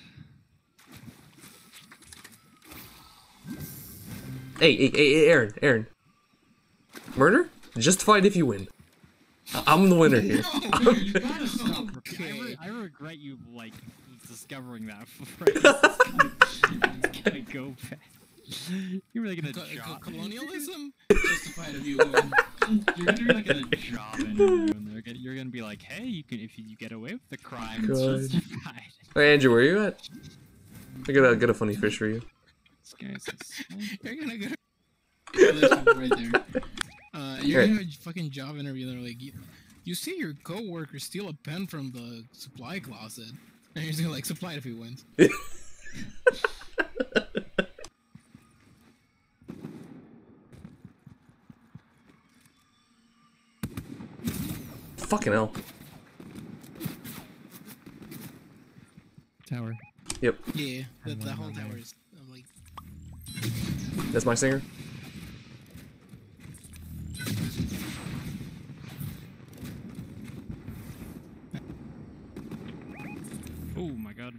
Hey, hey, hey, Aaron, Aaron. Murder? Justified if you win. I- I'm the winner here. You gotta stop. I, re- I regret you like discovering that. Before I gotta go back. You're really gonna Co- co- job. colonialism justified if you win. You're gonna, you're job and you're gonna be like, "Hey, you can if you get away with the crime, it's justified." Hey, Andrew, where are you at? I got a, got a funny fish for you. This guy's a s- You're gonna go. Yeah, right there. Uh, you're Here. a fucking job interview. They're like, you, you see your coworker steal a pen from the supply closet, and he's gonna like supply it if he wins. Fucking hell. Tower. Yep, Yeah, that, And that whole tower is. I'm like, that's my singer. Oh my god.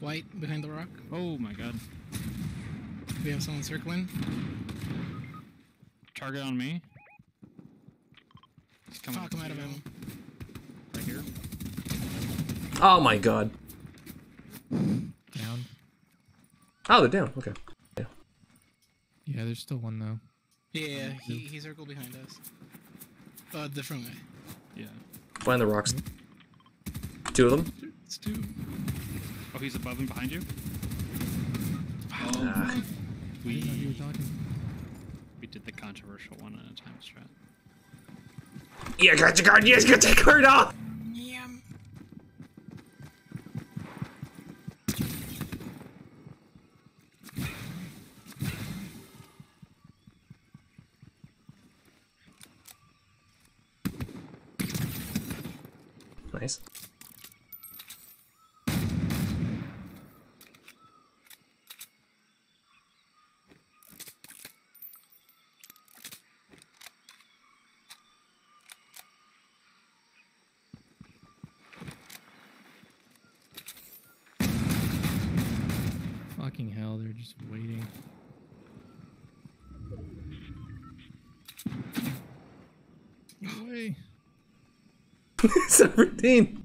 white behind the rock. Oh my god. We have someone circling. Target on me. He's coming Fuck, I'm out of to you. ammo. Right here. Oh my god. Down. Oh, they're down. Okay. Yeah, there's still one though. Yeah, he, he circled behind us. Uh, different guy. Yeah. Find the rocks. Two of them. It's two. Oh, he's above and behind you. Ah, I didn't know who you We were talking. we did the controversial one at a time strat. yeah, got your card. Yes, got your card off. 17.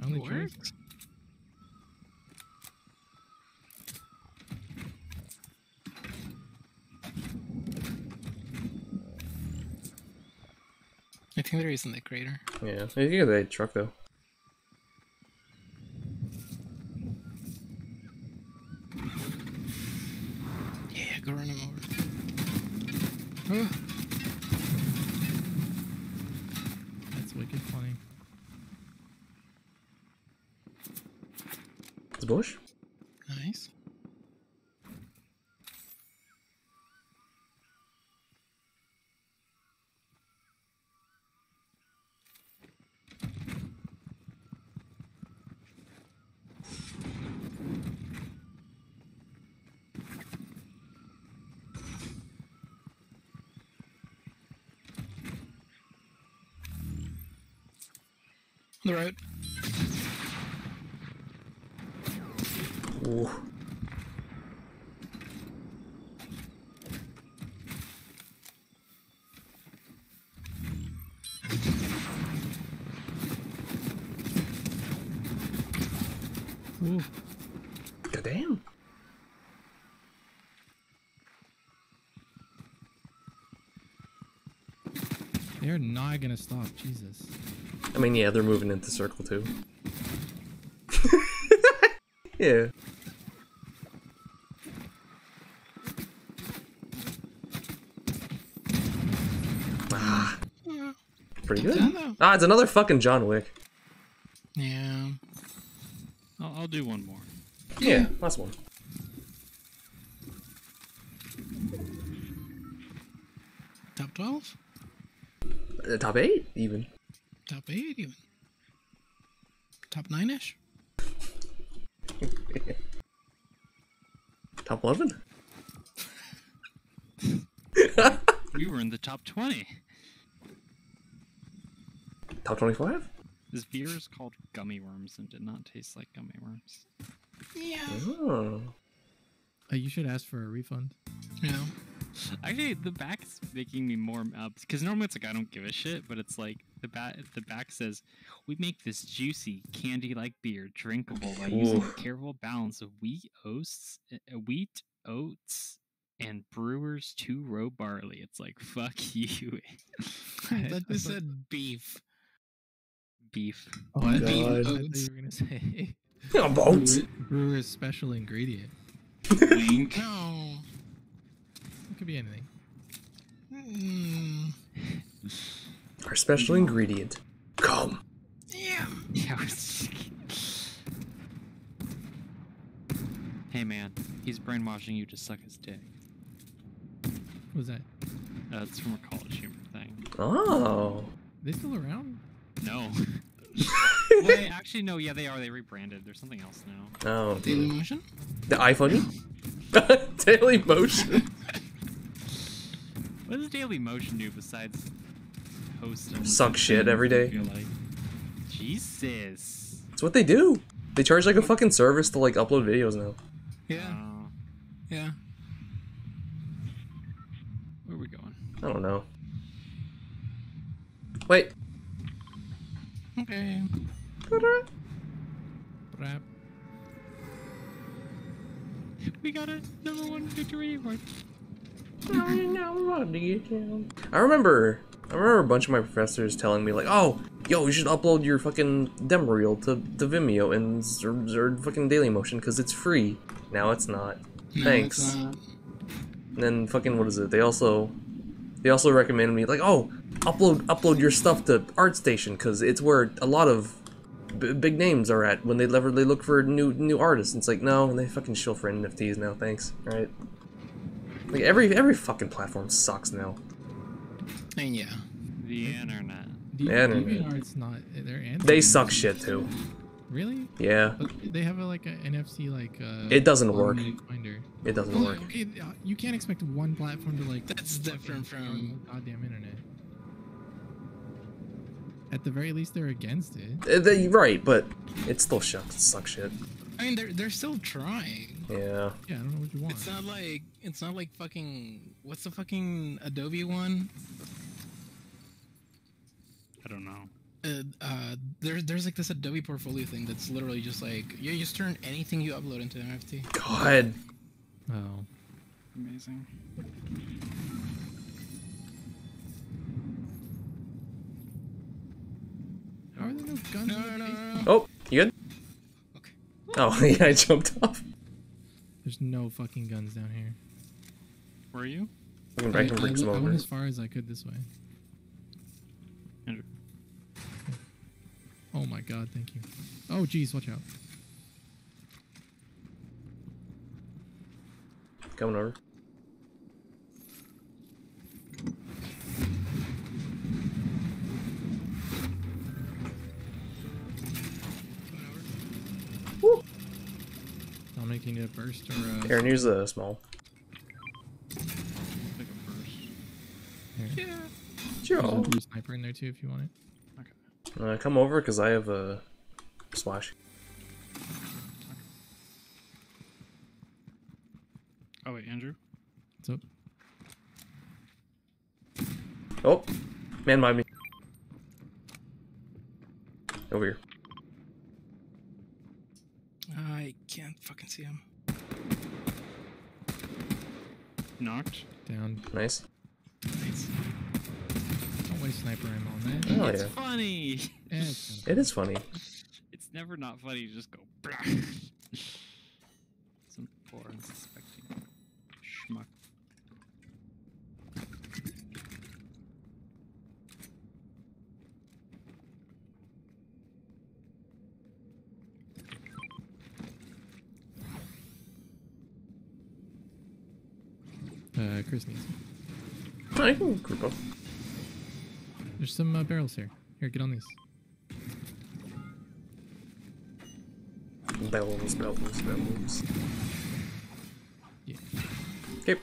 Finally worked. I think there is in the crater. Yeah, I think they truck though. Road. Ooh. Ooh. God damn. They're not gonna stop. Jesus. I mean, yeah, they're moving into circle too. yeah. Ah, pretty good. Ah, it's another fucking John Wick. Yeah. I'll, I'll do one more. Yeah, last one. Top 12? Uh, top eight, even. Top 8 even. Top 9 ish? Top eleven. We were in the top 20. Top twenty-five. This beer is called Gummy Worms and did not taste like gummy worms. Yeah. Oh. Uh, you should ask for a refund. Yeah. Actually, the back's making me more up because normally it's like I don't give a shit, but it's like the back. The back says, "We make this juicy, candy-like beer drinkable by using a careful balance of wheat oats, uh, wheat oats, and brewers two row barley." It's like fuck you, that I just thought- said beef. beef. Oh, I thought, you, I thought you were gonna say About. brewer- brewer's special ingredient. Wink. No. It could be anything. Mm, Our special ingredient. Come. yeah. Yeah, hey man, he's brainwashing you to suck his dick. What was that? Uh, from a college humor thing. Oh. they still around? No. Wait, actually, no. Yeah, they are. They rebranded. There's something else now. Oh. Daily dude. motion? The iPhone? Daily Motion. What does Daily Motion do besides host? Suck shit every I day. feel like. Jesus. That's what they do. They charge like a fucking service to like upload videos now. Yeah. Uh, Yeah. where are we going? I don't know. Wait. Okay. Rap. We got a number one victory award. I remember I remember a bunch of my professors telling me like, "Oh, yo, you should upload your fucking demo reel to, to Vimeo and or, or fucking Dailymotion because it's free." Now it's not. No, Thanks. It's not. And then fucking what is it? They also they also recommended me like, "Oh, upload upload your stuff to ArtStation because it's where a lot of b- big names are at when they lever they look for new new artists." And it's like, no, they fucking shill for NFTs now. Thanks. All right. Like every every fucking platform sucks now. And yeah. The internet. D- Yeah, no, no. DeviantArt's not. They're anti. They suck shit too. Really? Yeah, But they have a, like a NFT like. Uh, It doesn't work. automatic Finder. it doesn't Well, work. okay, uh, you can't expect one platform to like. That's different from- the goddamn internet. At the very least, they're against it. Uh, they- right, but it still sucks. Suck shit. I mean, they're they're still trying. Yeah. Yeah, I don't know what you want. It's not like it's not like fucking what's the fucking Adobe one? I don't know. Uh, uh, there's there's like this Adobe portfolio thing that's literally just like you just turn anything you upload into NFT. God. Oh. Amazing. How are there no guns? No, no, no, no. no. Oh, you good? Okay. Oh, yeah, I jumped off. There's no fucking guns down here. Were you? I can, I, I can bring I- some I over. went as far as I could this way. Oh my god, thank you. Oh jeez, watch out. Coming over. Dominic, you need a burst or uh, Aaron, use the small. Take a burst. here. Yeah. Sure. There's a blue sniper in there too if you want it. Uh, come over because I have a splash. Oh wait, Andrew. What's up? Oh, man, mind me. Over here. I can't fucking see him. Knocked. Down. Nice. Nice. Don't sniper ammo on that. Oh it's yeah, funny. Eh, it's it is funny. It's never not funny to just go. Blah. Some poor unsuspecting schmuck. Uh, Cris needs. I can group up. There's some uh, barrels here. Here, get on these. Bells, bells, bells. Yeah. Okay.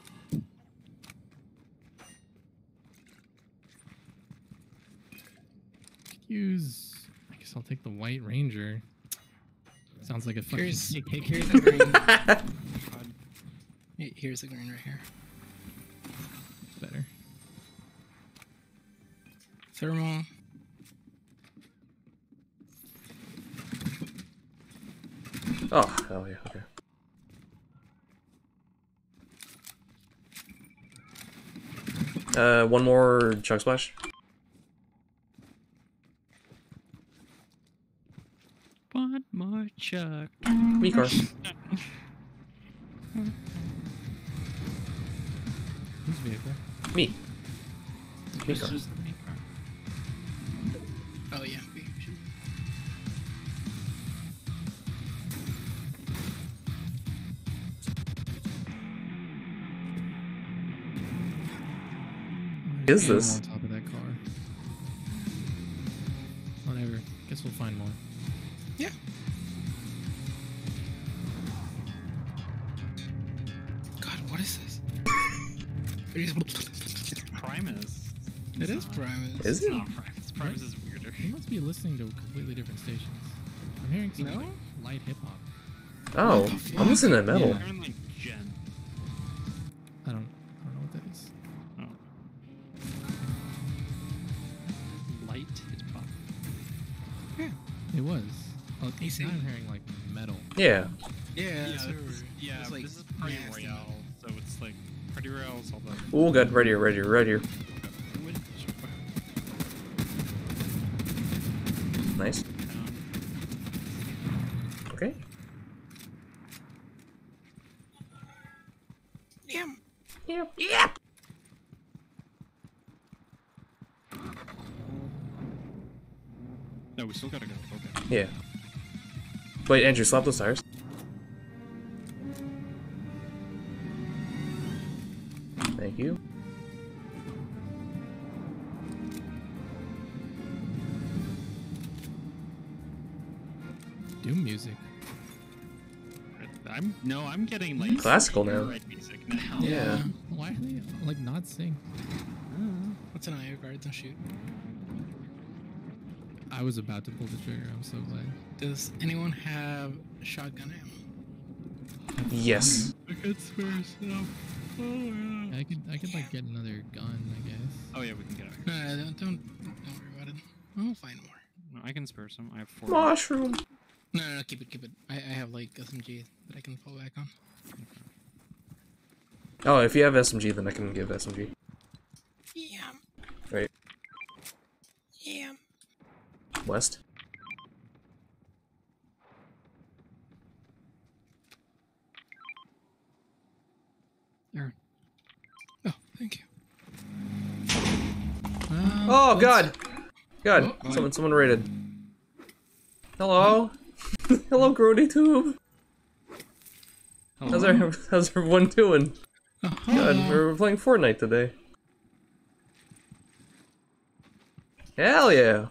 Use. I guess I'll take the White Ranger. Sounds like a fucking Here's snake. here's the green. Here- Here's the green right here. Thermal. Oh, hell yeah, okay. Uh, one more chug splash. One more chuck. Me car. Whose vehicle? Me. Me car. Is this? on top of that car. Whatever. Guess we'll find more. Yeah. God, what is this? Primus. it is Primus. Is It's it? not Primus. Primus is weirder. You must be listening to completely different stations. I'm hearing some No? like, light hip hop. Oh, What the fuck? I'm listening to metal. Yeah. Yeah. Yeah, Yeah, so it's- yeah. it's like this is Party nasty. Royale, so it's like Party Royale is all the. Oh, good. Right here, right here, right here. Which, Nice. um, Okay. Yeah. Yeah. Yeah. no, we still gotta go. Okay. Yeah. Wait, Andrew, slap those tires. Thank you. Doom music. I'm no, I'm getting like Classical now. music now. Yeah. Why are they like not sing? What's an IO guard? Don't shoot. I was about to pull the trigger. I'm so glad. Does anyone have shotgun ammo? Yes. I could spare some. Oh yeah. I could I could like get another gun. I guess. Oh yeah, we can get out here. No, no, don't, don't, don't worry about it. I'll find more. No, I can spare some. I have four. Mushroom. No, no, no, keep it, keep it. I, I have like SMG that I can fall back on. Oh, if you have SMG, then I can give SMG. Yeah. Right. Yeah. West. Aaron. Oh, thank you. Oh God. God. Oh, Someone, someone raided. Hello. Hello, Grody Tube. How's, our, how's everyone doing? Good. Uh-huh. We're playing Fortnite today. Hell yeah.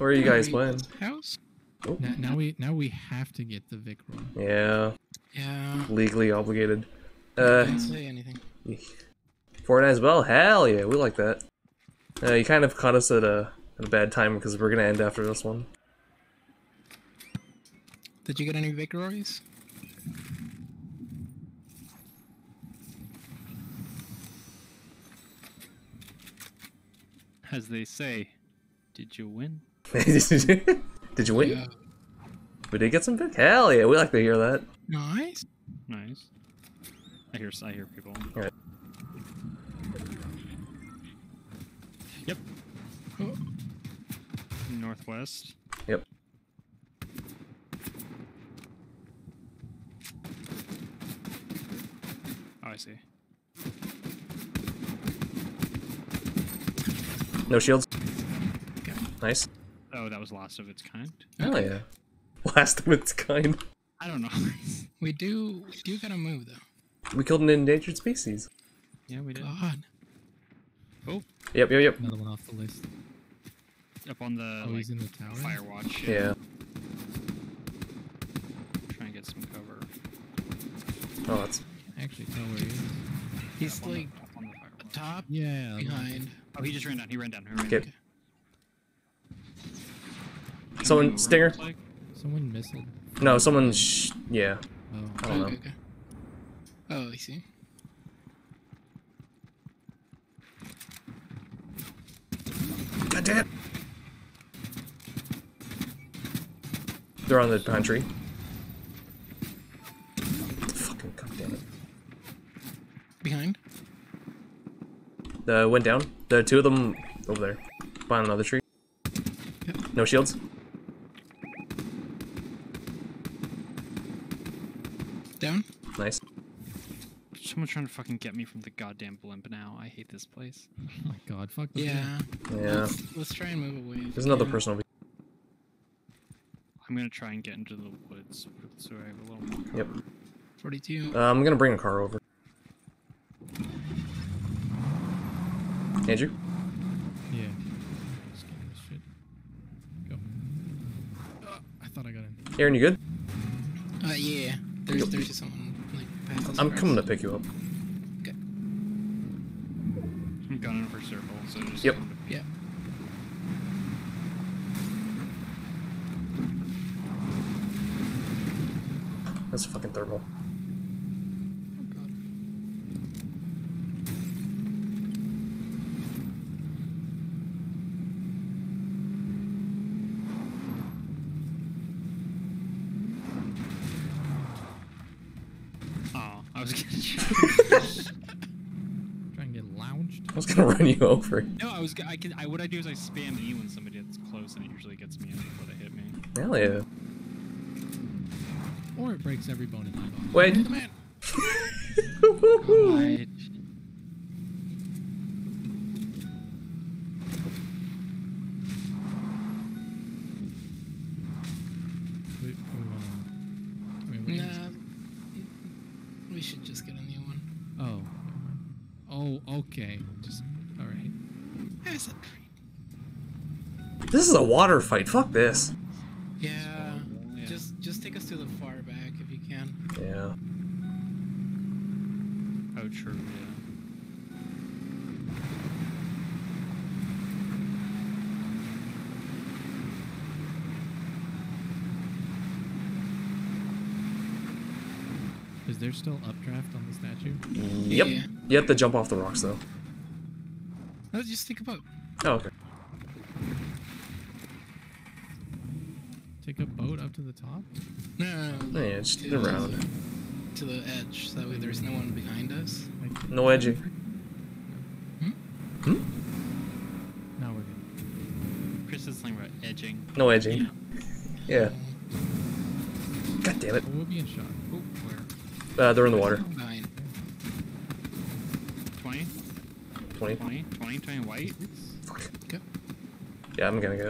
Where are you guys playing? House? Oh, Now, now we now we have to get the Vic roll. yeah, Yeah. legally obligated. Uh, Can't say anything. Fortnite as well. Hell yeah, we like that. Uh, you kind of caught us at a at a bad time because we're gonna end after this one. Did you get any victories? As they say, did you win? did you win? Yeah. We did get some pick. Hell yeah, we like to hear that. Nice. Nice. I hear I hear people. Yep. Oh, Northwest. Yep. Oh, I see. No shields. Nice. Oh, that was last of its kind. Oh yeah. Last of its kind. I don't know. we do, we do gotta move though. We killed an endangered species. yeah, we did. God. Oh, Yep, yep, yep. Another one off the list. up on the Oh, like, he's in the tower. Firewatch. Yeah. Try and get some cover. Oh, that's. Can't actually tell where he is. He's Up on the- like on the top, Yeah. behind. Oh, he just ran down. He ran down. He ran Okay. down. Someone stinger. Like? Someone missing. No, someone. yeah. Oh, I don't know. Okay. Oh, I see. God damn! They're on the pine tree. Fucking goddamn it! Behind. The went down. The two of them over there, behind another tree. Yep. No shields. Down. Nice. Someone's trying to fucking get me from the goddamn blimp now. I hate this place. Oh my god, fuck the Yeah. Yeah. Let's, let's try and move away. There's another can. person over here. I'm gonna try and get into the woods so I have a little more. Yep. 42. Uh, I'm gonna bring a car over. Andrew? Yeah. This shit. Go. Uh, I thought I got in. Aaron, you good? Uh, yeah. There's, there's just someone, like, past I'm first. coming to pick you up. Okay. I'm gunning for circle, so just Yep. Yeah. That's a fucking thermal. Oh, God. Oh, I was gonna try. Try and get lounged. I was gonna run you over. no, I was. I can. I what I do is I spam E when somebody gets close, and it usually gets me in before they hit me. Hell yeah. Or it breaks every bone in my body. Wait. This is a water fight. Fuck this. Yeah. Yeah. Just, just take us to the far back if you can. Yeah. Oh, true. Yeah. Is there still updraft on the statue? Yep. Yeah. You have to jump off the rocks though. No, just think about. Oh, okay. Take a boat up to the top? No, no, no, Oh, yeah, just to, around. to the edge, so that way there's no one behind us. Like, No edgy. now we're good. Cris is talking about edging. No edging. Yeah. God damn it. We'll be in shot. Oh, where? Uh, they're in the water. Behind. 20? 20. 20? 20? 20 white? Fuck. Okay. Yeah, I'm gonna get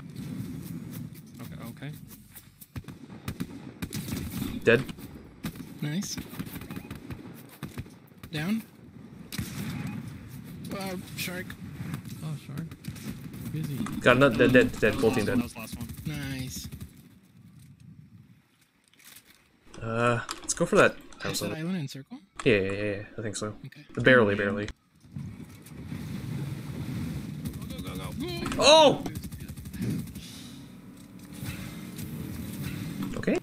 Okay, okay. dead. Nice. Down. Uh, shark. Oh, shark. Busy. Got another dead, dead, That dead. was Full last team one, dead. That was the. Nice. Uh, let's go for that. Is house that island in circle? Yeah, yeah, yeah, yeah, I think so. Okay. Barely, barely. Go, go, go, go. Oh! Okay.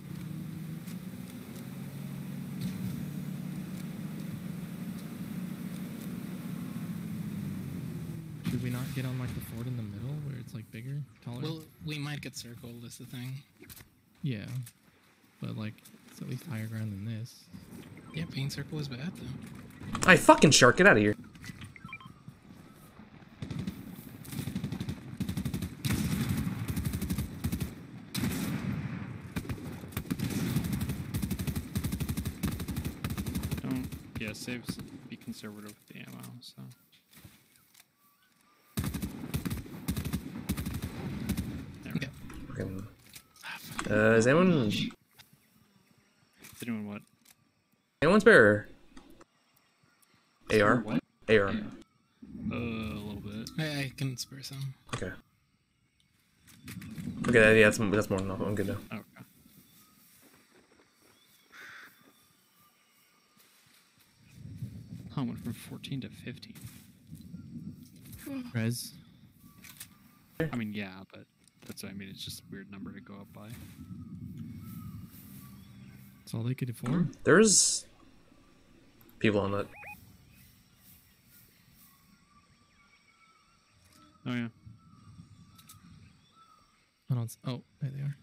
Should we not get on like the fort in the middle where it's like bigger, taller? Well, we might get circled, is the thing. yeah. But like, it's at least higher ground than this. Yeah, being circle is bad, though. I fucking shark, get out of here. Don't. Yeah, save. Be conservative with the ammo, so. There we Okay. go. Fucking- Uh, is anyone They're doing what? anyone's bear? AR? What? AR. Uh, a little bit. I, I can spare some. Okay. Okay, yeah, that's, that's more than enough. I'm good now. Okay. Huh, went from 14 to 15. Res. I mean, yeah, but that's what I mean. It's just a weird number to go up by. That's all they could afford. There's people on that. Oh, yeah. I don't. Oh, there they are.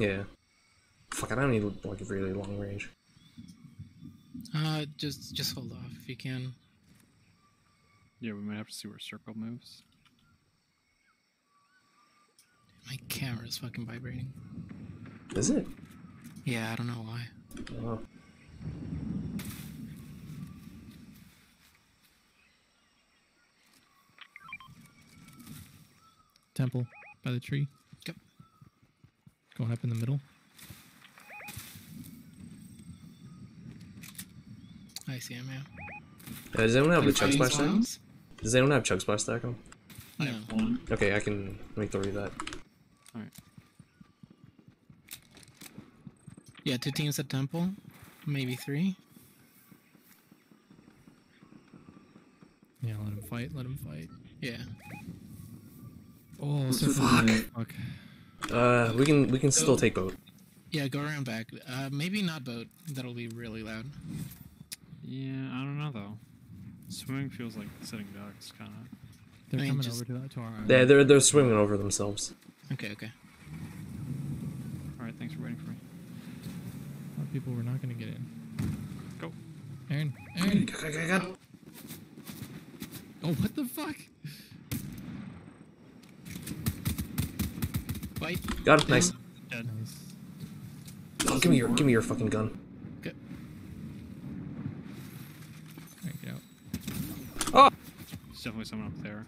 Yeah. Fuck, I don't need like really long range. Uh, just just hold off if you can. Yeah, we might have to see where circle moves. My camera's fucking vibrating. Is it? Yeah, I don't know why. Oh. Temple by the tree. Yep. Going up in the middle. I see him, yeah. Uh, does anyone have the chug Fighting splash stack? Does anyone have chug splash stack on? I have one. Okay, I can make the read that. Alright. Yeah, two teams at temple, maybe three. Yeah, let him fight. Let him fight. Yeah. Oh, so Fuck. Fuck. Uh, we can we can still take boat. Yeah, go around back. Uh, maybe not boat. That'll be really loud. Yeah, I don't know though. Swimming feels like sitting ducks, kind of. They're I mean, coming just- over to, that, to our island. Yeah, they're they're swimming over themselves. Okay, okay. All right, thanks for waiting for me. A lot of people were not going to get in. Go. Aaron. Aaron. Got Oh, what the fuck? Fight. Got it. Nice. Dead. Nice. Oh, give me your give me your fucking gun. Okay. Alright, get out. Oh, There's ah! definitely someone up there.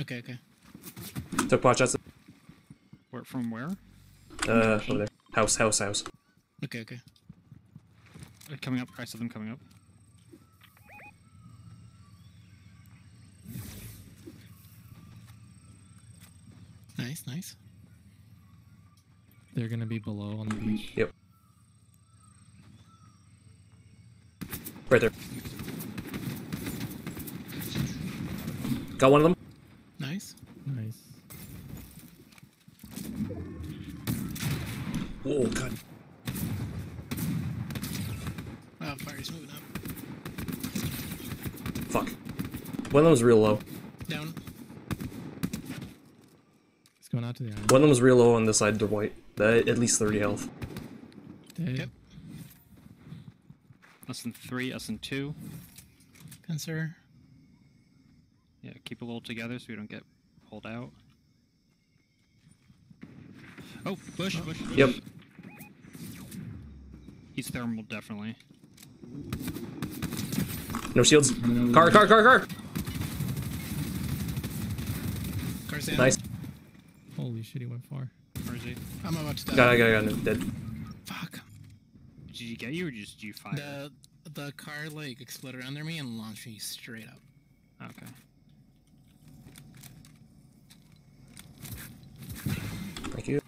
Okay, okay. took pot shots. Where from where? Uh, over there. House, house, house. Okay, okay. Uh, coming up. I saw them coming up. Nice, nice. They're going to be below on the beach. Yep. Right there. Got one of them. Nice. Nice. Whoa, god. Oh, fire's moving up. Fuck. One of them was real low. Down. It's going out to the island. One of them was real low on this side. They're white. Uh, at least 30 health. Dead. Yep. Less than three, less than two. Cancer. Yeah, keep a little together so we don't get pulled out. Oh, bush, bush, bush. Yep. He's thermal, definitely. No shields. Car, car, car, car. Car's down. Nice. Holy shit, he went far. Where is he? I'm about to die. Got it, got it, got it. Dead. Fuck. Did he get you or just did you fire? The the car like exploded under me and launched me straight up. Okay. Thank you.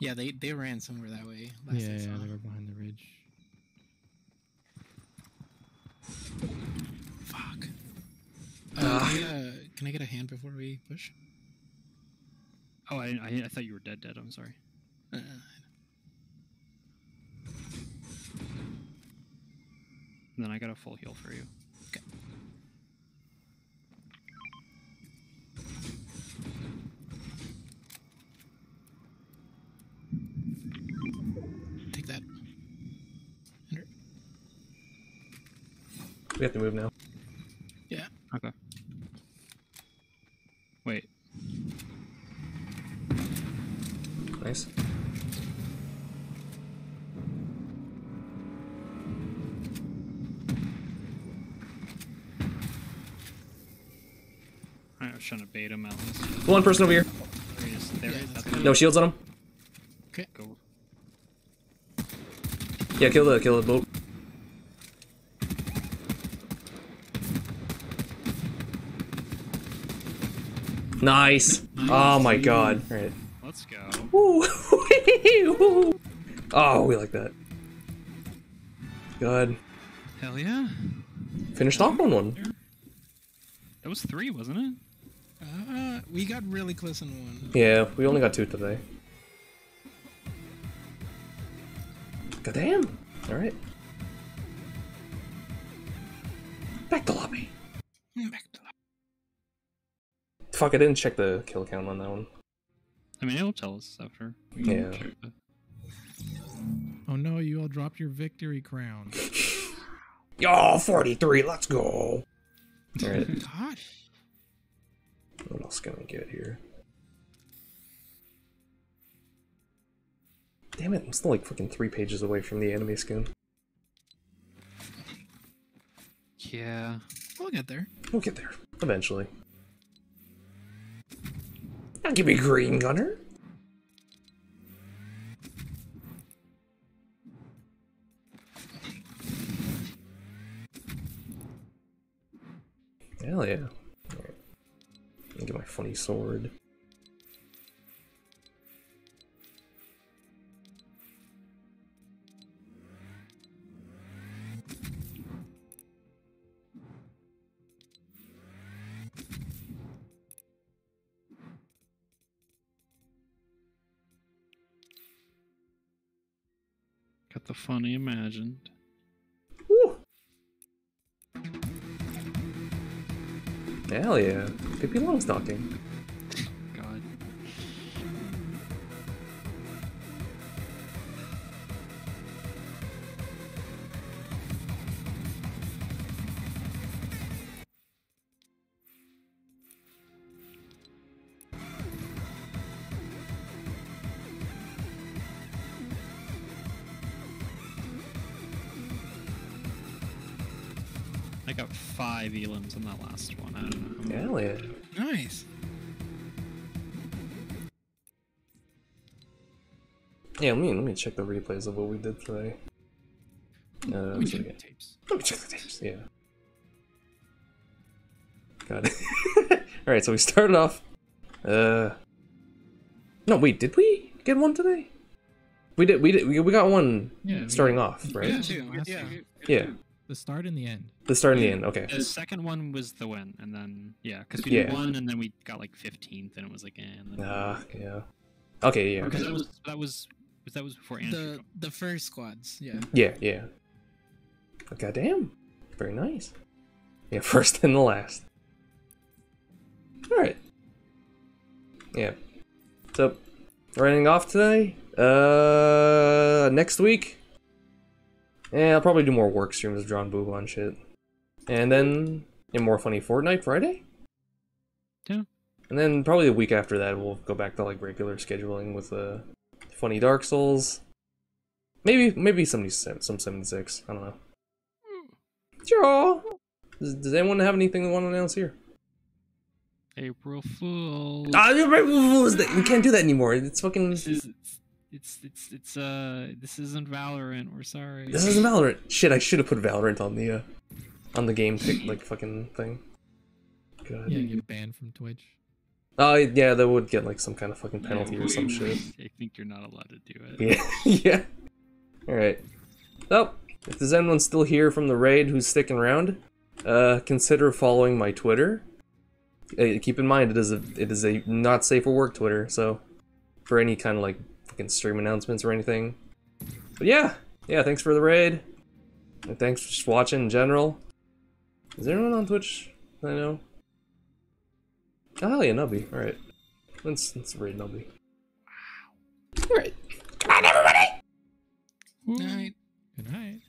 Yeah, they they ran somewhere that way. Last yeah, yeah, they were behind the ridge. Fuck. Uh, can, I get a, can I get a hand before we push? Oh, I, I, I thought you were dead, dead. I'm sorry. Uh, And then I got a full heal for you. take that. Ender. We have to move now. Yeah. Okay. Wait. Nice. I was trying to bait him at least. One person over here. There he is. There Yeah, he is. that's That's. No shields on him. Okay. Go. Yeah, kill the kill the boat. Nice. Oh my god. Alright. Let's go. Woo. oh, we like that. Good. Hell yeah. Finished off on one. That was three, wasn't it? Uh, we got really close on one. Yeah, we only got two today. God damn. Alright. Fuck, I didn't check the kill count on that one. I mean, it'll tell us after. We Yeah. the- Oh no, you all dropped your victory crown. Yo, 43, let's go. Alright, Gosh. what else can we get here? Damn it, I'm still like fucking three pages away from the anime skin. Yeah. We'll get there. We'll get there, eventually. Give me green gunner. Hell yeah. Get my funny sword. Funny imagined. Woo! Hell yeah. Pippi Longstocking. Five elims on that last one. I don't know. how. Hell yeah. Nice. Yeah, let me let me check the replays of what we did today. Uh, Let me let's check see. the tapes. Let me check the tapes. Yeah. Got it. All right, so we started off. Uh. No, wait. Did we get one today? We did. We did. We, we got one Yeah, we- starting off, right? Yeah, Yeah. too. Yeah. Time. The The start and the end. The start and the end. Okay. The second one was the win, and then yeah, because we Yeah. did one, and then we got like fifteenth, and it was like, eh, and then Ah, yeah. Okay. Yeah. because that was that was that was before Andrew. The the first squads. Yeah. Yeah. Yeah. God damn. Very nice. Yeah. First and the last. All right. Yeah. So, running off today. Uh, next week. Yeah, I'll probably do more work streams of John Boob on shit, and then yeah, more funny Fortnite Friday. Yeah. And then probably the week after that, we'll go back to like regular scheduling with uh, funny Dark Souls. Maybe maybe some some seventy six. I don't know. Sure. Does, does anyone have anything they want to announce here? April Fool. Ah, April Fool's! Day. we can't do that anymore. It's fucking. This is it's it's it's uh this isn't Valorant. We're sorry. This isn't Valorant. Shit, I should have put Valorant on the uh, on the game pick like fucking thing. God. Yeah, get banned from Twitch. Oh yeah, that would get like some kind of fucking penalty or some shit. I think you're not allowed to do it. Yeah, yeah. All right. So, if there's anyone still here from the raid who's sticking around, uh, consider following my Twitter. Uh, keep in mind, it is a it is a not safe for work Twitter. So, for any kind of like fucking stream announcements or anything. But yeah, yeah, thanks for the raid. And thanks for just watching in general. Is there anyone on Twitch I know? Oh, hell yeah, Nubby. Alright. Let's, let's raid Nubby. Alright. Good night, everybody! Good night. Good night.